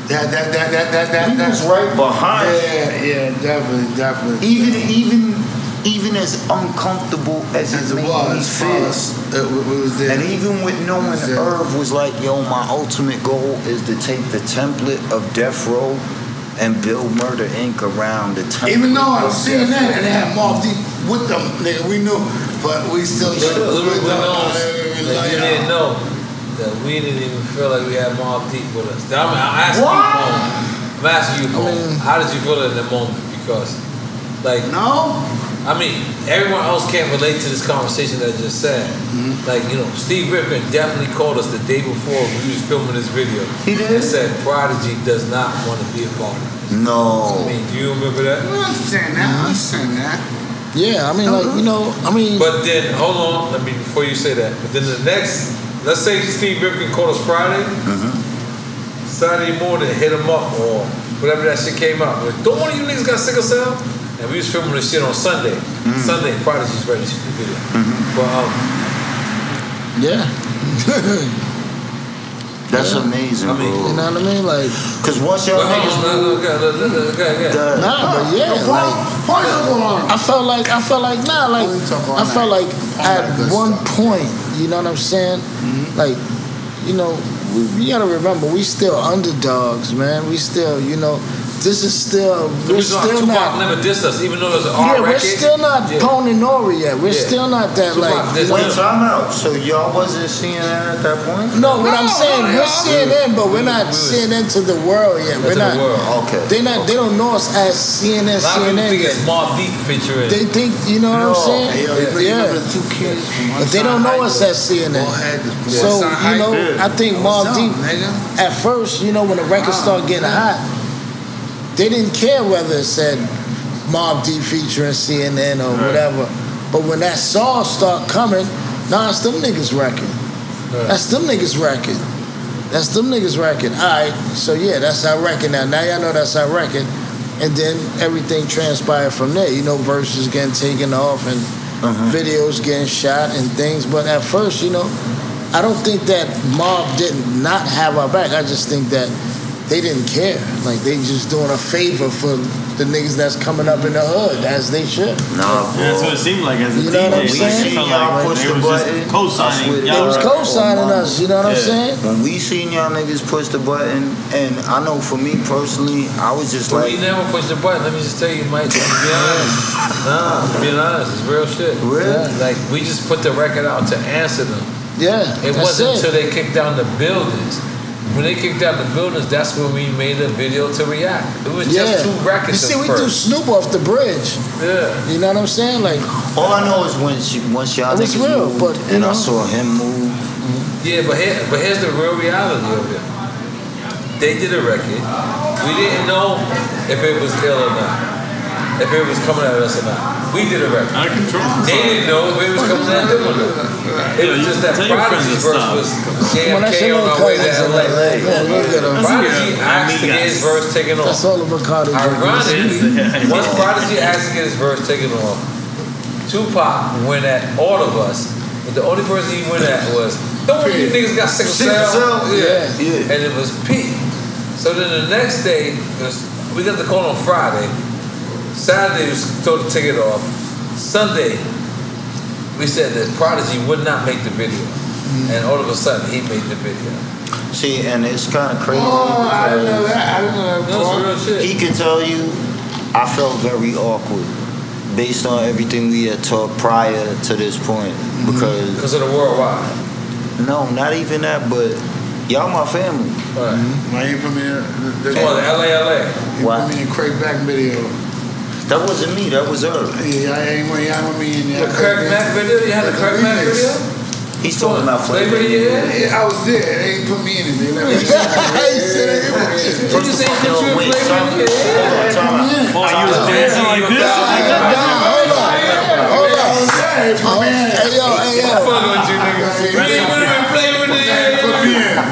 That, that, that, that, that, that, was right behind. Yeah, yeah, definitely, definitely. Even, even, even as uncomfortable as As it it made me was, feel. us, uh, it, it was there. And even with knowing was. Irv was like, yo, my ultimate goal is to take the template of Death Row and build Murder Inc. around the time. Even though I of was seeing that Row. and they had Mobb Deep with them, nigga, we knew, but we still But little we know we that you didn't know that we didn't even feel like we had Mobb Deep with us. I mean, I'm asking you, Paul. I'm asking you, Paul. how did you feel in that moment? Because, like, No? I mean, everyone else can't relate to this conversation that I just said. Mm-hmm. Like, you know, Steve Rifkind definitely called us the day before we was filming this video. He did? And said Prodigy does not want to be a part of it. No. I mean, do you remember that? I understand that. I understand that. Yeah, I mean, like, you know, I mean, But then, hold on, let me, before you say that, but then the next, let's say Steve Rifkind called us Friday. Saturday morning, hit him up or whatever that shit came out. Like, Don't one of you niggas got sickle cell? And we was filming this shit on Sunday. Mm-hmm. Sunday, Prodigy's ready to shoot the video. But um, Yeah. That's amazing, bro. You know what I mean? Like, Cause once hold niggas on, Nah, but yeah, like I felt like I felt like nah, like I felt like at one point, you know what I'm saying? Like, you know, we, you gotta remember we still underdogs, man. We still, you know, this is still The we're reason still Tupac not. never dissed us, even though there's an Yeah, R we're still not Yeah. Pony Nori yet. We're Yeah. still not that Tupac like. dissed you Wait, time out. So y'all wasn't seeing that at that point? No, what I'm saying, we're yeah. CNN, but we're not CNN to the world yet. We're to the not. world. Okay. They not. They don't know us as CNN. A lot of CNN. think yet. it's Mobb Deep featuring. They think, you know what I'm saying? Hey, yo, yeah. two kids from But they don't know us as CNN. So, you know, I think Mobb Deep, at first, you know, when the records start getting hot, they didn't care whether it said Mob D featuring CNN or whatever. But when that song start coming, nah, it's them niggas record. That's them niggas record. That's them niggas record. All right, so yeah, that's our record now. Now y'all know that's our record. And then everything transpired from there. You know, verses getting taken off and uh-huh. videos getting shot and things. But at first, you know, I don't think that Mob didn't not have our back. I just think that they didn't care. Like they just doing a favor for the niggas that's coming up in the hood, as they should. No, Yeah, that's what it seemed like as a You know what I'm saying? It felt Y'all like push the was button, co-signing. I swear to They was God. co-signing us, you know what I'm saying? When we seen y'all niggas push the button, and I know for me personally, I was just But like, we never push the button. Let me just tell you, Mike. To be honest, nah, being honest, it's real shit. Really? Like we just put the record out to answer them. Yeah, It that's wasn't until they kicked down the buildings. When they kicked out the buildings, that's when we made a video to react. It was Yeah. just two records. You see, at we do first. Snoop off the bridge. Yeah. You know what I'm saying? Like, all I know is when she, once y'all It was niggas real, moved, but, you and I saw him move. Yeah, but here, but here's the real reality of it. They did a record. We didn't know if it was ill or not. If it was coming at us or not. We did a record. I control They didn't know if it was coming at them or not. It was just that Tell your friends Prodigy's to verse was Come on, JFK on our way to LA. LA. Yeah, look at 'em. Prodigy asked to get his verse taken off. that's all the Bacardi Ironically, once Prodigy asked to get his verse taken off, Tupac went at all of us, but the only person he went at was, don't worry, you niggas got sickle Sickle cell. cell? Yeah. Yeah. And it was Pete. So then the next day, 'cause we got the call on Friday. Saturday, we was told to take it off. Sunday, we said that Prodigy would not make the video. Mm-hmm. And all of a sudden, he made the video. See, and it's kind of oh, crazy. Oh, I didn't know that. I didn't know that. That real shit. He can tell you, I felt very awkward based on everything we had talked prior to this point. Mm-hmm. Because, Because of the worldwide. no, not even that, but y'all my family. Right. Mm-hmm. When he put me in, the, Come on, the LA, LA. he Why? put me in Craig Mack video. That wasn't me, that was her. Yeah, I ain't want y'all me in there. The Craig Mack video? You had the Craig Mack video? He's talking about Flavor flavor. of? Yeah, I was there. They ain't put me in it. They let me. Did you say you put you in wait, flavor time, of your head? time out. Oh, you was dancing like this? Hold on. Hold on. Hey, yo, hey, yo. Fuck with you, nigga. You ain't put him in flavor of your head.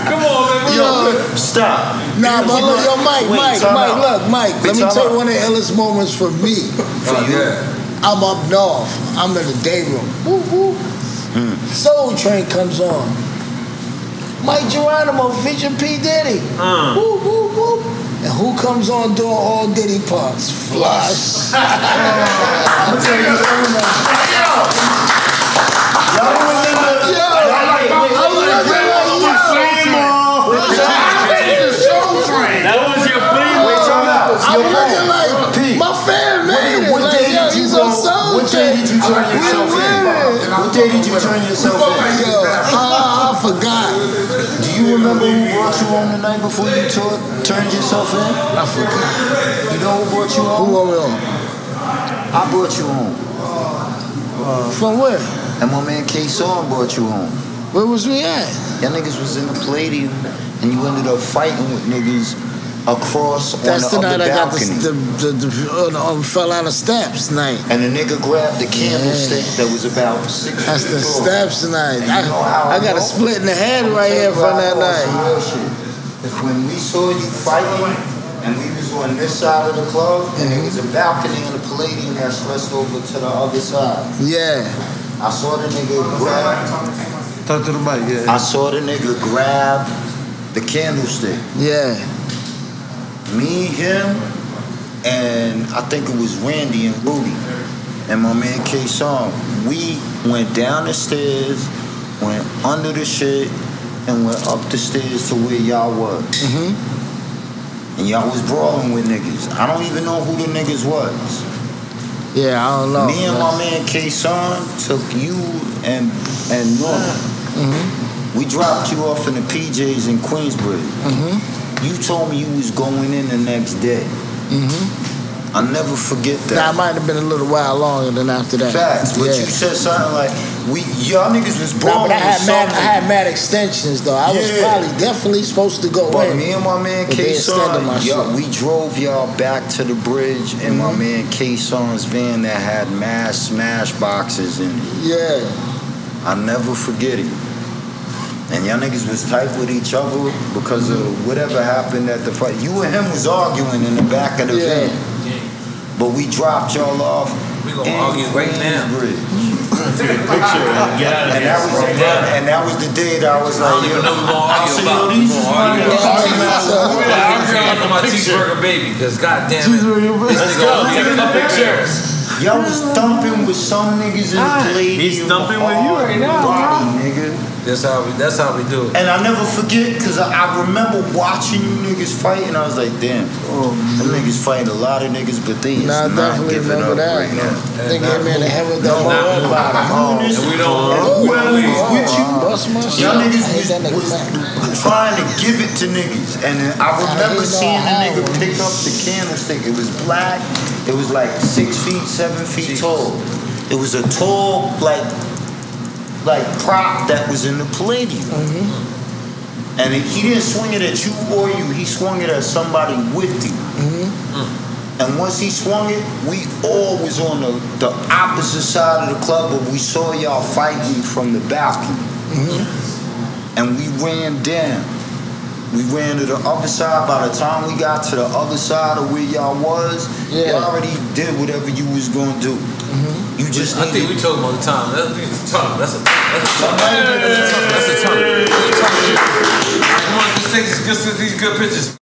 Come on, man. Yo, Stop. Nah, but look, yo, Mike, Wait, Mike, Mike, out. look, Mike, let me tell you one of the illest moments for me. For you. I'm up north. I'm in the day room. Woo, woo. Soul Train comes on. Mic Geronimo featuring P. Diddy. Uh. Woo, woo, woo. And who comes on doing all Diddy parts? Flush. I'm gonna tell you Yo, I'm looking like, time out. I'm Yo, looking like P. my fan made it. What Like, day yo, did you go? on What day did you turn yourself in? What day did you turn yourself in? Yo, uh, I forgot. Do you remember who brought you home the night before you tour, turned yourself in? I forgot. You know who brought you home? Who were we on? I brought you home. From where? And my man K Song brought you home. Where was we at? Y'all niggas was in the Palladium and you ended up fighting with niggas across That's on the the, night other I got the, balcony. the, the, the uh, um, fell out of steps night. and the nigga grabbed the candlestick that was about six That's the tall. steps night. And you know I, I I got a split in the head right here you from how that night. real shit. Cause when we saw you fighting, and we was on this side of the club, and there was a balcony in the Palladium that stretched over to the other side. Yeah. I saw the nigga grab. Talk to the mic, yeah. I saw the nigga grab the candlestick. Yeah. Me, him, and I think it was Randy and Rudy, and my man K Song. We went down the stairs, went under the shit, and went up the stairs to where y'all was. Mm-hmm. And y'all was brawling with niggas. I don't even know who the niggas was. Yeah, I don't know. Me and my man K Son took you and and Norman. Mm-hmm. We dropped you off in the PJs in Queensbridge. Mm-hmm. You told me you was going in the next day. Mm-hmm. I'll never forget that. Now, it might have been a little while longer than after that. Facts, but yeah. you said something like we y'all niggas was Nah, brawling but I had mad, I had mad extensions though. I was probably definitely supposed to go But in. me and my man K Son, y'all, we drove y'all back to the bridge in my man K Son's van that had mass smash boxes in it. Yeah. I'll never forget it. And y'all niggas was tight with each other because of whatever happened at the fight. You and him was arguing in the back of the Yeah. van. But we dropped y'all off. We gonna in argue right now. Queensbridge. Take a picture and get out of And here. that was right now. and that was the day that I was I like, don't even know we're gonna I argue said, about. yo, We're gonna argue niggas. about- I'm We're gonna argue for my cheeseburger baby, because goddamn it, this Let's go. Take here- a picture. Y'all was thumping with some niggas in the plate. He's thumping with you right now, Body, nigga. That's how we. That's how we do it. And I never forget, cause I, I remember watching you niggas fight, and I was like, damn, oh, them niggas fighting a lot of niggas, but they is Nah, I not definitely giving remember up that. right now. They gave me in the head with that No, no, no, bottom. no. And we don't. And We whoever don't leave. with you, Bust my shit. y'all I niggas was, nigga was trying to give it to niggas, and then I remember hate seeing the all nigga that. pick up the candlestick. It was black. It was like six feet, seven feet tall. It was a tall, like, like prop that was in the Palladium. Mm-hmm. And he didn't swing it at you or you, he swung it at somebody with you. Mm-hmm. And once he swung it, we all was on the, the opposite side of the club, but we saw y'all fighting from the balcony. Mm-hmm. And we ran down. We ran to the other side. By the time we got to the other side of where y'all was, Yeah. y'all already did whatever you was gonna do. Mm-hmm. You just I think we needed- talking about the time. That's a time. That's a that's a time. That's a time. That's a time. Come on, let's take these good, these good pictures.